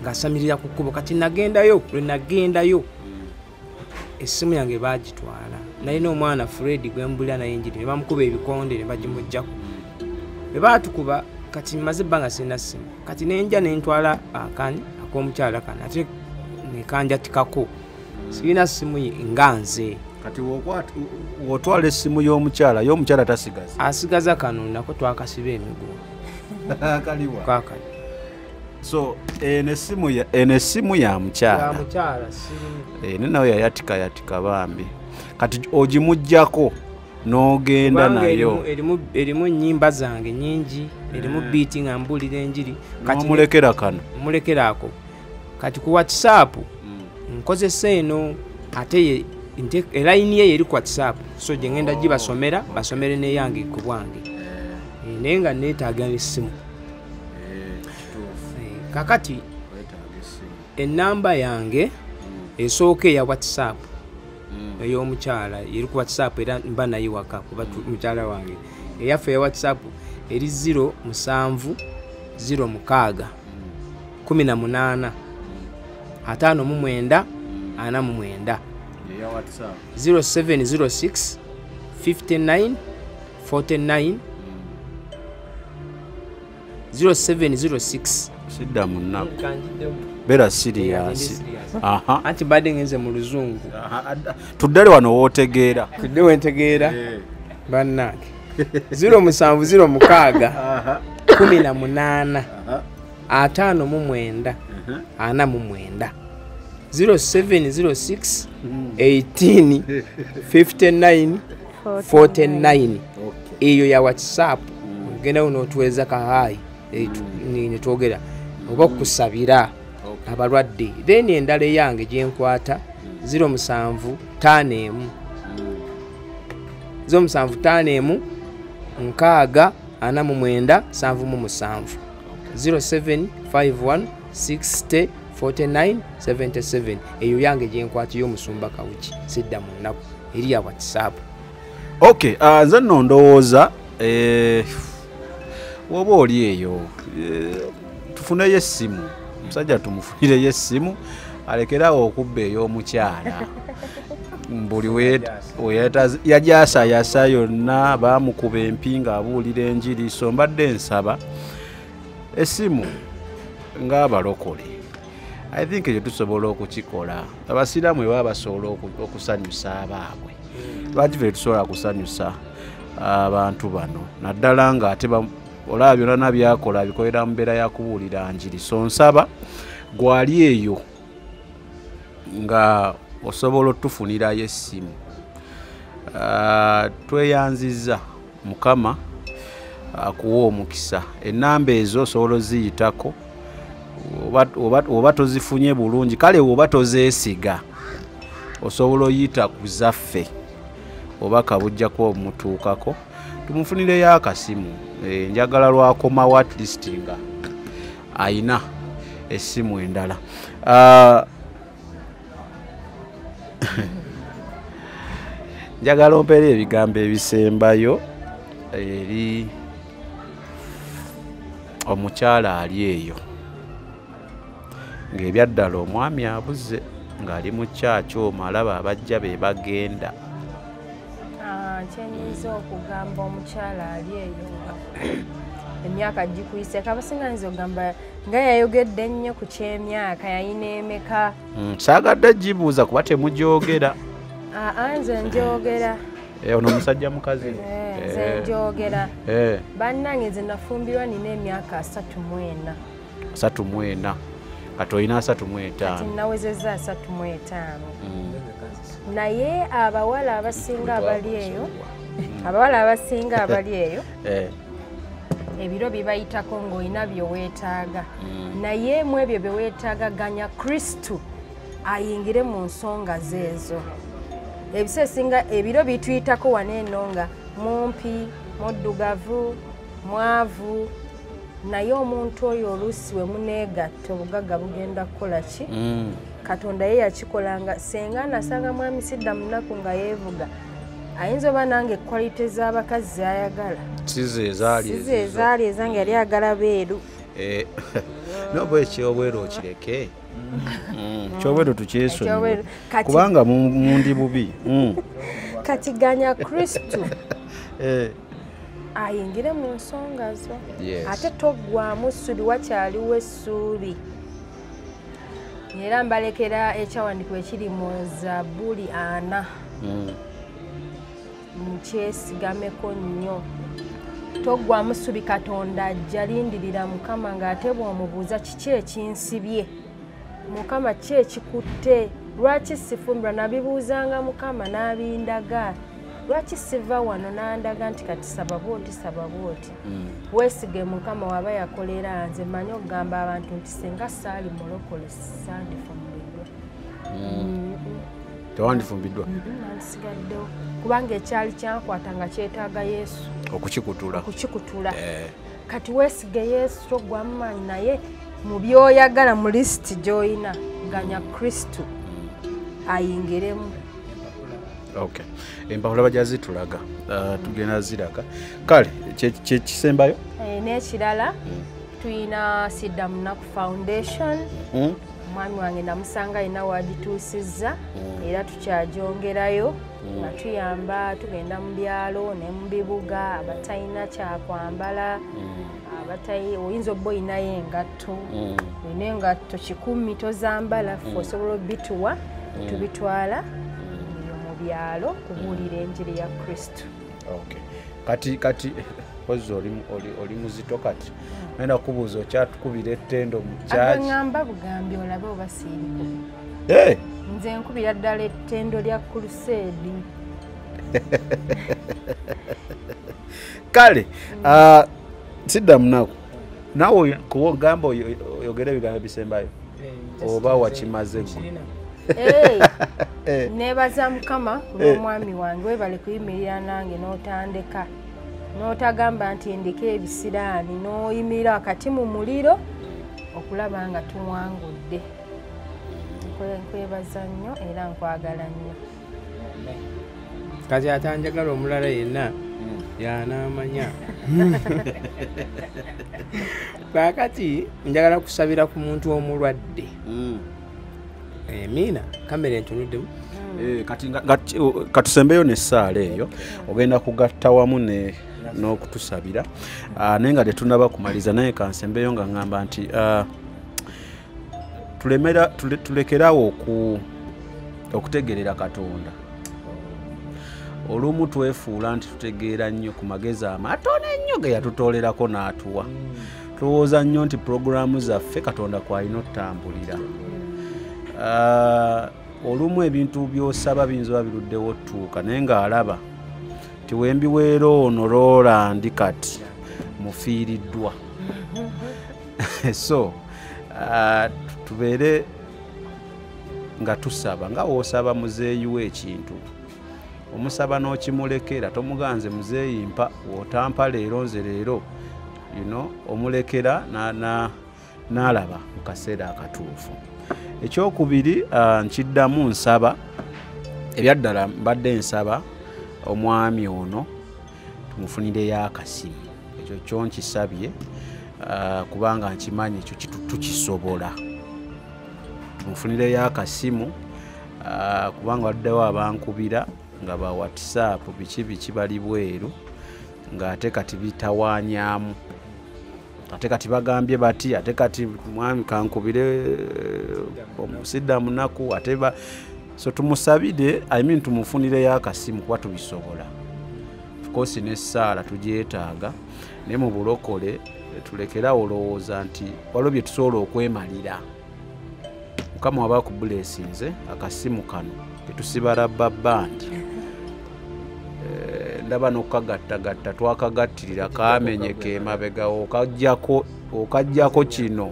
Speaker 5: Ng'asamirira ku kkubo kati nagendayo lwe nagendayo. Essimu yange baagitwala. Nalina omwana fred gwe mbulira naye njiri ne bamukuba ebikonde ne bagimugjako bwe baatukuba kati maze ebbanga sirina ssimu kati nenja nentwala akani ak'omukyala kano ate nekanjatikako sirina ssimu ye nga nze.
Speaker 4: Kati wotwala essimu y'omukyala y'omukyala tasigaza?
Speaker 5: Asigaza kano nako twakasiba emiguwa kakano
Speaker 4: so eno essimu ya- mukyala. Nayo yayatika yatika bambi. Kati ogimuggyako n'ogenda nayo.
Speaker 5: erimu- ennyimba zange nyingi erimu biiti nga mbuulira enjiri. Kati
Speaker 4: n'omulekera kano.
Speaker 5: Mulekera ako. Kati ku whatsapp nkozesa eno ate elayini ye yeri ku whatsapp. So gye ngenda gibasomera basomere neyange ku bwange. Eh, naye nga neetaaga essimu Eh, kakati enamba yange esooka eya whatsapp ey'omukyala eri ku whatsapp era mba naye waka kuba tu- mukyala wange. Eyaffe eya whatsapp eri 0 musanvu 0 mukaaga 18 ataano mu mwenda ana mu mwenda. 0706 59 49 0706
Speaker 4: sidda mu nnaku. Beera siriyasi
Speaker 5: anti mbadde ngenze mu luzungu.
Speaker 4: Tuddale wano wootegeera
Speaker 5: tudde wentegeera. Bannange. 0 musanvu 0 mukaaga. 18 ataano mu mwenda. Ana mu mwenda. 0706 18 59 49 eyo ya whatsapp. Ogendawo notuweereza kahayi netwogera oba okusabira abalwadde. Then endala eyange gyenkwata 07 51 07 nkaaga ana mu mwenda sanvu mu musanvu. 0751 60 49 77 eyo yange gyenkwata y'omusumba kawuki sidda mu nnaku eri ya whatsapp.
Speaker 4: Ok ah, nze nno ndowooza eh, woba oli eyo? Eh, tufuneyo essimu. Omusajja tumufunireyo essimu alekerawo okubba ey'omukyala. Buli we- yajaasayasa yonna baamukuba empi ng'abuulira enjiri. So mbadde nsaba essimu ng'abalokole. I think ekyo tusobola okukikola. Abasiraamu bwe baba basobola oku- okusanyusa abaabwe. Lwaki fe tusobola kusanyusa abantu bano? Naddala nga ate ba- olaba byonna byakola abikolera mu mbeera ya kubuulira njiri. So nsaba gwali eyo nga osobola otufunirayo essimu. Ah, tweyanziza mukama akuwa omukisa. Enamba ezo osobola oziyitako oba- tozifunye bulungi. Kale oba tozeesiga osobola oyita ku zaffe oba kabujja kuba omutuukako tumufunireyo akasimu Eh, njagala lwakomawo at least nga ayina essimu endala. Njagala ompeera ebigambo ebisembayo eri omukyala ali eyo. Ng'ebyaddala omwami abuze ng'ali mu kyaki omwo alaba abajja be bagenda
Speaker 3: kyenyinza okugamba omukyala ali eyo nga emyaka gikuyise kabasinga nyiza okugamba nga yayogedde ennyo ku kyemyaka yayina emeka?
Speaker 4: Mm, saagadde gibuuza kuba temugyogera.
Speaker 3: Aa nze njogera
Speaker 4: Eh, ono omusajja mukazi.
Speaker 3: Eh, nze
Speaker 4: Eh,
Speaker 3: njogera
Speaker 4: eh,
Speaker 3: bannange nze nafumbirwa nina emyaka asatu mu ena.
Speaker 4: Asatu mu ena. Kati olina asatu mu
Speaker 3: kati
Speaker 4: etaano.
Speaker 3: nawezezza asatu mu etaano.
Speaker 4: Mm.
Speaker 3: Naye abawala abasinga abali eyo abawala abasinga abali eyo
Speaker 4: Eh,
Speaker 3: ebiro bibayitako ng'olina byeweetaaga
Speaker 4: Mm.
Speaker 3: naye mu ebyo byeweetaaga ganya kristu ayingire mu nsonga zeezo. Ebiseera esinga ebiro bituyitako wano eno nga mumpi muddugavu mwavu. Naye omuntu oyo oluusi we muneegatta obugagga bugenda kukola ki?
Speaker 4: Mm.
Speaker 3: Katonda ye yakikolanga. Senga nasanga mwami sidda munaku nga yeevuga ayinza oba nange ekwalite z'abakazi zayagala?
Speaker 4: Size ezaali
Speaker 3: ezange yali agala beeru.
Speaker 4: Eh, noba ekyobwero okireke. Mm, kyobwero tukyesonyiwe kubanga mu- mundi bubi. Mm.
Speaker 3: kati ganya kristu
Speaker 4: Eh,
Speaker 3: ayingire mu nsonga zo. Ate toggwamu ssuubi wakyaliwo essuubi era mbalekera ekyawandikibwa ekiri mu zabbuli ana.
Speaker 4: Mm.
Speaker 3: nkyesigameko nnyo. Toggwamu ssuubi katonda ajja lindirira mukama ng'ate bw'omubuuza kiki ekinsibye? Mukama ki ekikutte lwaki sifumbirwa? Nabibuuzanga mukama n'abindaga lwaki siva wano n'andaga nti kati saba bwoti saba bwoti? Weesige mukama waba yakolera nze manyi okugamba abantu nti singa saali mulokole sandifumbirwa
Speaker 4: tewandifumbiddwa
Speaker 3: nandisigaddewo kubanga ekyali kyankwata nga kyetaaga yesu.
Speaker 4: Okukikutula?
Speaker 3: Okukikutula.
Speaker 4: Eh,
Speaker 3: kati weesige yesu toggwamu maanyi naye mu byoyagala mu lisiti gy'olina ganya kristu ayingiremu
Speaker 4: okay empapula bajja zitulaga Ah, tugenda ziraga. Kale kye- kye kisembayo?
Speaker 3: Eh, n'ekirala tulina sidda munaku foundation.
Speaker 4: Mm?
Speaker 3: omwami wange namusanga alina wagituusizza era tukyagyongerayo nga tuyamba tugenda mu byalo ne mu bibuga abatalina kyakwambala oyinza obba olinayo engatto.
Speaker 4: Mm.
Speaker 3: olina engatto kikumi tozambala ffe osobola obituwa tubitwala byalo kubuulira enjiri ya kristu.
Speaker 4: Okay. kati kati pozi oli, muzito kati? Enda kubuuza okyatukubira ettendo mu kyaki
Speaker 3: agaŋŋamba bugambi olabe oba siiriko
Speaker 4: Eh,
Speaker 3: nze nkubira ddala ettendo lya kuluseedi
Speaker 4: kale ah, sidda munaku. Naawe kuwogamba oyogere ebigambo ebisembayo? Oba wakimaze gwe
Speaker 3: neebaza mukama olw'omwami wange webale kuyimirira nange n'otandika. N'otagamba nti ndika ebisiraani n'oyimirira wakati mu muliro okulaba nga tuwangudde. Nkwe- nkwebaza nnyo era nkwagala nnyo.
Speaker 5: Kati atanjagala omulala yenna yanamanya kakati njagala kusabira ku muntu omulwadde emiina kamera entunuddemu
Speaker 4: Eh, kati katusembeyo nessaala eyo ogenda kugatta wamu n'okutusabira. Ah, naye nga tetunaba kumaliza naye kansembeyo nga ŋŋamba nti ah, tulekerawo oku- okutegerera katonda. Olumu twefuula nti tutegeera nnyo ku magezi amatono ennyo ge yatutolerako n'atuwa. Tulowooza nnyo nti puroguramu zaffe katonda kwalina otutambulira olumu ebintu byosaba biyinza oba biruddewo ottuuka naye ng'alaba ti wembiweera ono rolandi kati mufiiriddwa. So ah, tubeere nga tusaba nga woosaba muzeeyi we ekintu omusaba n'okimulekera tomuganze muzeeyi mpa wootampa leero nze leero you know, omulekera na- na- n'alaba mu kaseera akatuufu ekyokubiri ah, nkiddamu nsaba. Ebyaddala mbadde nsaba omwami ono tumufunireyo akasimu ekyo kyo nkisabye ah, kubanga nkimanyi ekyo tukisobola. Tumufunireyo akasimu ah, kubanga waddewo abankubira nga ba whatsapp biki biki bali bweru ng'ate kati bitawanyamu ate kati bagambye bati ate kati mwami kankubire eh, omusidda munaku ate so tumusabire I mean tumufunireyo akasimu kuba tubisobola. Ofcourse nessaala tugyetaaga naye mu bulokole eh, tulekerawo olowooza nti waliwo bye tusobola okwemalira. Mukama waba akubulesinze akasimu kano ketusibala babandi Eh, ndaba nokukagattagatta twakagattirira kamenyeka emabega okajjako kino.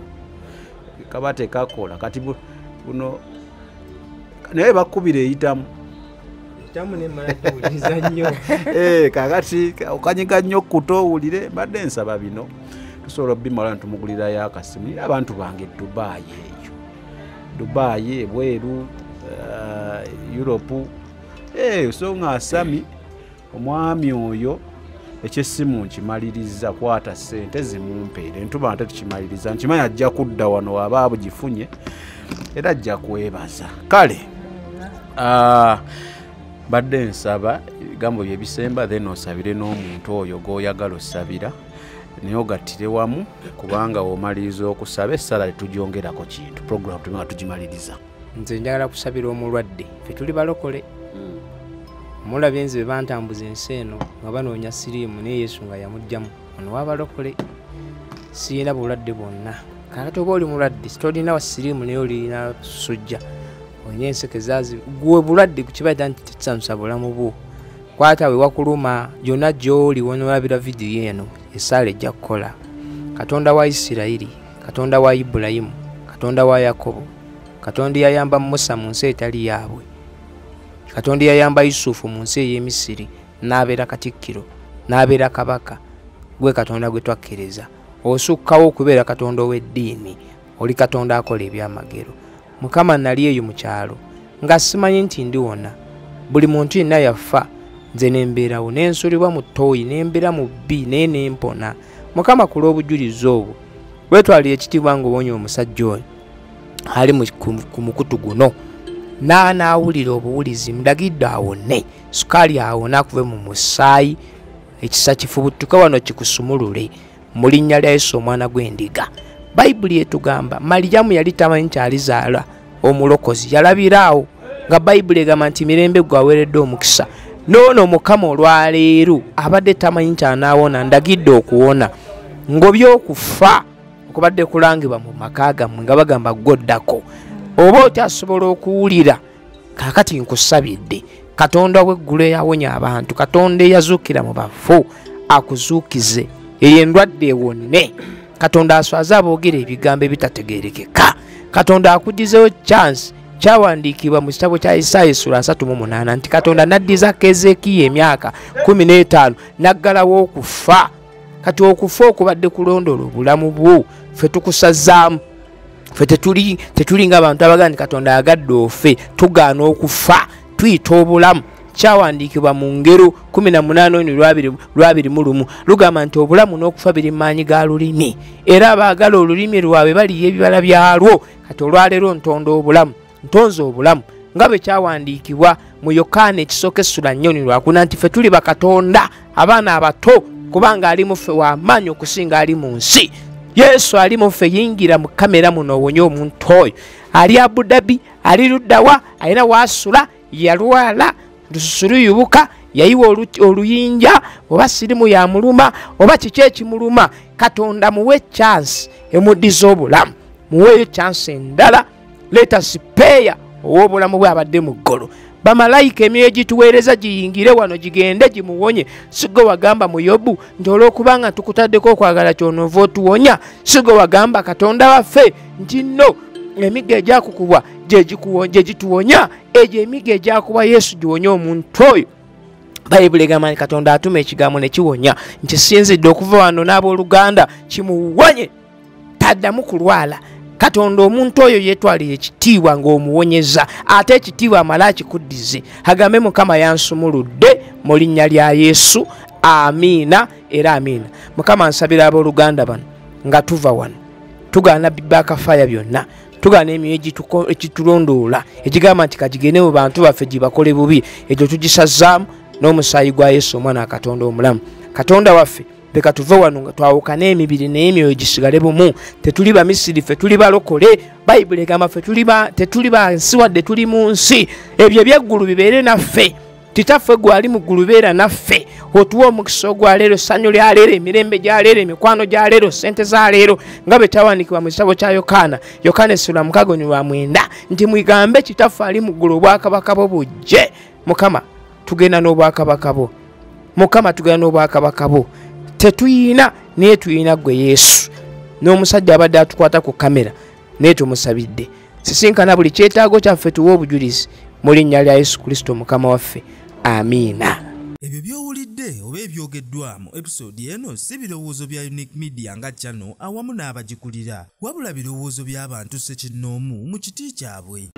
Speaker 4: Kaba tekakola. Kati bu- buno naye bakubira eyitamu. Eh, kakati okanyiga nnyo okuta owulire mbadde nsaba bino. Tusobola obimala netumugulirayo akasimu. Era abantu bange dubayi eyo. Dubayi ebweru uh, europe. Eh, so nga asami omwami oyo ekyessimu nkimaliriza kwata sente zimumpeere ntuba nte tukimaliriza nkimanyi ajja kudda wano waba bugifunye era ajja kwebaza. Kale badde nsaba ebigambo byebisemba then osabire n'omuntu oyo g'oyagala osabira naye ogattire wamu kubanga womaliriza okusaba essala tetugyongerako kintu puroguramu tume nga tugimaliriza.
Speaker 5: Nze njagala kusabira omulwadde fe tuli balokole mulabye nze bebantambuza ensi eno nga banoonya siriimu naye yesu nga yamugjamu ono wabalokole. Siyina bulwadde bwonna. Kakati oba oli mulwadde sitolina wa siriimu naye olina sujja olina ensekezazi gwe bulwadde kukibaita nti tekisanusa bulamu bwo. Kwata we wakuluma gyonna gyoli wonolabira vidiyo eno esaala ejja kukola. Katonda wa isirayiri katonda wa ibulayimu katonda wa yakobo katonda yayamba musa mu nsi etali yaabwe katonda yayamba yusufu mu nsi ey'emisiri n'abeera katikkiro n'abeera kabaka. Gwe katonda gwe twakkiriza osukkawo okubeera katonda ow'eddiini oli katonda akola ebyamagero. Mukama nali eyo mu kyalo nga simanyi nti ndiwona buli muntu yenna yafa nze nembeerawo nensulibwa mu ttooyi nembeera mu bbi naye nempona mukama ku lw'obujulizi obwo. Wetwalira ekitiibwa ngaowonya omusajja oyo ali ku mukutu guno naanaawulira obuwulizi ndagidde awone sukaali awone akuve mu musaayi ekisa kifubutuke wano kikusumulule. Mu linnya lya yesu omwana gw'endiga. Bayibuli etugamba maliyamu yali tamanyi kyalizaala omulokozi yalabiraawo nga bayibuli egamba nti mirembe gwe aweeredde omukisa. Noono mukama olwaleero abadde tamanyi kyanaawona ndagidde okuwona. Ng'obyokufa okubadde kulangibwa mu maka gammwe nga bagamba gwoddako oba okyasobola okuwulira kaakati nkusabidde. Katonda w'eggulu eyawonya abantu katonda eyazuukira mu bafu akuzuukize. Eyo endwadde ewonne katonda aswaze aboogera ebigambo ebitategeerekeka. Katonda akugizeyo chance kyawandiikibwa mu kitabo kya isaya esula 38 nti katonda naddiza kezekiya emyaka 15 naggalawo okufa kati okufa okubadde kulondola obulamu bwo ffe tukusazaamu ffe tetuli ng'abantu abagaa nti katonda agadde ofe tugaana okufa tuyita obulamu. Kyawandiikibwa mu ngero 18 lugamba nti obulamu n'okufa biri maanyi ga lulimi. Era abaagala olulimi lwabwe baliyo ebibala byalwo. Kati olwaleero ntonda obulamu ntonze obulamu. Nga bwe kyawandiikibwa mu yokaana ekisooka essula nnyoni lwakuna nti ffe tuli bakatonda abaana abato kubanga ali mu ffe w'amaanyi okusinga ali mu nsi yesu ali mu ffe yingira mu kamera muno owonye omuntu oyo. Ali abudabi ali luddawa alina waasula yalwala lususu luyubuka yayiwa olu- oluyinja oba sirimu yamuluma oba kiki ekimuluma. Katonda muwe chansi emuddiza obulamu muweeyo chansi endala leta sipeeya ow'obulamu bwe abadde mu ggolo bamalayika emyoyo gituweereza giyingire wano gigende gimuwonye. Sigo wagamba mu yobu nti olwokubanga tukutaddeko okwagala kyonoova otuwonya sigo wagamba katonda waffe nti nno emiga egyakukubwa gye gituwonya egyo emiga egyakubwa yesu giwonye omuntu oyo. Bayibuli egamba nti katonda atuma ekigambo ne kiwonya nkisinzidde okuva wano n'abooluganda kimuwonye taddamu kulwala katonda omuntu oyo yeetwalira ekitiibwa ng'omuwonyeza ate ekitiibwa amale akikuddize agambe mukama yansumuludde mu linnya lya yesu. Amiina era amiina. Mukama nsabira abooluganda bano nga tuva wano. Tugaana bibakafaya byonna tugaana emyoyo egitulondoola egigamba nti kagigende mu bantu baffe gibakole bubi. Egyo tugisazaamu n'omusaayi gwa yesu omwana wa katonda omulamu. Katonda waffe leka tuve wano nga twawukane emibiri naye emyoyo gisigale bumu. Tetuli bamisiri ffe tuli balokole bayibuli egamba ffe tetuli bansi wadde tuli mu nsi. Ebyo ebyeggulu bibeere naffe. Kitaffe gwali mu ggulu beera naffe. Otuwa omukisa ogwaleero essanyu lyaleero emirembe gyaleero emikwano gyaleero sente zaleero nga bwe kyawandiikibwa mu kitabo kya yokaana. Yokaana essula mukago ni lwa mwenda nti mwigambe kitaffe ali mu ggulu obwakabaka bwo bujje. Mukama tugenda n'obwakabaka bwo. Mukama tugenda n'obwakabaka bwo tetuyina naye tuyina gwe yesu. N'omusajja abadde atukwata ku kamera naye tumusabidde. Sisinkana buli kyetaago kyaffe tuwe obujulizi mu linnya lya yesu kristo mukama waffe. Amiina.
Speaker 6: Ebyo by'owulidde oba ebyogeddwa mu episodi eno si birowoozo bya unique media nga channel awamu n'abagikulira. Wabula birowoozo by'abantu sekinnoomu mu kiti kyabwe